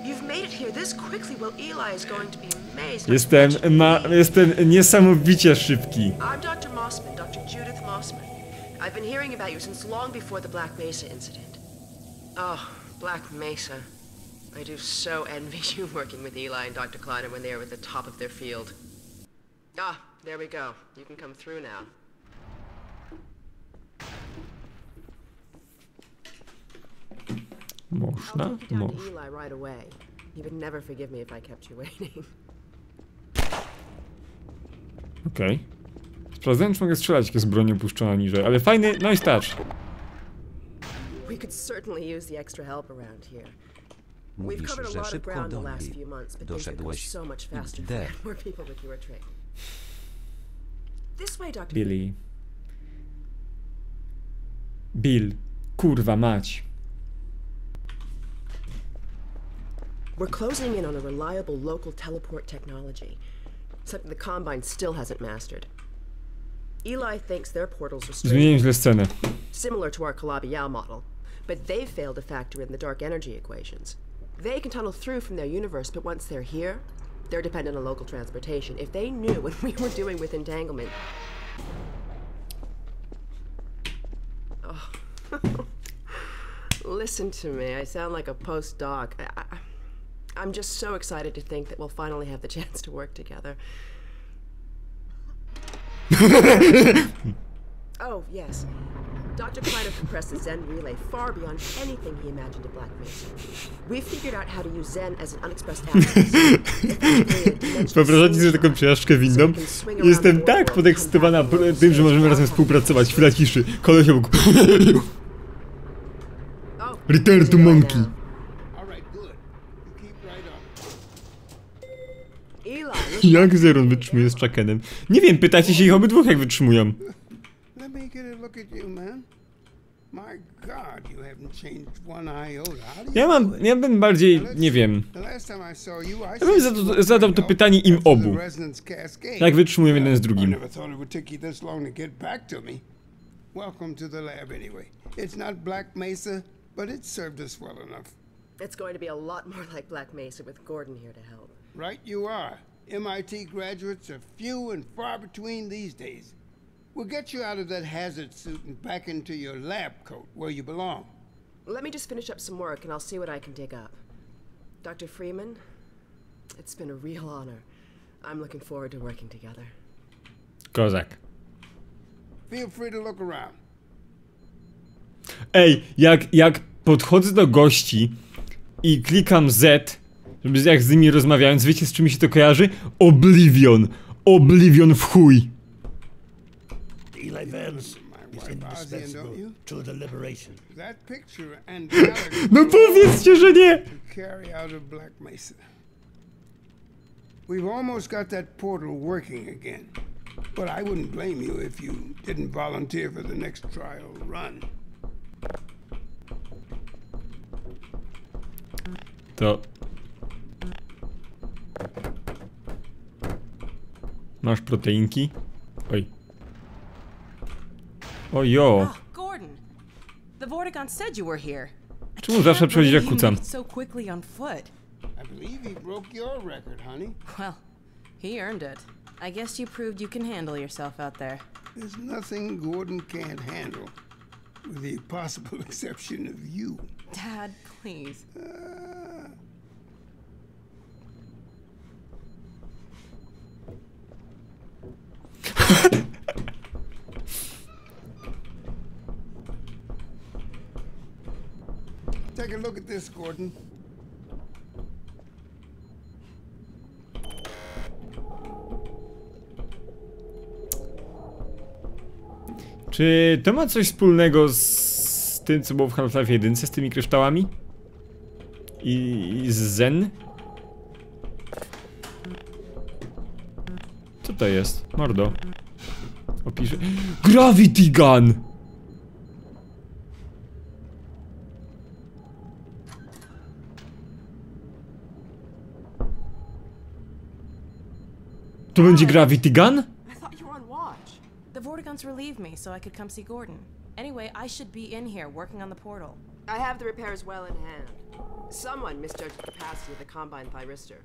You've made it here this quickly. Well, Eli is going to be amazed. Jestem, ma, jestem niesamowicie szybki. I'm Dr. Mossman, Dr. Judith Mossman. I've been hearing about you since long before the Black Mesa incident. Oh, Black Mesa. I do so envy *laughs* you working with Eli and Dr. Kleiner when they were at the top of their field. Ah, there we go. You can come through now. Można? I'll take you down Moż. to Eli right away. He would never forgive me if I kept you waiting. *laughs* Okej. Sprawdzałem, czy mogę strzelać, jak jest broń opuszczona niżej, ale fajny nice touch. We could certainly use the extra help around here. We've Mówisz, covered a że lot of szybko ground the last few months, but things are going doszedłeś. so much faster if we D. had more people with your training. This way, Dr. Billy. Bill. Kurwa mać. We're closing in on a reliable local teleport technology, something the Combine still hasn't mastered. Eli thinks their portals are strange, scenę. similar to our Kalabi-Yao model, but they've failed to factor in the dark energy equations. They can tunnel through from their universe, but once they're here, they're dependent on local transportation. If they knew *laughs* what we were doing with entanglement. Oh. *laughs* Listen to me. I sound like a postdoc. I, I, I'm just so excited to think that we'll finally have the *laughs* chance to work together. Oh, yes. Dr. Kleiner compressed the Zen relay far beyond anything he imagined at Black Mesa. We've figured out how to use Zen as an unexpressed. *laughs* Wyobrażacie sobie taką przejażdżkę winną? Jestem tak podekscytowana tym, że możemy razem współpracować. Chwila ciszy. Koleś obok. Return to monkey. Jak Zeron wytrzymuje z Chuckenem? Nie wiem, pytacie się ich obydwóch jak wytrzymują. Let me get a look at you, man. My God, you haven't changed one iota. How do you Ja mam, ja bym bardziej, nie wiem. The last time I saw you, I Ja bym zadał, zadał to pytanie im obu. the resonance cascade. Jak wytrzymują jeden z I drugim. never thought it would take you this long to get back to me. Welcome to the lab, anyway. It's not Black Mesa, but it served us well enough. it's going to be a lot more like Black Mesa with Gordon here to help. Right you are. MIT graduates are few and far between these days. We'll get you out of that hazard suit and back into your lab coat where you belong. Let me just finish up some work and I'll see what I can dig up. Dr. Freeman, it's been a real honor. I'm looking forward to working together. Kozak. Feel free to look around. Ej, jak, jak podchodzę do gości i klikam Z, żeby jak z nimi rozmawiając, wiecie z czym mi się to kojarzy? Oblivion. Oblivion w chuj. Eli Vance is indispensable to the liberation. That picture and galaxy No powiedzcie, że nie! to carry out of Black Mesa. We've almost got that portal working again. But I wouldn't blame you if you didn't volunteer for the next trial run. To... Masz proteinki? Oj. Ojo. Oh, ah, Gordon. The Vortigon said you were here. I Czemu zawsze can't przychodzi jak believe kucam? so quickly on foot. I believe he broke your record, honey. Well, he earned it. I guess you proved you can handle yourself out there. There's nothing Gordon can't handle, with the possible *laughs* exception of you. Dad, please. Uh. *laughs* Take a look at this, Gordon. Czy to ma coś wspólnego z tym, co było w Half-Life 1, z tymi kryształami? I, I z Zen? Co to jest? Mordo. Opiszę. Gravity Gun! To będzie Gravity Gun? I thought you were on watch? The Vortiguns relieved me so I could come see Gordon. Anyway, I should be in here working on the portal. I have the repairs well in hand. Someone misjudged the capacity of the Combine Thyristor.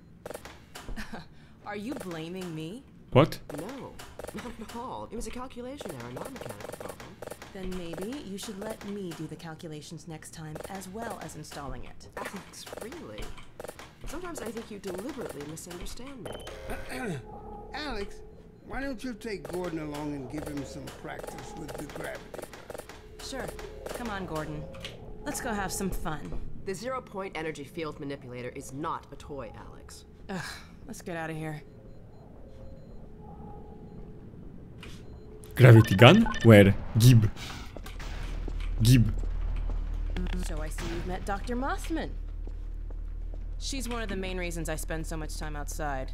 *laughs* Are you blaming me? What? No, not at all. It was a calculation error, not a mechanical problem. Then maybe you should let me do the calculations next time as well as installing it. Alex, really? Sometimes I think you deliberately misunderstand me. *clears throat* Alex, why don't you take Gordon along and give him some practice with the gravity? Sure. Come on, Gordon. Let's go have some fun. The zero point energy field manipulator is not a toy, Alex. Ugh, let's get out of here. Gravity gun? Where? Gib. Gib. So I see you've met Dr. Mossman. She's one of the main reasons I spend so much time outside.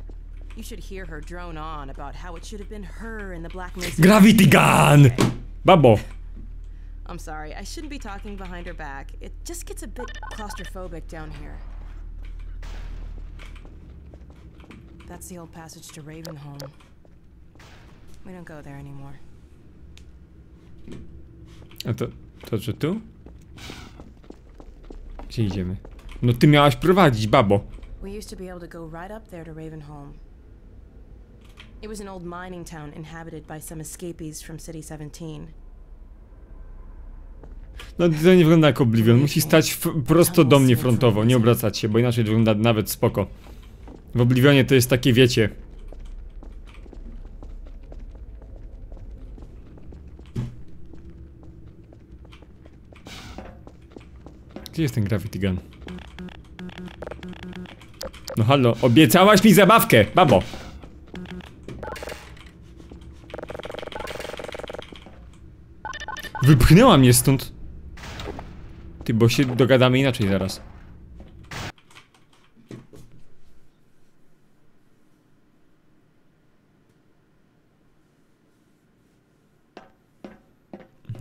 You should hear her drone on about how it should have been her in the Black Mesa. Gravity gun! Babo. I'm sorry, I shouldn't be talking behind her back. It just gets a bit claustrophobic down here. That's the old passage to Ravenholm. We don't go there anymore. A to, to że tu? Gdzie idziemy? No ty miałaś prowadzić, babo. We used to be able to go right up there to Ravenholm. It was an old mining town inhabited by some escapees from City 17. No to nie wygląda jak Oblivion. Musi stać prosto do mnie frontowo, nie obracać się, bo inaczej wygląda nawet spoko. W Oblivionie to jest takie, wiecie... Gdzie jest ten Gravity Gun? No halo, obiecałaś mi zabawkę, babo! Wypchnęła mnie stąd! Ty, bo się dogadamy inaczej zaraz.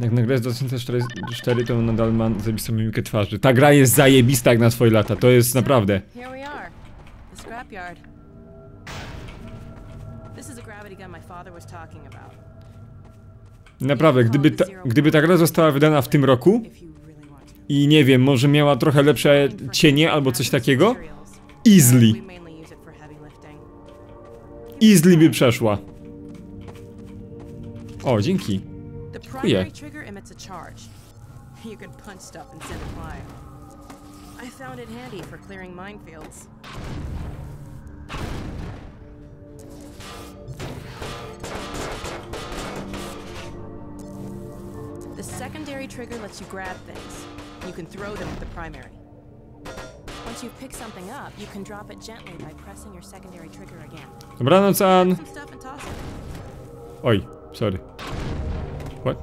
Jak nagle jest 2004 to nadal ma zajebistą mimikę twarzy. Ta gra jest zajebista jak na swoje lata, to jest naprawdę. Here we are. The scrapyard. This is a gravity gun my father was talking about. Naprawdę, gdyby ta, gdyby ta gra została wydana w tym roku i nie wiem, może miała trochę lepsze cienie albo coś takiego, easily. Easily by przeszła. O, dzięki. Dziękuję. primary trigger emits a charge. You can punch stuff and send it flying. I found it handy for clearing minefields. The secondary trigger lets you grab things. You can throw them with the primary. Once you pick something up, you can drop it gently by pressing your secondary trigger again. Dobranoc, An. Some stuff and toss it. Oj, sorry. What?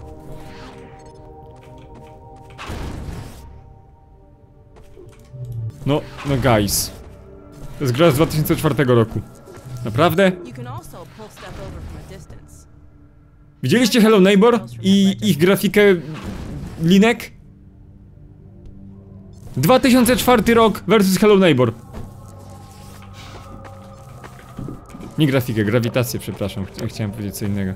No, no guys. To jest gra z 2004 roku. Naprawdę? Widzieliście Hello Neighbor i ich grafikę linek? 2004 rok versus Hello Neighbor. Nie grafikę, grawitację, przepraszam. Chci- Chciałem powiedzieć co innego.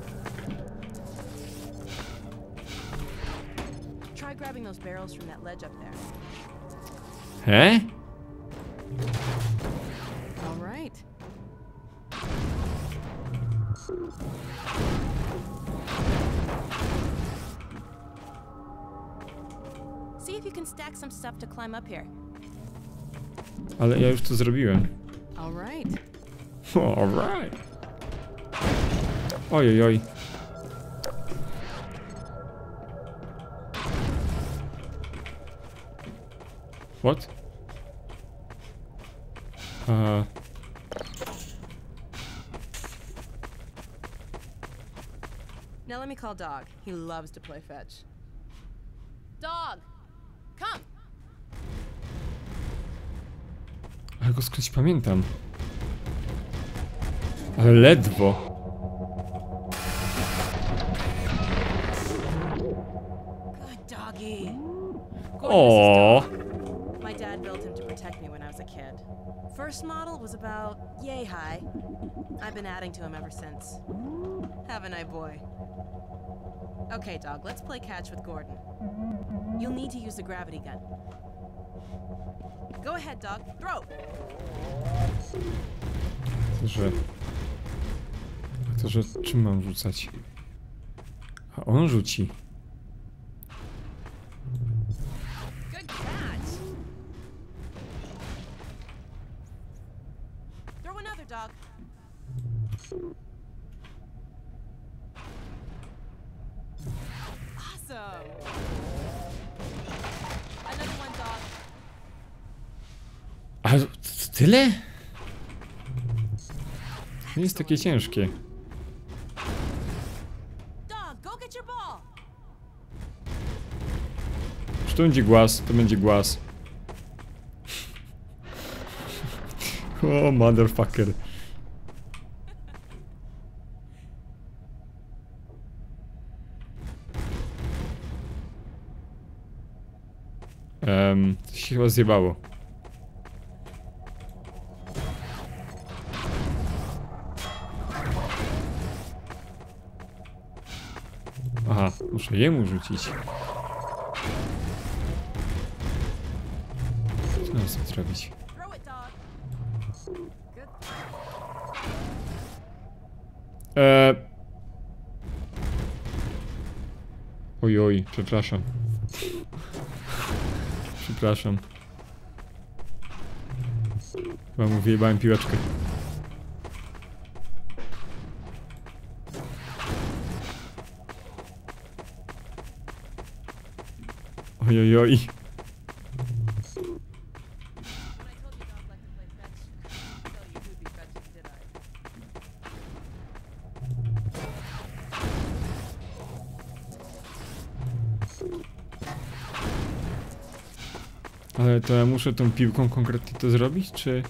Try stack some stuff to climb up here. Ale ja już to zrobiłem. All right. *laughs* Alright. Oj, oj, oj. What? Uh, Now let me call Dog. He loves to play fetch. Dog! Come! ale go skądś pamiętam. Ale ledwo. Good doggy. O. My dad Dad built him to protect me when I was a kid. First model was about yay high. I've been adding to him ever since. Haven't I, boy? Okay, dog, let's play catch with Gordon. You'll need to use the gravity gun. Go ahead, dog. Throw! To, że... To, że czym mam rzucać? A on rzuci. Good catch! Throw another, dog. Awesome! Another one, dog. A t- tyle? Nie jest takie ciężkie. Czy to będzie głaz? To będzie głaz. O, motherfucker. Um, coś się chyba zjebało. Muszę jemu rzucić. Co mam z tym zrobić? Eee... Oj, oj, przepraszam. Przepraszam. Mu wyjebałem piłeczkę. Oj, oj, oj. Ale to ja muszę tą piłką konkretnie to zrobić, czy...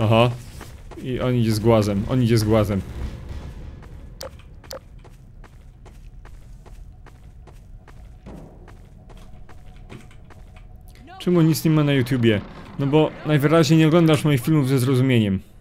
Aha. I on idzie z głazem, on idzie z głazem. Czemu nic nie ma na YouTubie? No bo najwyraźniej nie oglądasz moich filmów ze zrozumieniem.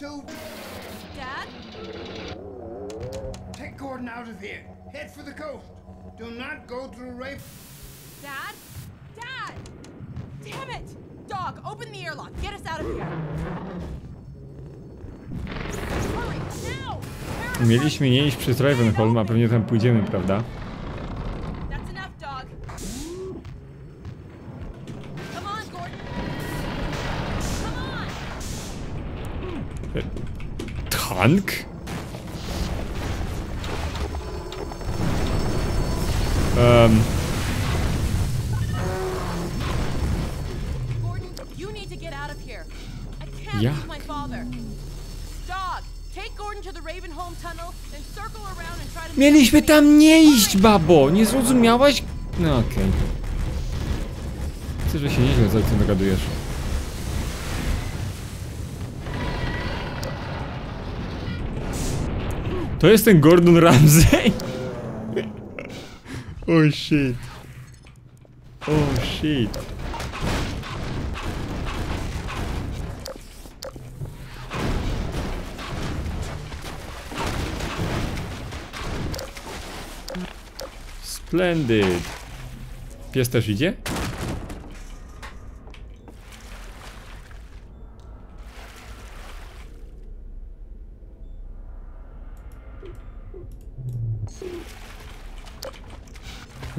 Want Dad? take Gordon out of here. Head for the coast. Do not go through Rafe. Dad? Dad! Damn it! Dog, open the airlock. Get us out of here. Hurry, now! Mieliśmy nie iść przez Ravenholm, a pewnie tam pójdziemy, prawda? And try to. mieliśmy tam nie iść, babo! Nie zrozumiałaś? No okej. Chcę, że się nieźle z ojcem dogadujesz. To jest ten Gordon Ramsay? Oh shit. Oh shit. Splendid. Pies też idzie?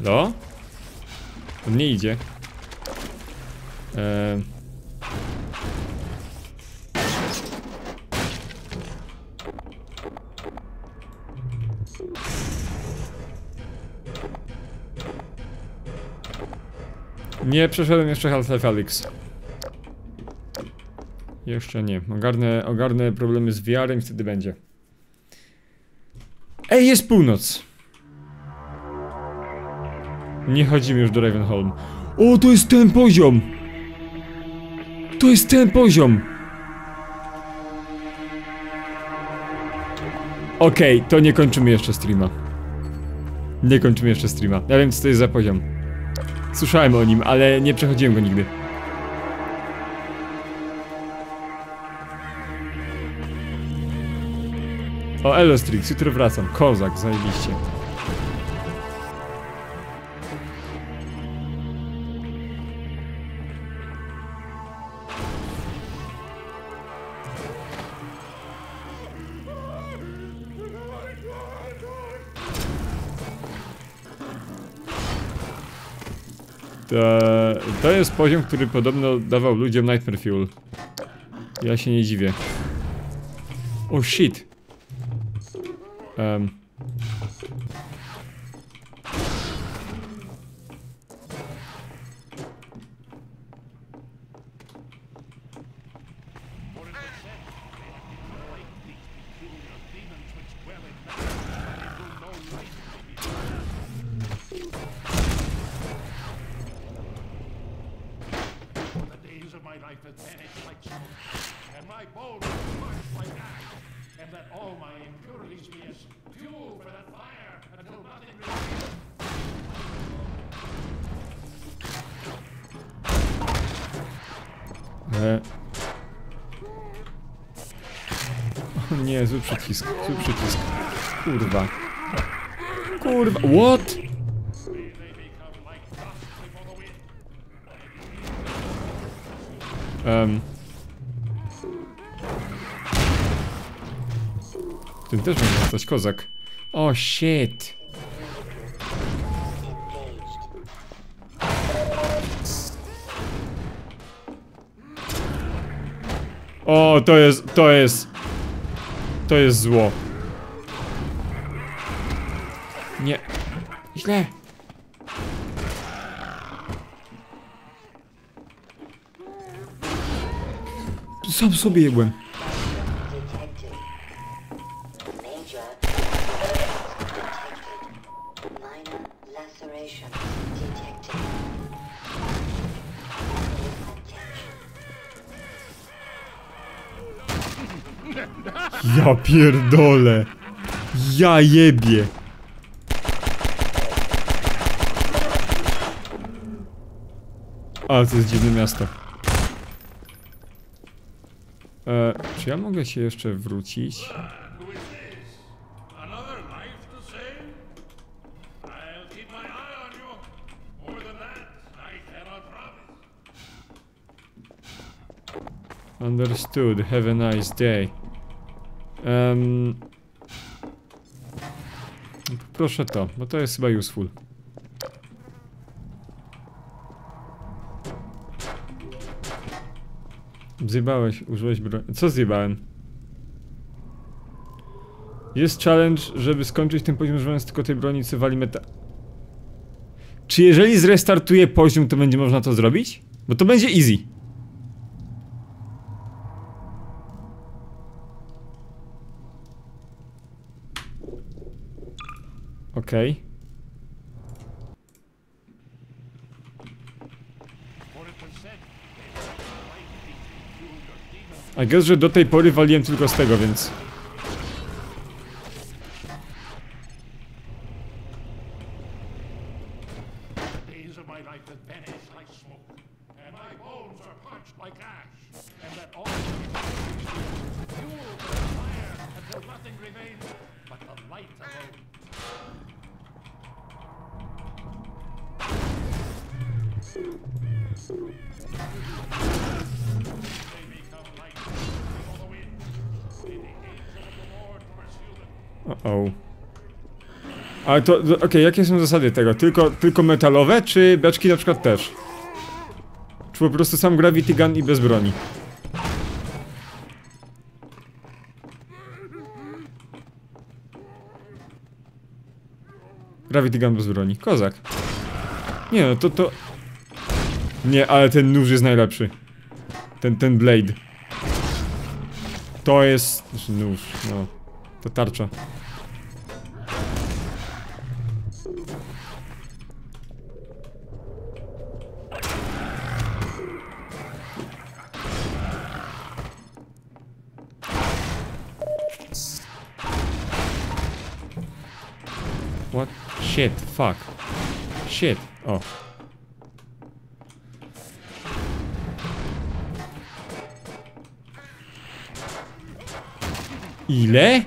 Halo? On nie idzie. Eee. Nie przeszedłem jeszcze Half-Life Alyx. Jeszcze nie. Ogarnę, ogarnę problemy z VR-em i wtedy będzie. Ej, jest północ! Nie chodzimy już do Ravenholm. O, to jest ten poziom! To jest ten poziom! Okej, to nie kończymy jeszcze streama. Nie kończymy jeszcze streama. Ja wiem co to jest za poziom. Słyszałem o nim, ale nie przechodziłem go nigdy. O, Elostrix, jutro wracam. Kozak, zajebiście. To, to jest poziom, który podobno dawał ludziom Nightmare Fuel. Ja się nie dziwię. Oh, shit. Um. O nie, zły przycisk, zły przycisk. Kurwa. Kurwa, what? Um. Ten też może zostać kozak. O oh, shit. O, to jest, to jest... To jest zło. Nie. Źle. Sam sobie jebłem. Ja pierdolę. Ja jebie. Ale to jest dziwne miasto. E, czy ja mogę się jeszcze wrócić? Understood. Have a nice day. Um, proszę to, bo to jest chyba useful. Zjebałeś, użyłeś broń. Co zjebałem? Jest challenge, żeby skończyć ten poziom używając tylko tej broni, co wali meta. Czy jeżeli zrestartuję poziom, to będzie można to zrobić? Bo to będzie easy. Okej. I guess, że do tej pory waliłem tylko z tego, więc... The days of my life have vanished like smoke, and my bones are parched like ash, and that all fuel for the fire until nothing remains but the light alone. Uh oh. Ale to, to okej, jakie są zasady tego? Tylko, tylko metalowe, czy beczki na przykład też? Czy po prostu sam Gravity Gun i bez broni? Gravity Gun bez broni. Kozak. Nie no, to to... Nie, ale ten nóż jest najlepszy. Ten, ten blade. To jest... znaczy nóż, no. To tarcza. Shit, fuck. Shit. O. Ile?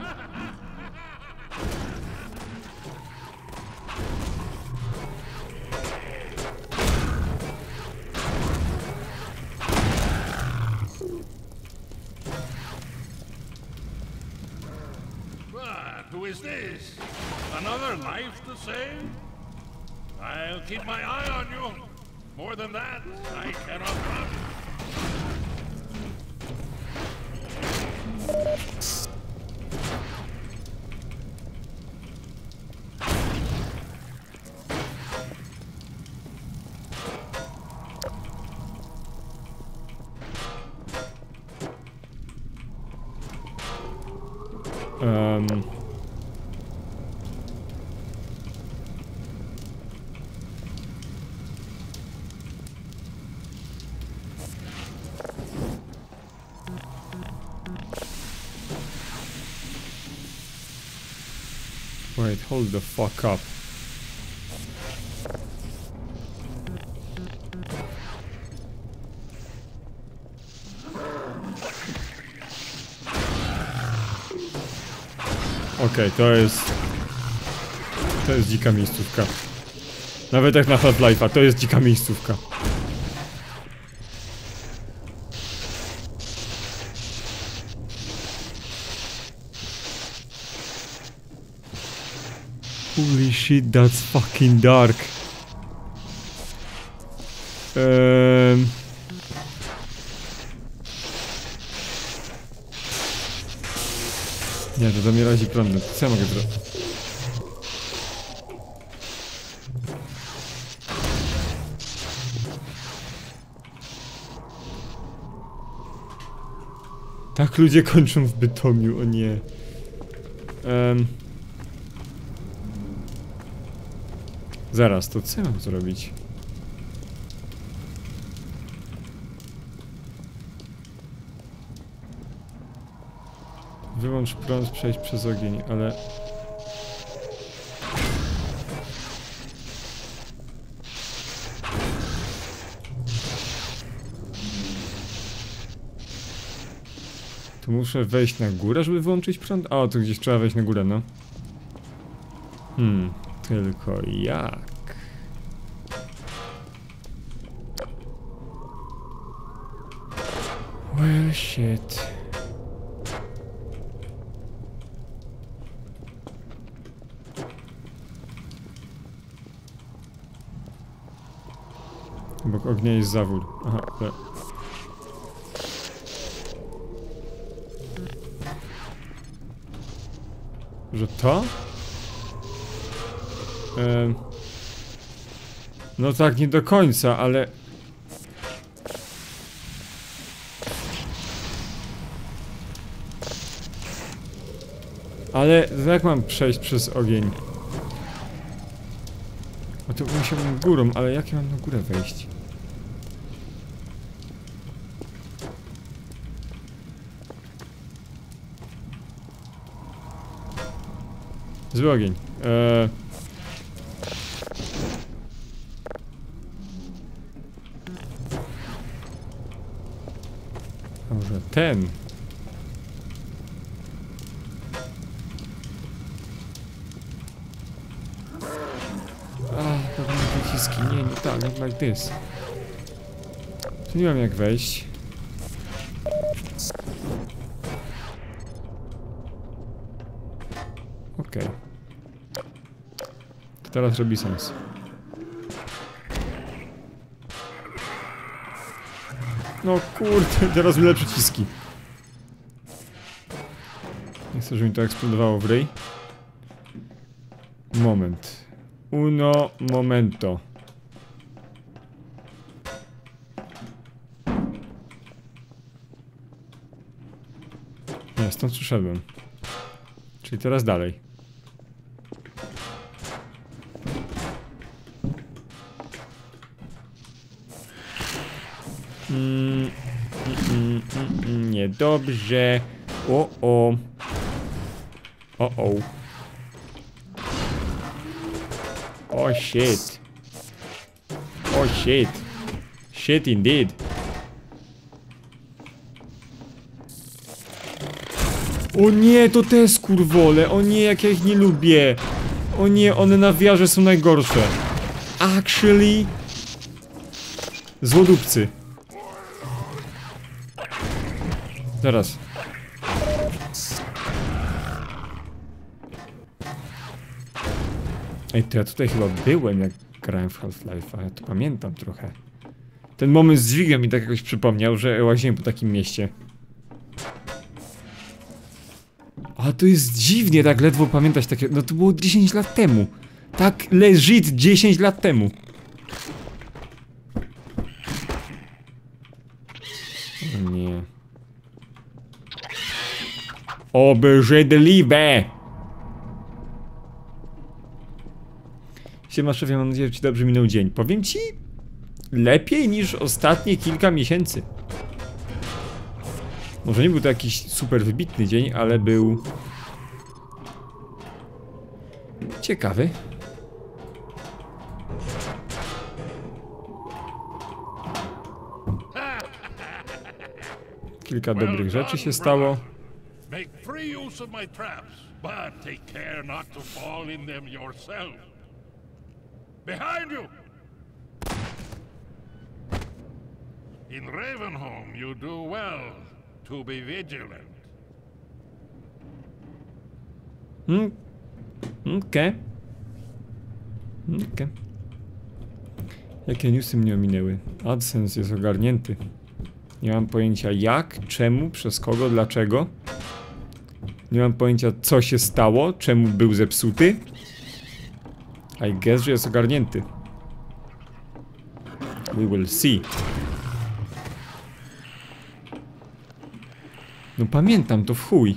Hold the fuck up. Okej, to jest... To jest dzika miejscówka. Nawet jak na Half-Life'a, to jest dzika miejscówka. Holy shit, that's fucking dark. Um... Nie, to do mnie razi prądem. Co ja mogę zrobić? Tak ludzie kończą w Bytomiu, o nie. Em. Zaraz, to co mam zrobić? Wyłącz prąd, przejść przez ogień, ale... Tu muszę wejść na górę, żeby wyłączyć prąd? O, tu gdzieś trzeba wejść na górę, no. Hmm, tylko jak? Well, shit. Obok ognia jest zawór. Aha. Że to? No tak, nie do końca, ale... Ale jak mam przejść przez ogień? A to musiałbym górą, ale jak ja mam na górę wejść? Zły ogień. Eee... A Może ten? A, pewnie pociski. Nie, nie tak, not like this. Tu nie mam jak wejść. Okej. Teraz robi sens. No kurde, teraz lepsze przyciski. Nie chcę, żeby mi to eksplodowało w ryj. Moment. Uno momento. Nie, stąd przyszedłem. Czyli teraz dalej. Niedobrze. O, o. O, o. Oh shit. Oh shit. Shit indeed. O nie, to te skurwole. O nie, jak ja ich nie lubię. O nie, one na wiarze są najgorsze. Actually... Złodupcy. Zaraz. Ej, to ja tutaj chyba byłem, jak grałem w Half-Life'a. Ja to pamiętam trochę. Ten moment z dźwigiem mi tak jakoś przypomniał, że łaziłem po takim mieście. A to jest dziwnie tak ledwo pamiętać takie... No to było 10 lat temu. Tak legit 10 lat temu. O nie. Obrzydliwe! Siema szefie, mam nadzieję, że ci dobrze minął dzień. Powiem ci... Lepiej niż ostatnie kilka miesięcy. Może nie był to jakiś super wybitny dzień, ale był... Ciekawy. Kilka dobrych rzeczy się stało. Use of my traps, but take care not to fall in them yourself. Behind you! In Ravenholm, you do well to be vigilant. Mm. Okej. Okej. Jakie newsy mnie ominęły? AdSense jest ogarnięty. Nie mam pojęcia jak, czemu, przez kogo, dlaczego. Nie mam pojęcia co się stało, czemu był zepsuty. I guess, że jest ogarnięty. We will see. No pamiętam to w chuj.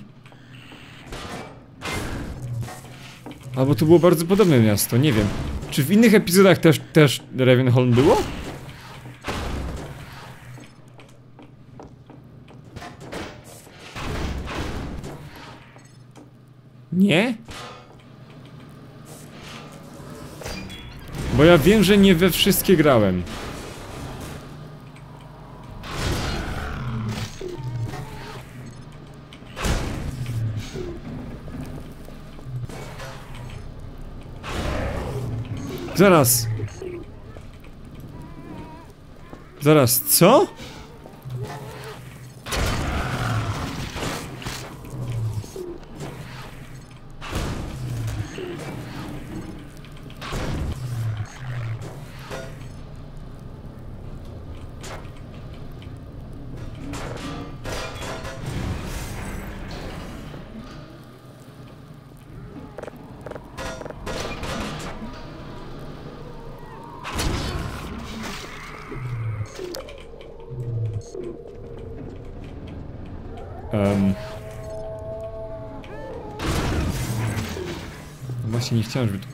Albo to było bardzo podobne miasto, nie wiem. Czy w innych epizodach też, też Ravenholm było? Nie? Bo ja wiem, że nie we wszystkie grałem. Zaraz. Zaraz, co?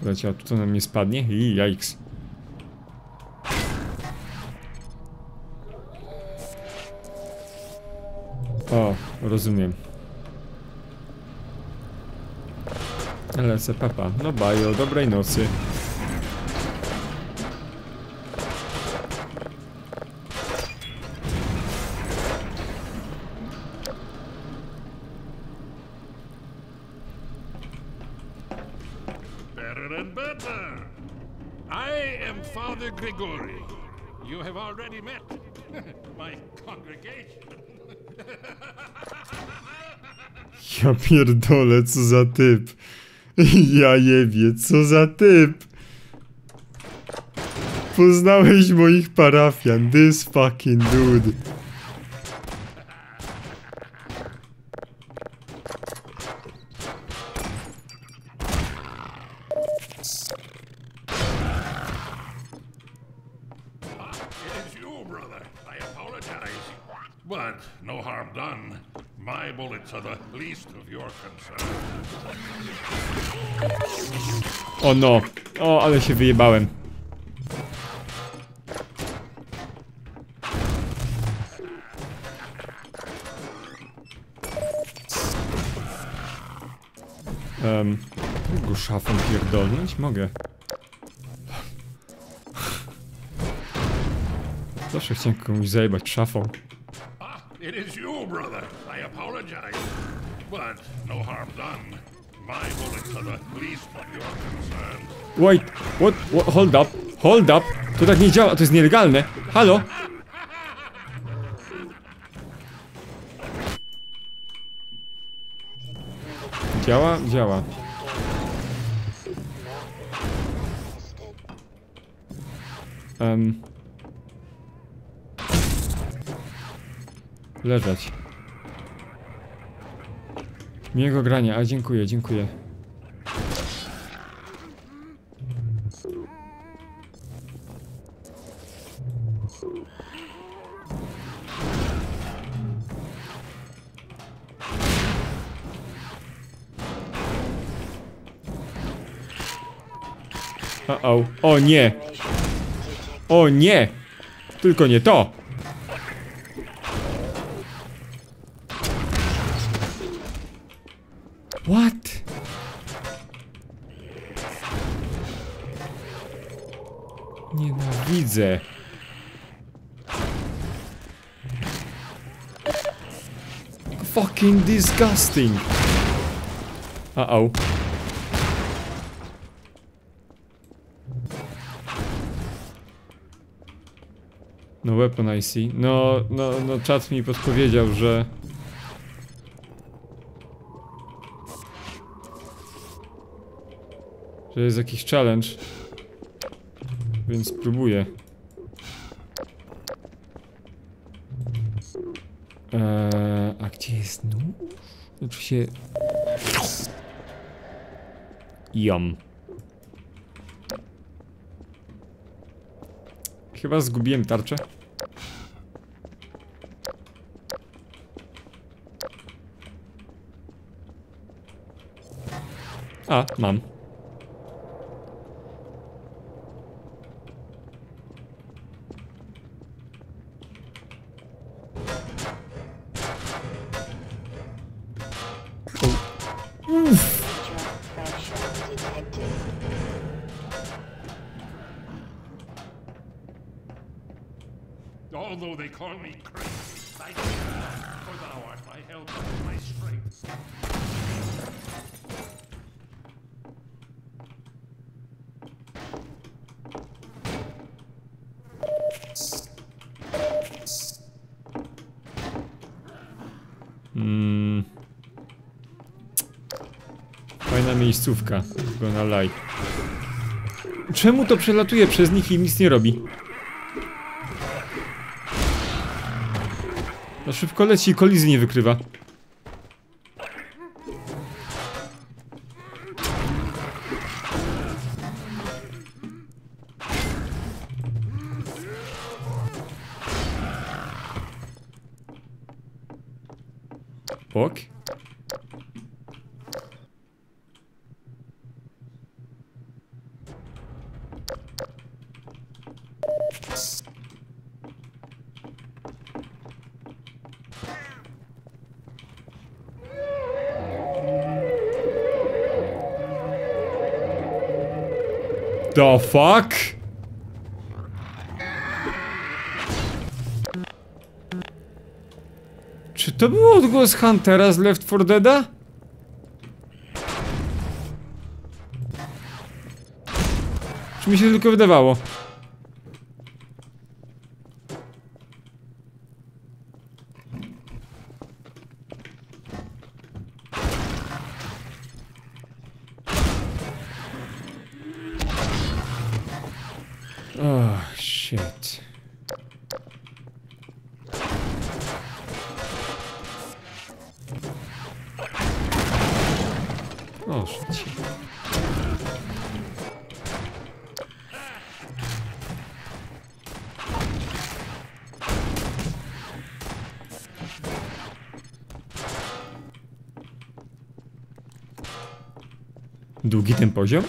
To poleciało. Tu to na mnie spadnie? I jajks. O, rozumiem. Lecę, papa. No bajo, dobrej nocy. pierdolę, co za typ. Ja jebie, co za typ. Poznałeś moich parafian, this fucking dude. O no, o ale się wyjebałem. Um, go szafą pierdolnąć? Mogę. Zawsze chciałem komuś zajebać szafą. It is you, brother. I apologize. But no harm done. Bullets are the least of your concerns. Wait, what, what? Hold up, hold up. To tak nie działa, to jest nielegalne. Halo? Działa? Działa. Um. Leżeć. Miłego grania, a dziękuję, dziękuję. Uh -oh. O nie! O nie! Tylko nie to! Disgusting. Uh-oh. No weapon I see. No, no, no czat mi podpowiedział, że... Że jest jakiś challenge. Więc spróbuję. Eee, a gdzie jest nóż? Się... Jam. Chyba zgubiłem tarczę. A, mam. Miejscówka, na laj. Czemu to przelatuje przez nich i nic nie robi? No szybko leci i kolizji nie wykrywa. Fuck? Czy to był odgłos Huntera z Left 4 Deada? Czy mi się tylko wydawało? Poziom?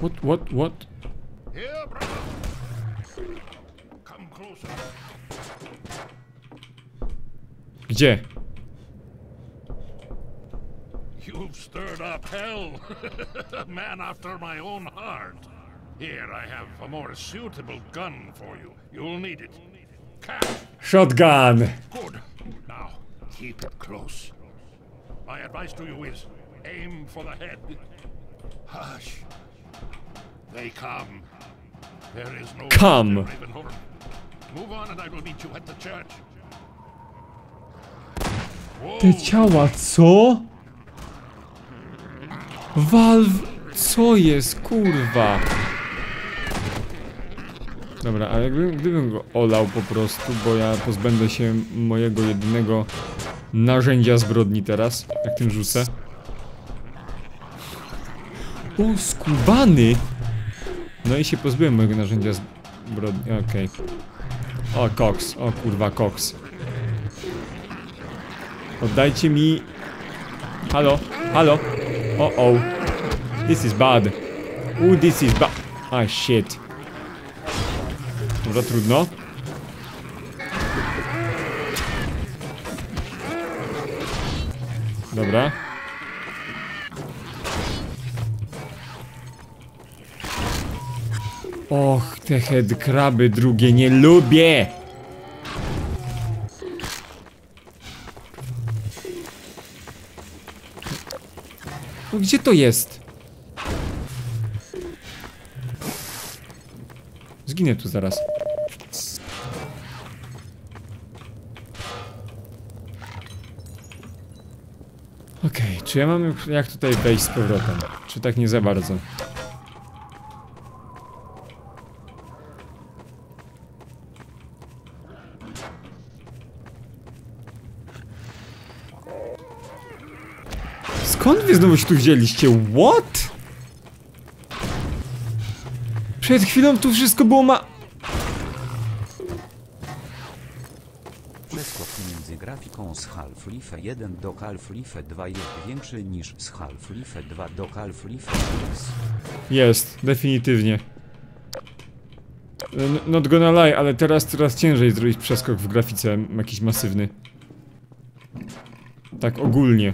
What, what, what? Here, brother. Come closer. Gdzie? You've stirred up hell. a *laughs* man after my own heart. Here, I have a more suitable gun for you. You'll need it. Shotgun! Advice to you is aim for the head. Hush. They come. There is no Come. Move on and I will meet you at the church. Te ciała, co? Valve, co jest, kurwa? Dobra, ale gdybym, gdybym go olał po prostu, bo ja pozbędę się mojego jedynego narzędzia zbrodni teraz, jak tym rzucę. O, skubany! No i się pozbyłem mojego narzędzia zbrodni, okej. O, koks, o kurwa, koks. Oddajcie mi... Halo, halo. O, o. This is bad. Ooh, this is bad. Ah, shit. Dobra, trudno. Dobra. Och, te headcraby drugie nie lubię! No gdzie to jest? Zginę tu zaraz. Czy ja mam jak tutaj wejść z powrotem? Czy tak nie za bardzo? Skąd wy znowu się tu wzięliście? What? Przed chwilą tu wszystko było ma... Half-Life 1 do Half-Life 2 jest większy niż z Half-Life 2 do Half-Life. Jest, definitywnie. Not gonna lie, ale teraz coraz ciężej zrobić przeskok w grafice jakiś masywny. Tak ogólnie.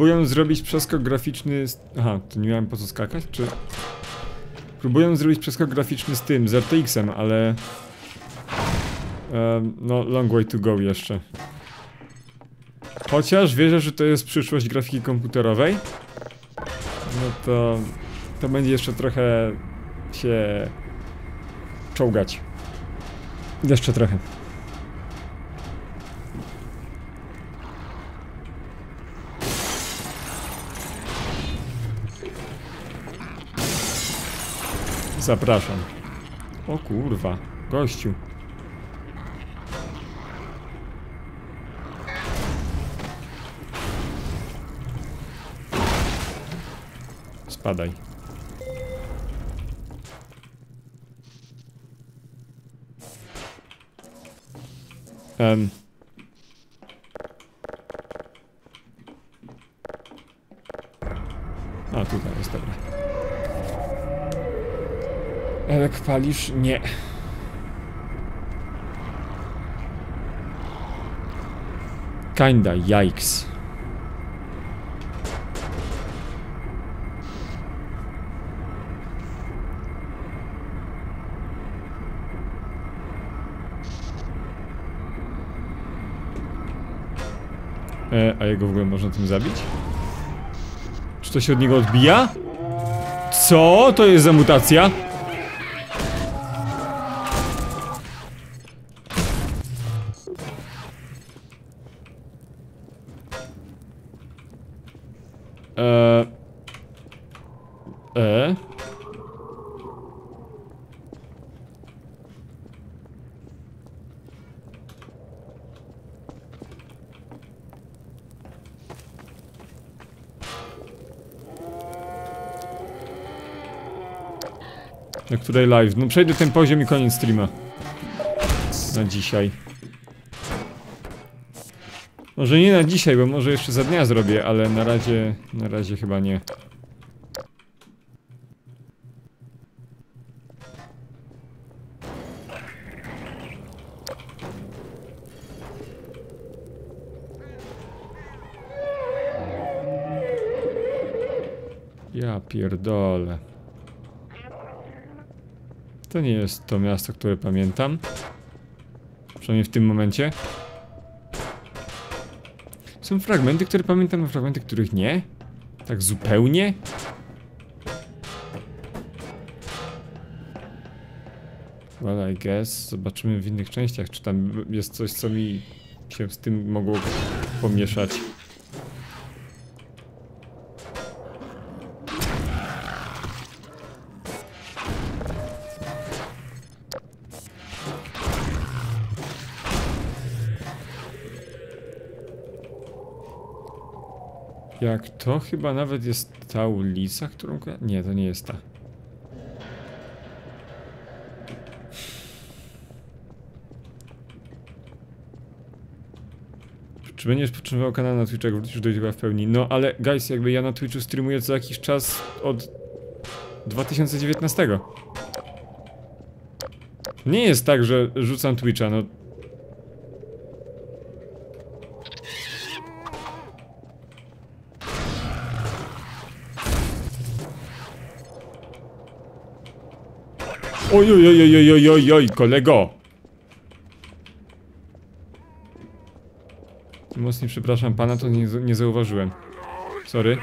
Próbują zrobić przeskok graficzny z... Aha, to nie miałem po co skakać, czy... Próbują zrobić przeskok graficzny z tym, z RTX-em, ale... em, no, long way to go jeszcze. Chociaż wierzę, że to jest przyszłość grafiki komputerowej. No to... To będzie jeszcze trochę... się... czołgać. Jeszcze trochę. Zapraszam. O kurwa, gościu. Spadaj. Em. A, tutaj jest dobra. Elek palisz? Nie. Kinda, yikes. E, a jego w ogóle można tym zabić? Czy to się od niego odbija? Co to jest za mutacja? Której live? No przejdę ten poziom i koniec streama. Na dzisiaj. Może nie na dzisiaj, bo może jeszcze za dnia zrobię, ale na razie, na razie chyba nie. Ja pierdolę. To nie jest to miasto, które pamiętam. Przynajmniej w tym momencie. Są fragmenty, które pamiętam, a fragmenty, których nie? Tak zupełnie? Well, I guess. Zobaczymy w innych częściach, czy tam jest coś, co mi się z tym mogło pomieszać. Jak to chyba nawet jest ta ulica, którą... Nie, to nie jest ta. Czy będziesz podtrzymywał kanał na Twitchu, jak wrócisz do YouTube'a w pełni? No, ale guys, jakby ja na Twitchu streamuję co jakiś czas od 2019. Nie jest tak, że rzucam Twitcha, no Oj, oj, oj, oj, oj, oj, oj, kolego! Mocniej przepraszam pana, to nie, nie zauważyłem. Sorry.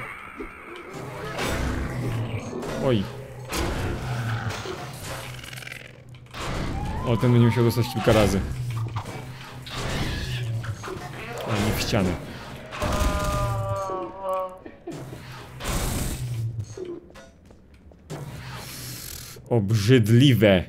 Oj. O, ten będzie musiał dostać kilka razy. A nie w ścianę. Obrzydliwe.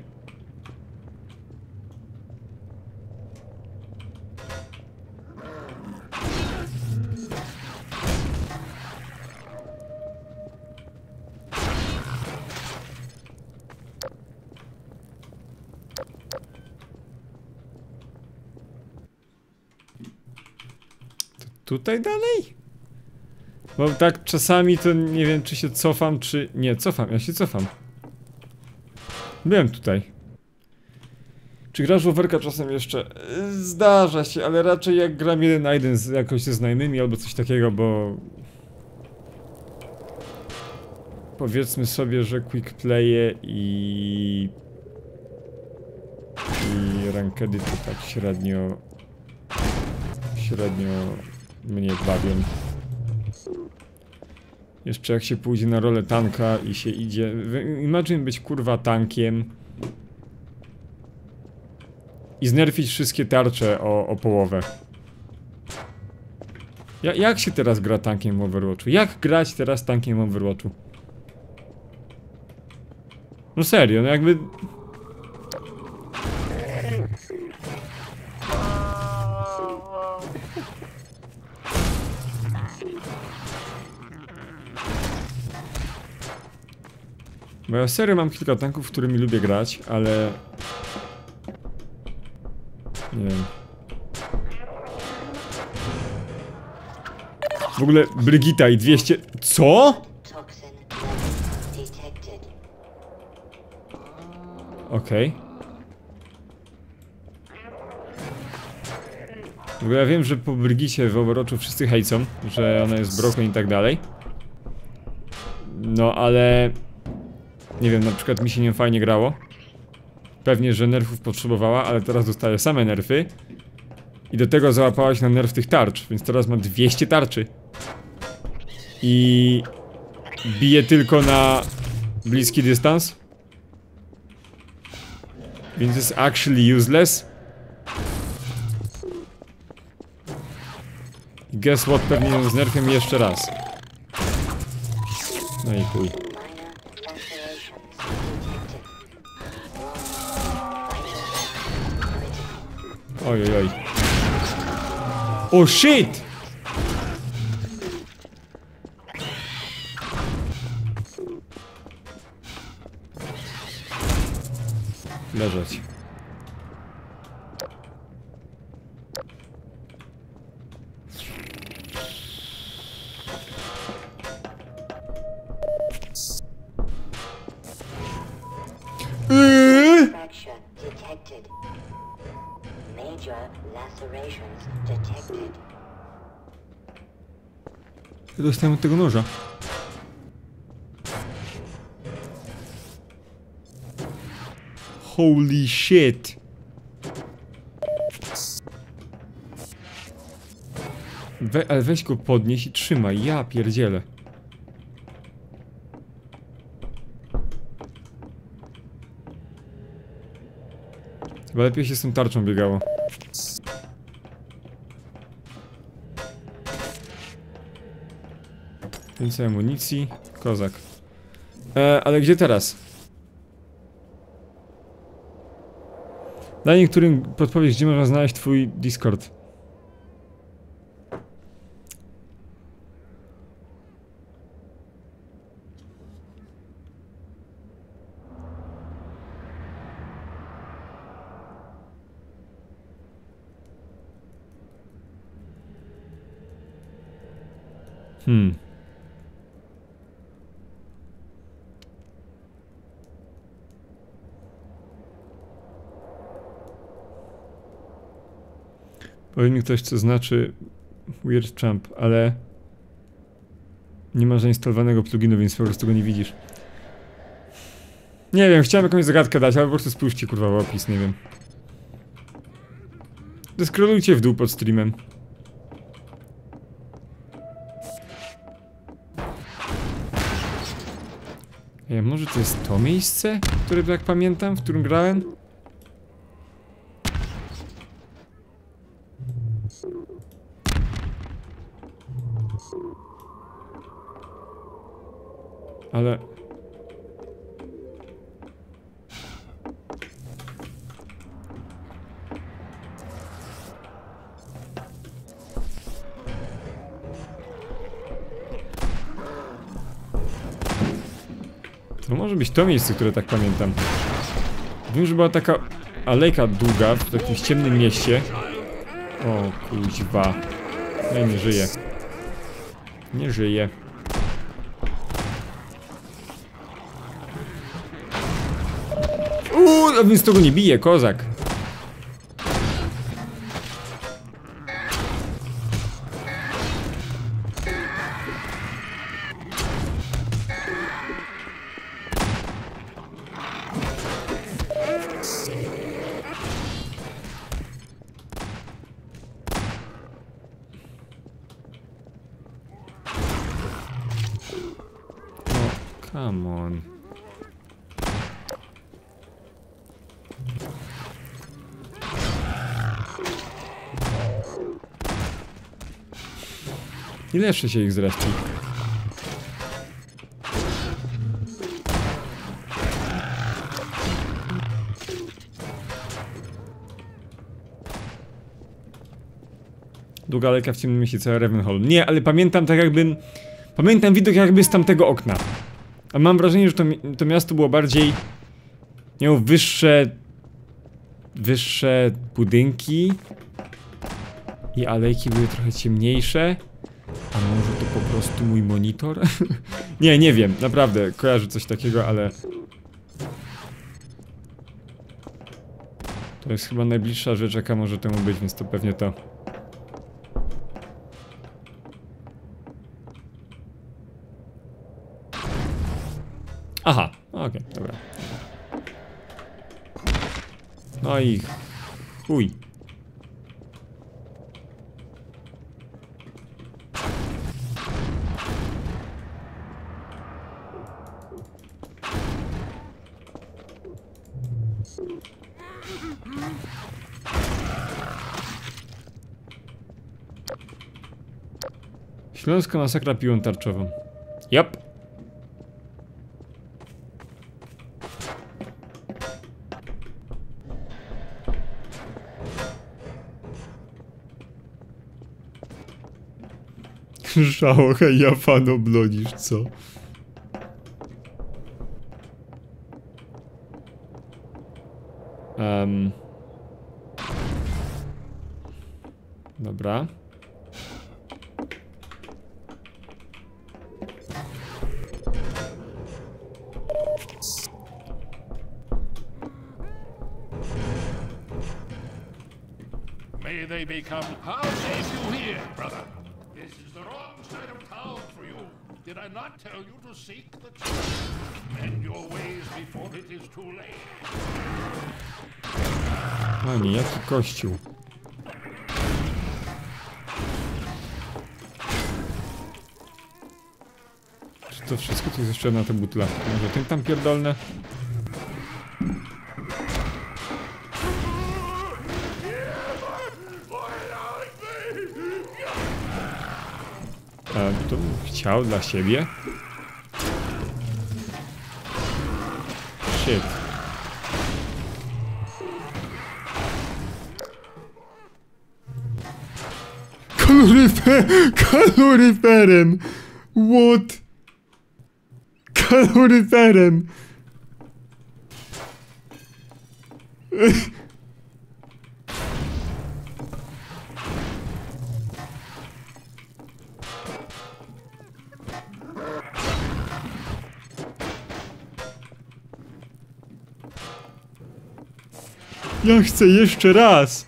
Tutaj dalej? Bo tak czasami to nie wiem czy się cofam, czy... Nie, cofam, ja się cofam. Byłem tutaj. Czy grasz w czasem jeszcze? Zdarza się, ale raczej jak gram jeden na jeden z jakoś ze znajomymi albo coś takiego, bo... Powiedzmy sobie, że quick playe i... I rankedy to tak średnio... Średnio mnie bawią. Jeszcze jak się pójdzie na rolę tanka i się idzie... Imagine być kurwa tankiem i znerfić wszystkie tarcze o, o połowę. Ja, jak się teraz gra tankiem Overwatchu? Jak grać teraz tankiem Overwatchu? No serio, no jakby... Bo ja serio mam kilka tanków, którymi lubię grać, ale... Nie wiem. W ogóle Brygita i 200... Co? Okej. W ogóle ja wiem, że po Brygicie w Overwatchu wszyscy hejcą, że ona jest broken i tak dalej. No ale... Nie wiem, na przykład mi się nią fajnie grało. Pewnie, że nerfów potrzebowała, ale teraz dostaje same nerfy. I do tego załapałaś na nerw tych tarcz, więc teraz ma 200 tarczy. I bije tylko na bliski dystans. Więc jest actually useless. Guess what, pewnie ją z nerfem jeszcze raz. No i chuj. Oj, oj, oj. O shit! Leżeć. Detected. Dostałem od tego noża. Holy shit. We, ale weź go podnieś i trzymaj, ja pierdzielę. Chyba lepiej się z tą tarczą biegało. Więcej amunicji. Kozak. E, ale gdzie teraz? Daj niektórym podpowiedź, gdzie można znaleźć twój Discord. Hmm. Powie mi ktoś, co znaczy Weird Jump, ale nie ma zainstalowanego pluginu, więc po prostu go nie widzisz. Nie wiem, chciałem jakąś zagadkę dać, ale po prostu spójrzcie kurwa w opis, nie wiem. Deskrolujcie w dół pod streamem. Ej, może to jest to miejsce, które tak pamiętam, w którym grałem? Ale... To może być to miejsce, które tak pamiętam. Wiem, że była taka alejka długa w jakimś ciemnym mieście. O kuźwa. Ja nie żyję. Nie żyję. Uuu, a więc tego nie bije, kozak. Jeszcze się ich zresztą? Długa leka w ciemnym mieście, Ravenhall. Nie, ale pamiętam tak jakbym... Pamiętam widok jakby z tamtego okna. A mam wrażenie, że to, to miasto było bardziej... Miało wyższe... Wyższe budynki. I alejki były trochę ciemniejsze. Prostu mój monitor? *laughs* nie, nie wiem, naprawdę, kojarzę coś takiego, ale... To jest chyba najbliższa rzecz, jaka może temu być, więc to pewnie to. Aha, okej, dobra. No i chuj. Śląska masakra piłą tarczową. Jap. *laughs* Żałocha ja fan oblonisz, co? Um. Jeszcze na te butle? Może tym tam pierdolne? A, to chciał dla siebie. Shit. Kaloryfer, kaloryferem! What? Kaloryferem! Ja chcę jeszcze raz!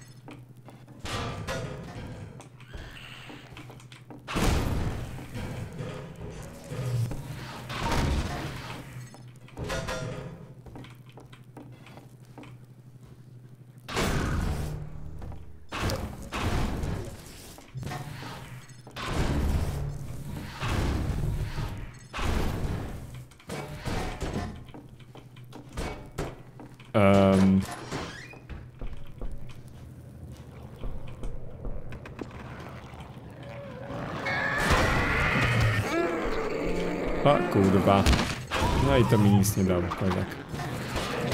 I to mi nic nie dało, tak.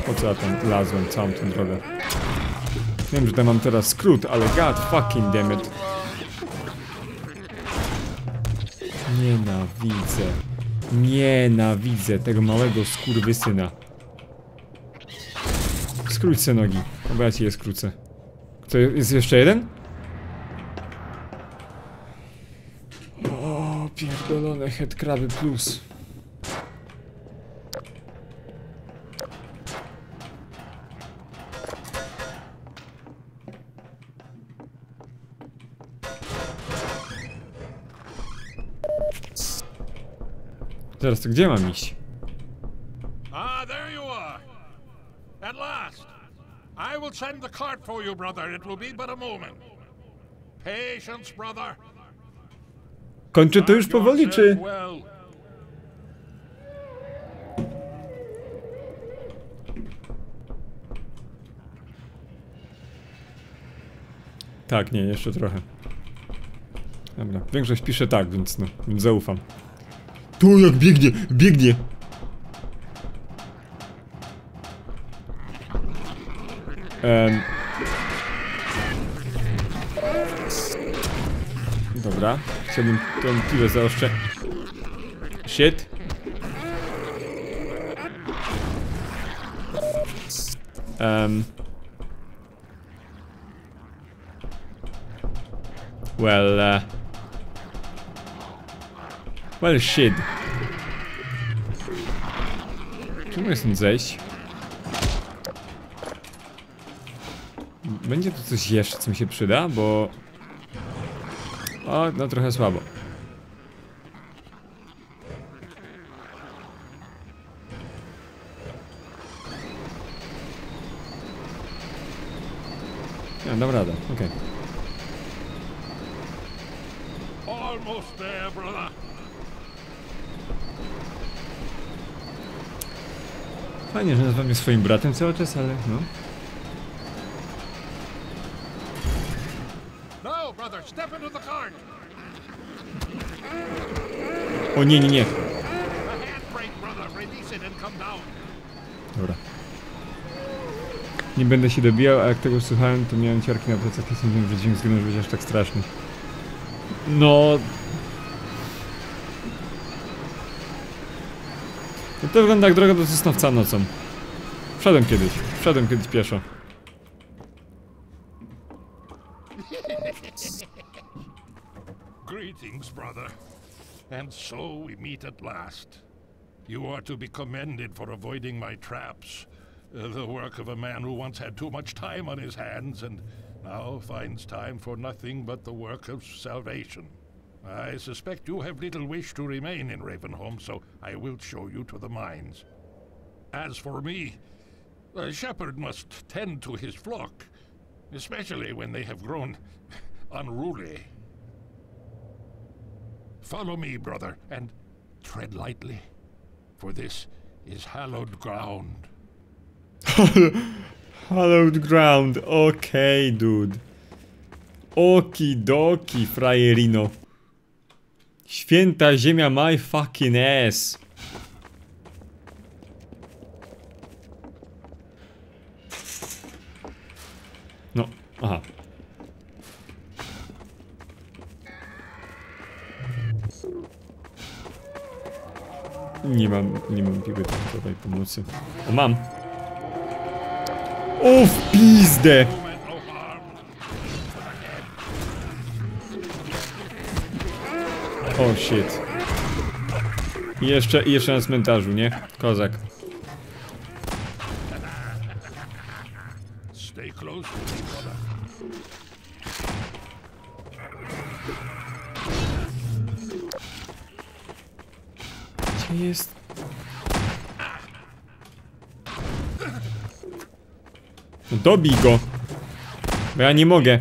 Po co ja tam lazłem całą tą drogę? Wiem, że tam mam teraz skrót, ale god fucking damn it. Nienawidzę. Nienawidzę tego małego skurwysyna. Skróć se nogi. Chyba ja ci je skrócę. Co, jest jeszcze jeden? O, pierdolone headcraby plus. Teraz to gdzie mam iść? Ah, there you are. At last. I will send the cart for you, brother. It will be but a moment. Patience, brother. Kończy to już powoli, czy... Tak, nie, jeszcze trochę. Dobra, większość pisze tak, więc no, więc zaufam. Tu jak biegnie, biegnie! Em. Dobra, chciałbym tą piłę zaoszczę. Shit. Um. Well, uh... Well, shit. Czy zejść? Będzie tu coś jeszcze, co mi się przyda, bo... O, no trochę słabo. Ja, dam radę, okej. almost Fajnie, że nazywa mnie swoim bratem cały czas, ale no. O nie, nie, nie. Dobra. Nie będę się dobijał, a jak tego słuchałem, to miałem ciarki na plecach i sądziłem, że dźwięk zginął, że aż tak straszny. No, No to wygląda jak droga do Sosnowca nocą. Wszedłem kiedyś, wszedłem kiedyś pieszo. Greetings, brother. And so we meet at last. You are to be commended for avoiding my traps. Uh, the work of a man who once had too much time on his hands and now finds time for nothing but the work of salvation. I suspect you have little wish to remain in Ravenholm, so I will show you to the mines. As for me, a shepherd must tend to his flock, especially when they have grown *laughs* unruly. Follow me, brother, and tread lightly, for this is hallowed ground. *laughs* Hallowed ground, okay, dude. Okidoki, frajerino. Święta ziemia, my fucking ass. No, aha. Nie mam, nie mam piły tutaj pomocy. O, mam. O, w pizdę! O, shit. Jeszcze, jeszcze na cmentarzu, nie? Kozak. Gdzie jest? No dobij go. Bo ja nie mogę.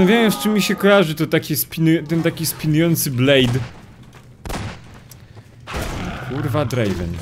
Zastanawiałem z czym mi się kojarzy to taki spinu, ten taki spinujący blade. Kurwa Draven.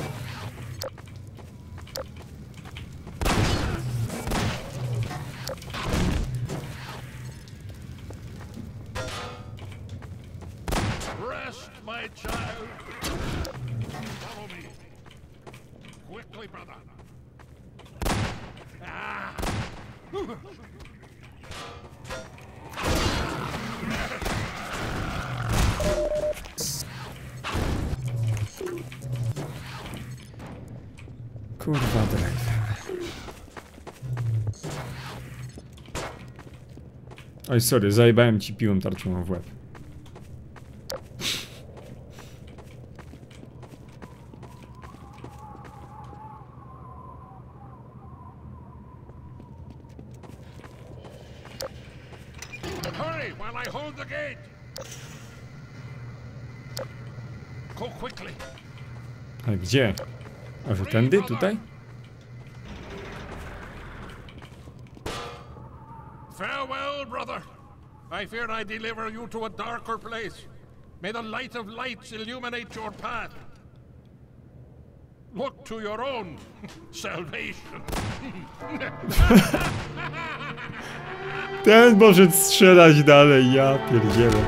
Oj, sorry, zajebałem ci piłą tarczą w łeb. Ale gdzie? A że tędy? Tutaj? I deliver you to a darker place. May the light of lights illuminate your path. Look to your own *laughs* salvation. *laughs* Ten może strzelać dalej, ja pierdzielę.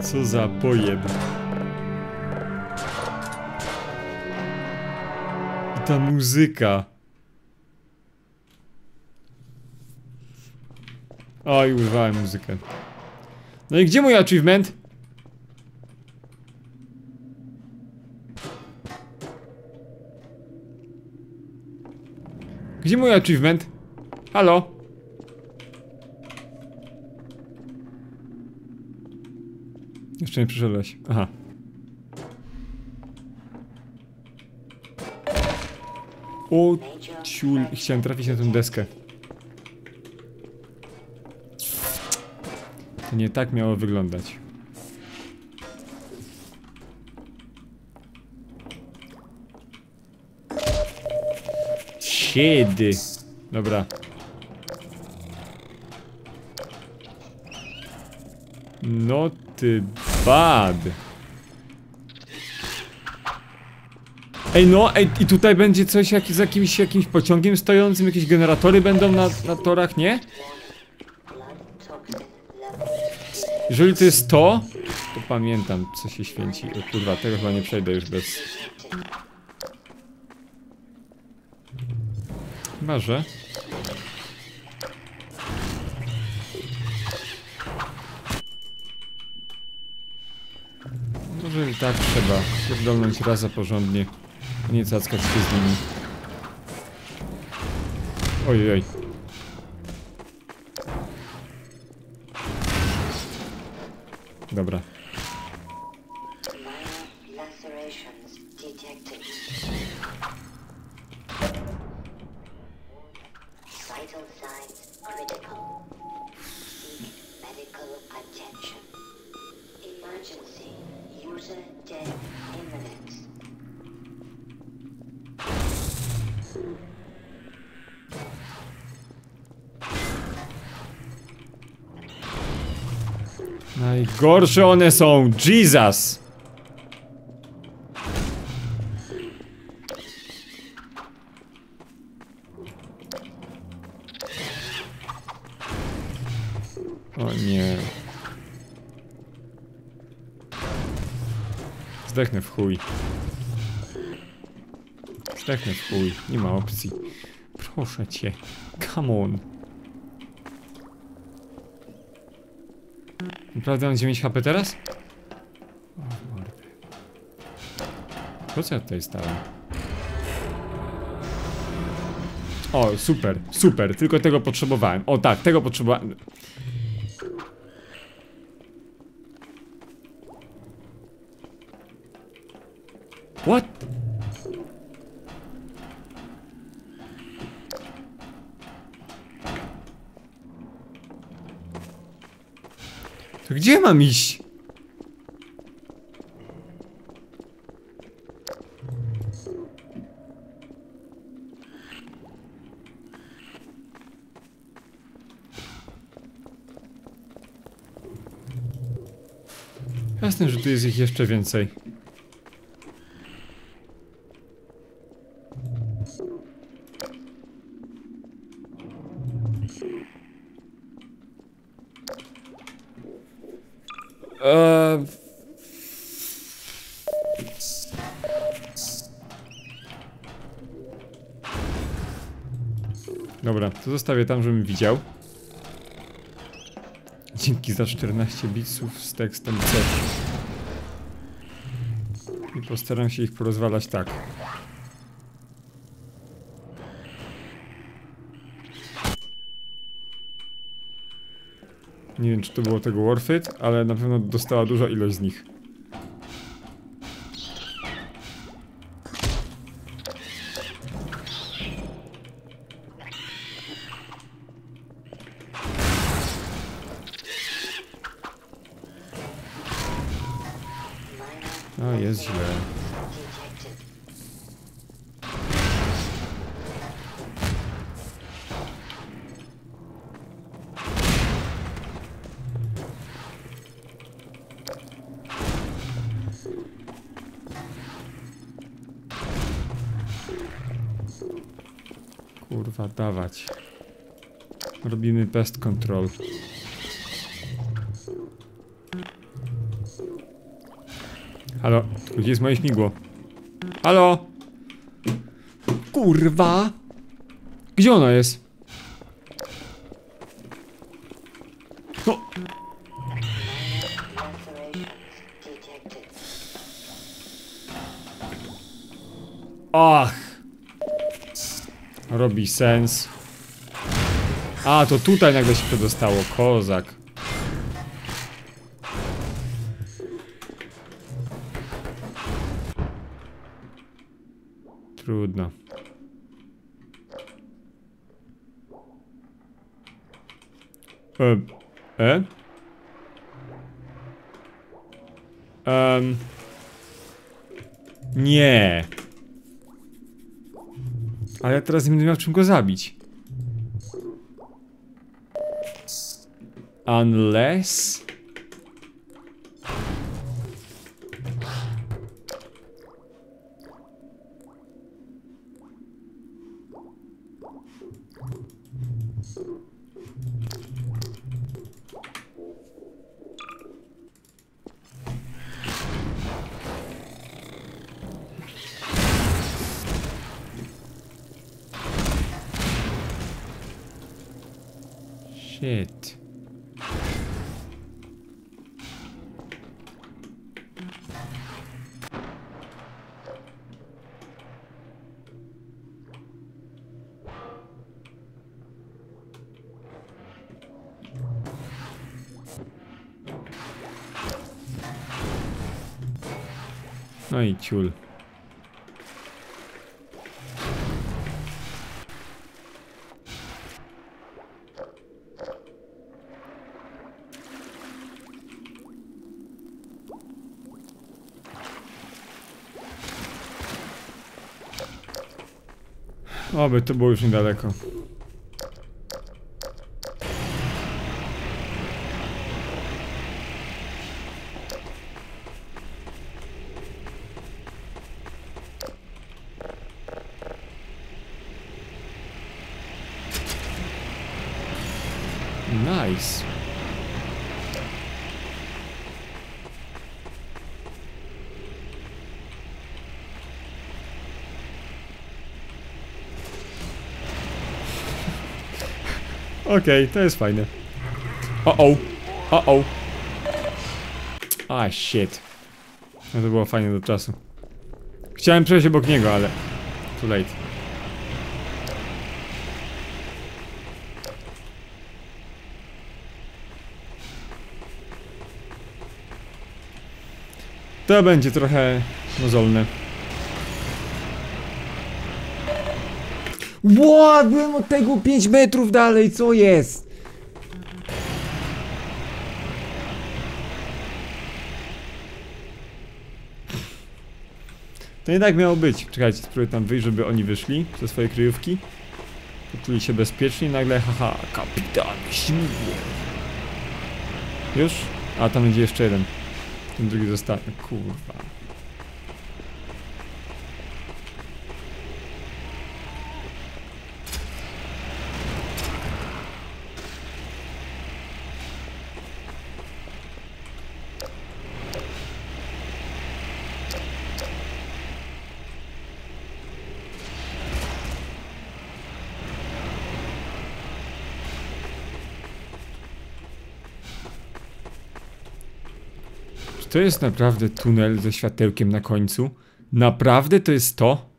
Co za pojeb. I ta muzyka. Oj, urwałem muzykę. No i gdzie mój achievement? Gdzie mój achievement? Halo? Jeszcze nie przyszedłeś. Aha. O, ciul. Chciałem trafić na tę deskę. To nie tak miało wyglądać. Kiedy? Dobra. No ty bad. Ej no, ej, i tutaj będzie coś jak, z jakimś, jakimś pociągiem stojącym, jakieś generatory będą na, na torach, nie? Jeżeli to jest to, to pamiętam co się święci. O kurwa, tego chyba nie przejdę już bez... Chyba, że... Może i tak trzeba pierdolnąć raz za porządnie, nie cackać się z nimi. Ojej. Dobra. Najgorsze one są, Jesus! O nie. Zdechnę w chuj. Zdechnę w chuj, nie ma opcji. Proszę cię, come on. Naprawdę mam 9 HP teraz? O, mordy. Po co ja tutaj stałem? O, super, super, tylko tego potrzebowałem. O tak, tego potrzebowałem. What? To gdzie mam iść? Jasne, że tu jest ich jeszcze więcej. Eee... Zostawię tam, żebym widział. Dzięki za 14 bitsów z tekstem C. I postaram się ich porozwalać tak. Nie wiem, czy to było tego worth it, ale na pewno dostała duża ilość z nich. Control. Halo, gdzie jest moje śmigło? Halo? Kurwa! Gdzie ono jest? No. Ach! Robi sens. A, to tutaj nagle się przedostało. Kozak. Trudno. E? E? Em. Nie. Ale ja teraz nie będę miał czym go zabić. Unless... ciul. Oby to było już niedaleko. Nice. *laughs* Okej, to jest fajne. O o, o o. A shit. No to było fajne do czasu. Chciałem przejść obok niego, ale too late. To będzie trochę mozolne. Ła, byłem od tego 5 metrów dalej, co jest? To jednak miało być. Czekajcie, spróbuję tam wyjść, żeby oni wyszli ze swojej kryjówki. Poczuli się bezpiecznie i nagle, haha, kapitan śmigło. Już? A, tam będzie jeszcze jeden. Ten drugi zostanie, kurwa. To jest naprawdę tunel ze światełkiem na końcu? Naprawdę to jest to?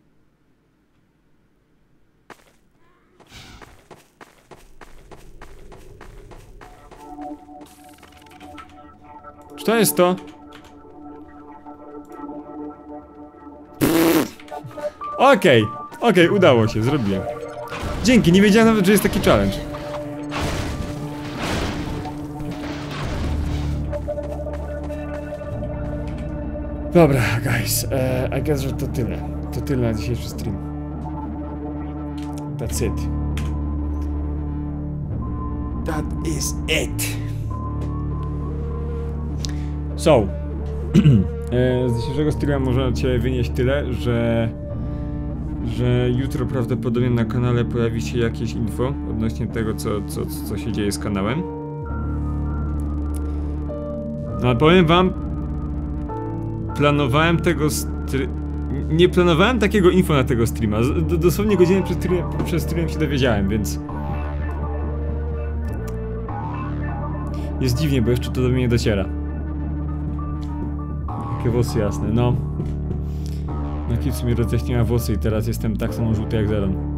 Czy to jest to? Okej, okej, udało się, zrobiłem. Dzięki, nie wiedziałem nawet, że jest taki challenge. Dobra, guys, e, I guess, że to tyle. To tyle na dzisiejszy stream. That's it. That is it. So, *clears throat* e, z dzisiejszego streama można Cię wynieść tyle, że że jutro prawdopodobnie na kanale pojawi się jakieś info odnośnie tego, co, co, co się dzieje z kanałem. No ale powiem wam, planowałem tego. Nie planowałem takiego info na tego streama. D- Dosłownie godzinę przed streamem, przed streamem się dowiedziałem, więc... Jest dziwnie, bo jeszcze to do mnie nie dociera. Jakie włosy jasne, no. No w sumie rozjaśniła włosy i teraz jestem tak samo żółty jak Zeron.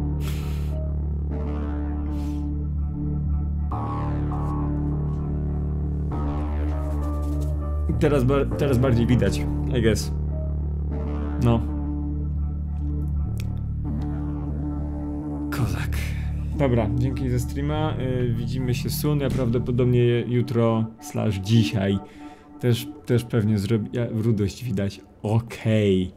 Teraz, teraz bardziej widać, I guess. No. Kozak. Dobra, dzięki za streama. Y, widzimy się soon. Ja prawdopodobnie jutro slash dzisiaj też, też pewnie zrobię. Ja, rudość widać. Okej.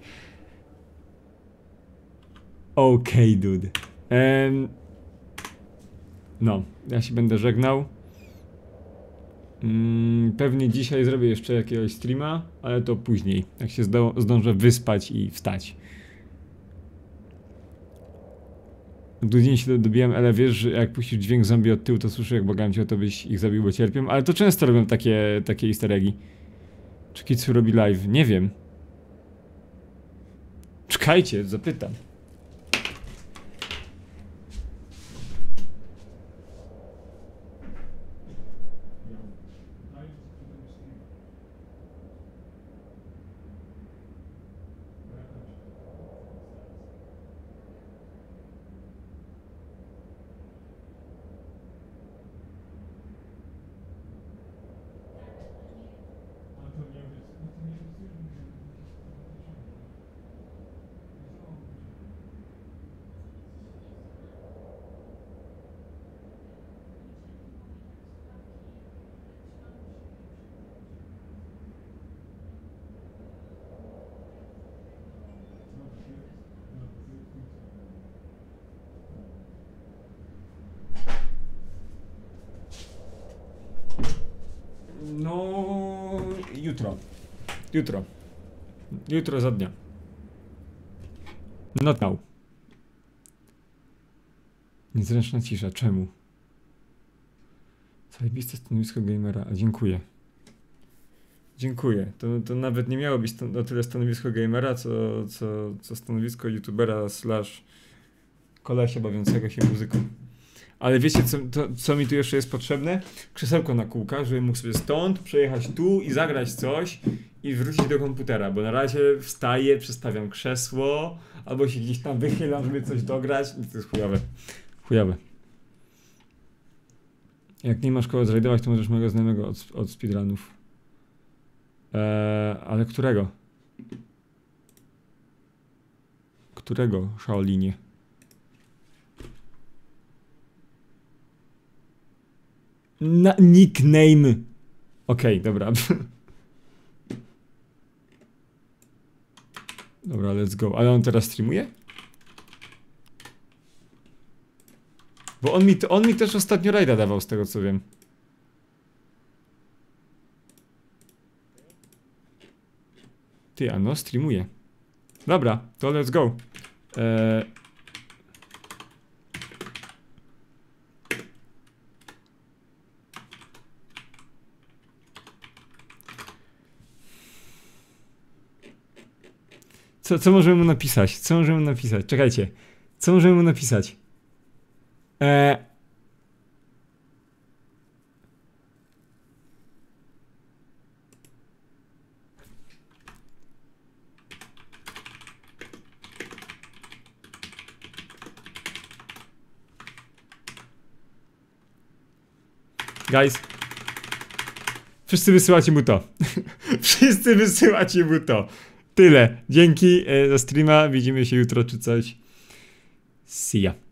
Okej, dude. Em, no, ja się będę żegnał. Mm, pewnie dzisiaj zrobię jeszcze jakiegoś streama, ale to później, jak się zdążę wyspać i wstać. Do się dobijam, ale wiesz, że jak puścisz dźwięk zombie od tyłu, to słyszę jak błagam cię o to, byś ich zabił, bo cierpią. Ale to często robią takie, takie easter eggi. Czy Kitsu robi live? Nie wiem. Czekajcie, zapytam. Jutro za dnia. Not now. Niezręczna cisza. Czemu? Zajebiste stanowisko gamera. A dziękuję. Dziękuję. To, to nawet nie miało być o tyle stanowisko gamera, co, co, co stanowisko youtubera slash kolesia bawiącego się muzyką. Ale wiecie, co, to, co mi tu jeszcze jest potrzebne? Krzesełko na kółkach, żebym mógł sobie stąd przejechać tu i zagrać coś i wrócić do komputera, bo na razie wstaję, przestawiam krzesło, albo się gdzieś tam wychylam, żeby coś dograć. I to jest chujowe. Chujowe. Jak nie masz kogo zrajdować, to możesz mojego znajomego od, od speedrunów. Eee, ale którego? Którego Shaolinie? Na nickname. Okej, dobra. *laughs* Dobra, let's go. Ale on teraz streamuje? Bo on mi, on mi też ostatnio rajda dawał, z tego co wiem. Ty, a no, streamuje. Dobra, to let's go. Eee, Co, co możemy mu napisać? Co możemy mu napisać? Czekajcie. Co możemy mu napisać? Eee... Guys. Wszyscy wysyłacie mu to. *laughs* Wszyscy wysyłacie mu to. Tyle. Dzięki e, za streama. Widzimy się jutro czy coś. See ya.